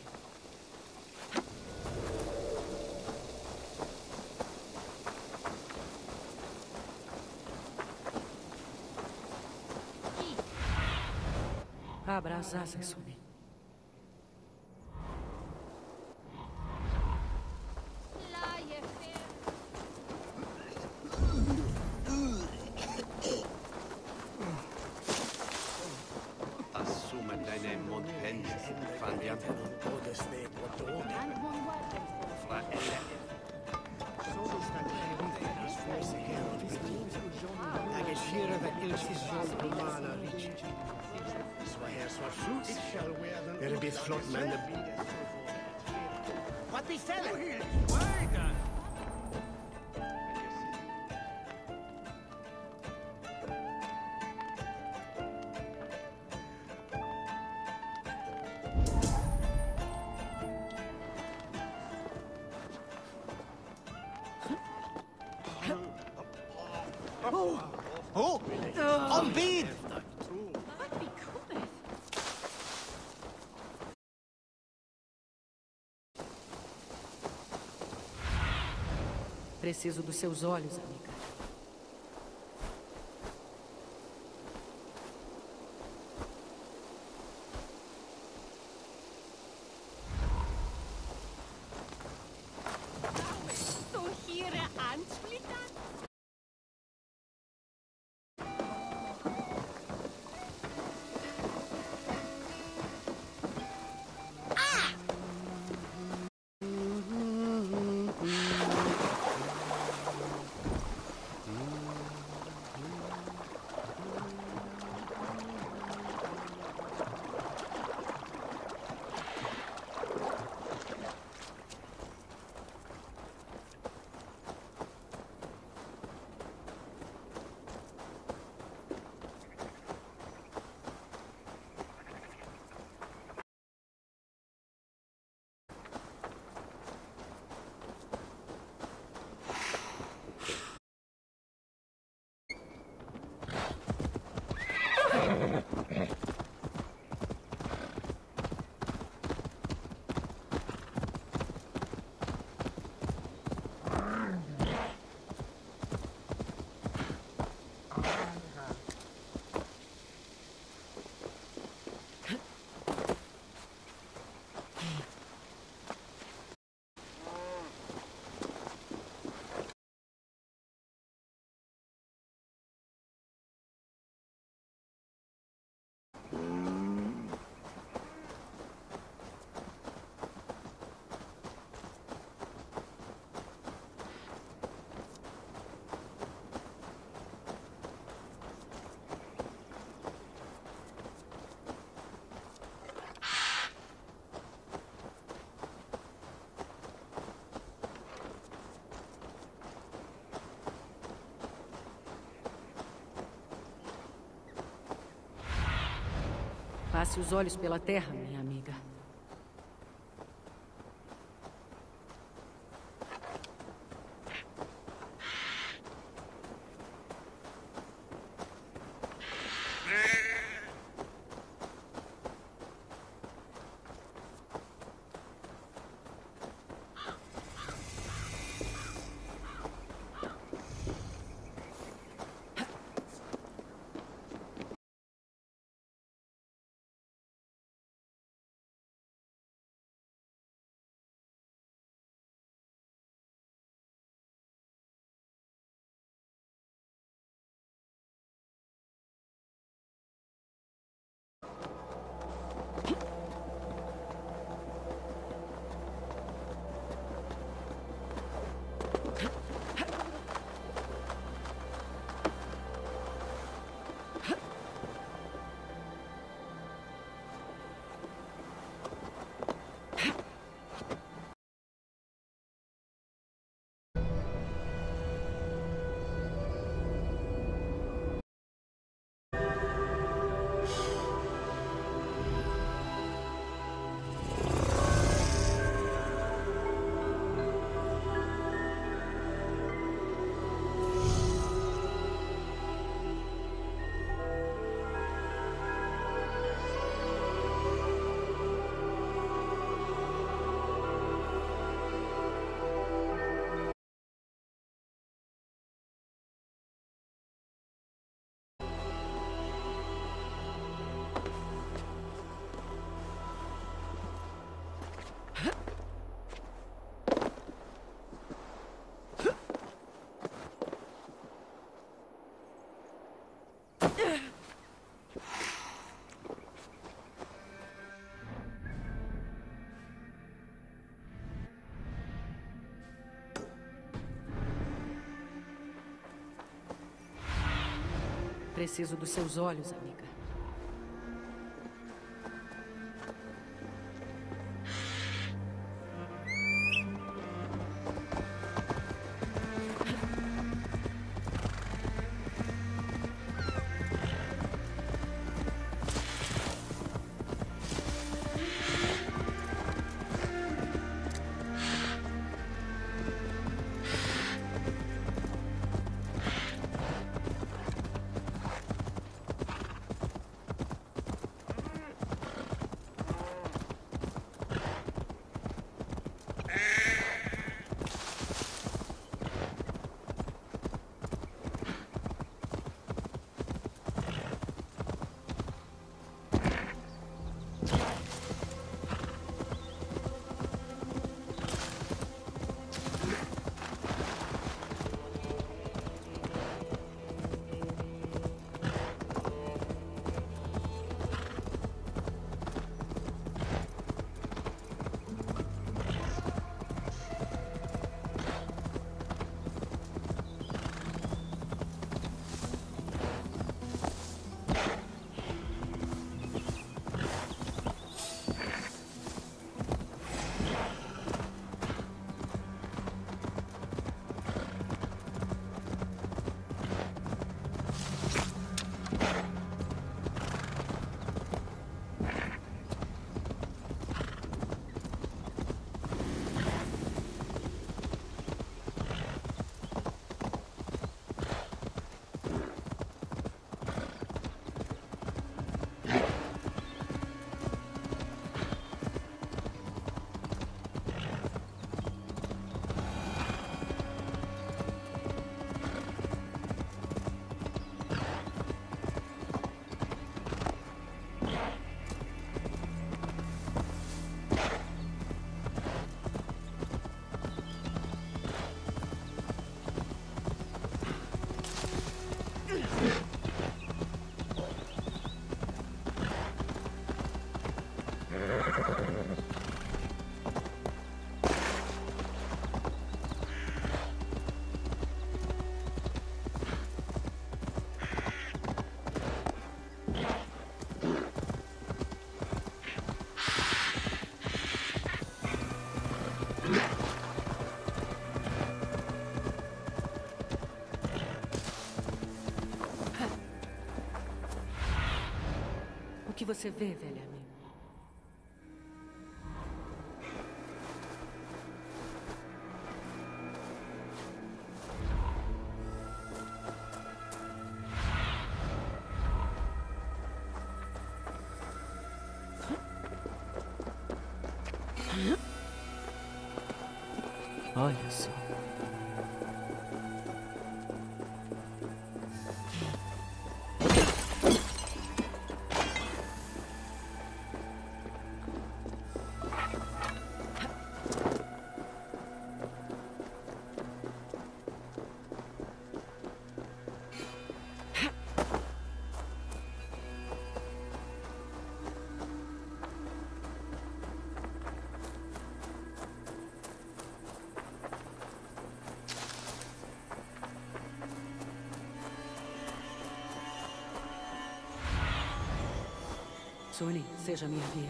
Abra as asas, Preciso dos seus olhos. passasse os olhos pela terra, Preciso dos seus olhos, amiga. Que você vê, velha amigo? Olha só. Suni, seja minha guia.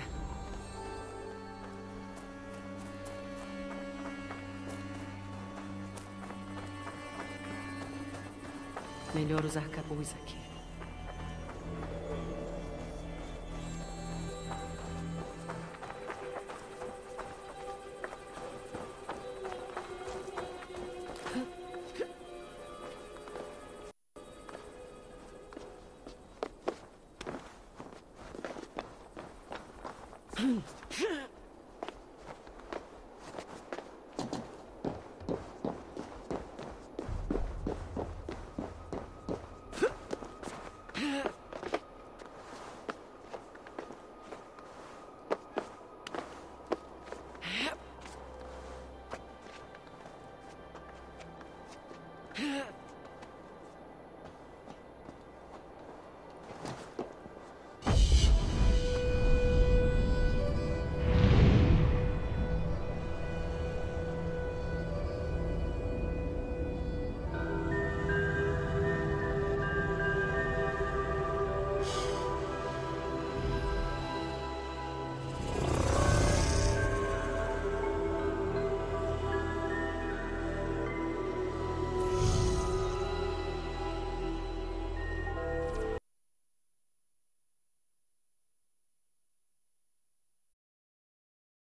Melhor usar capuz aqui.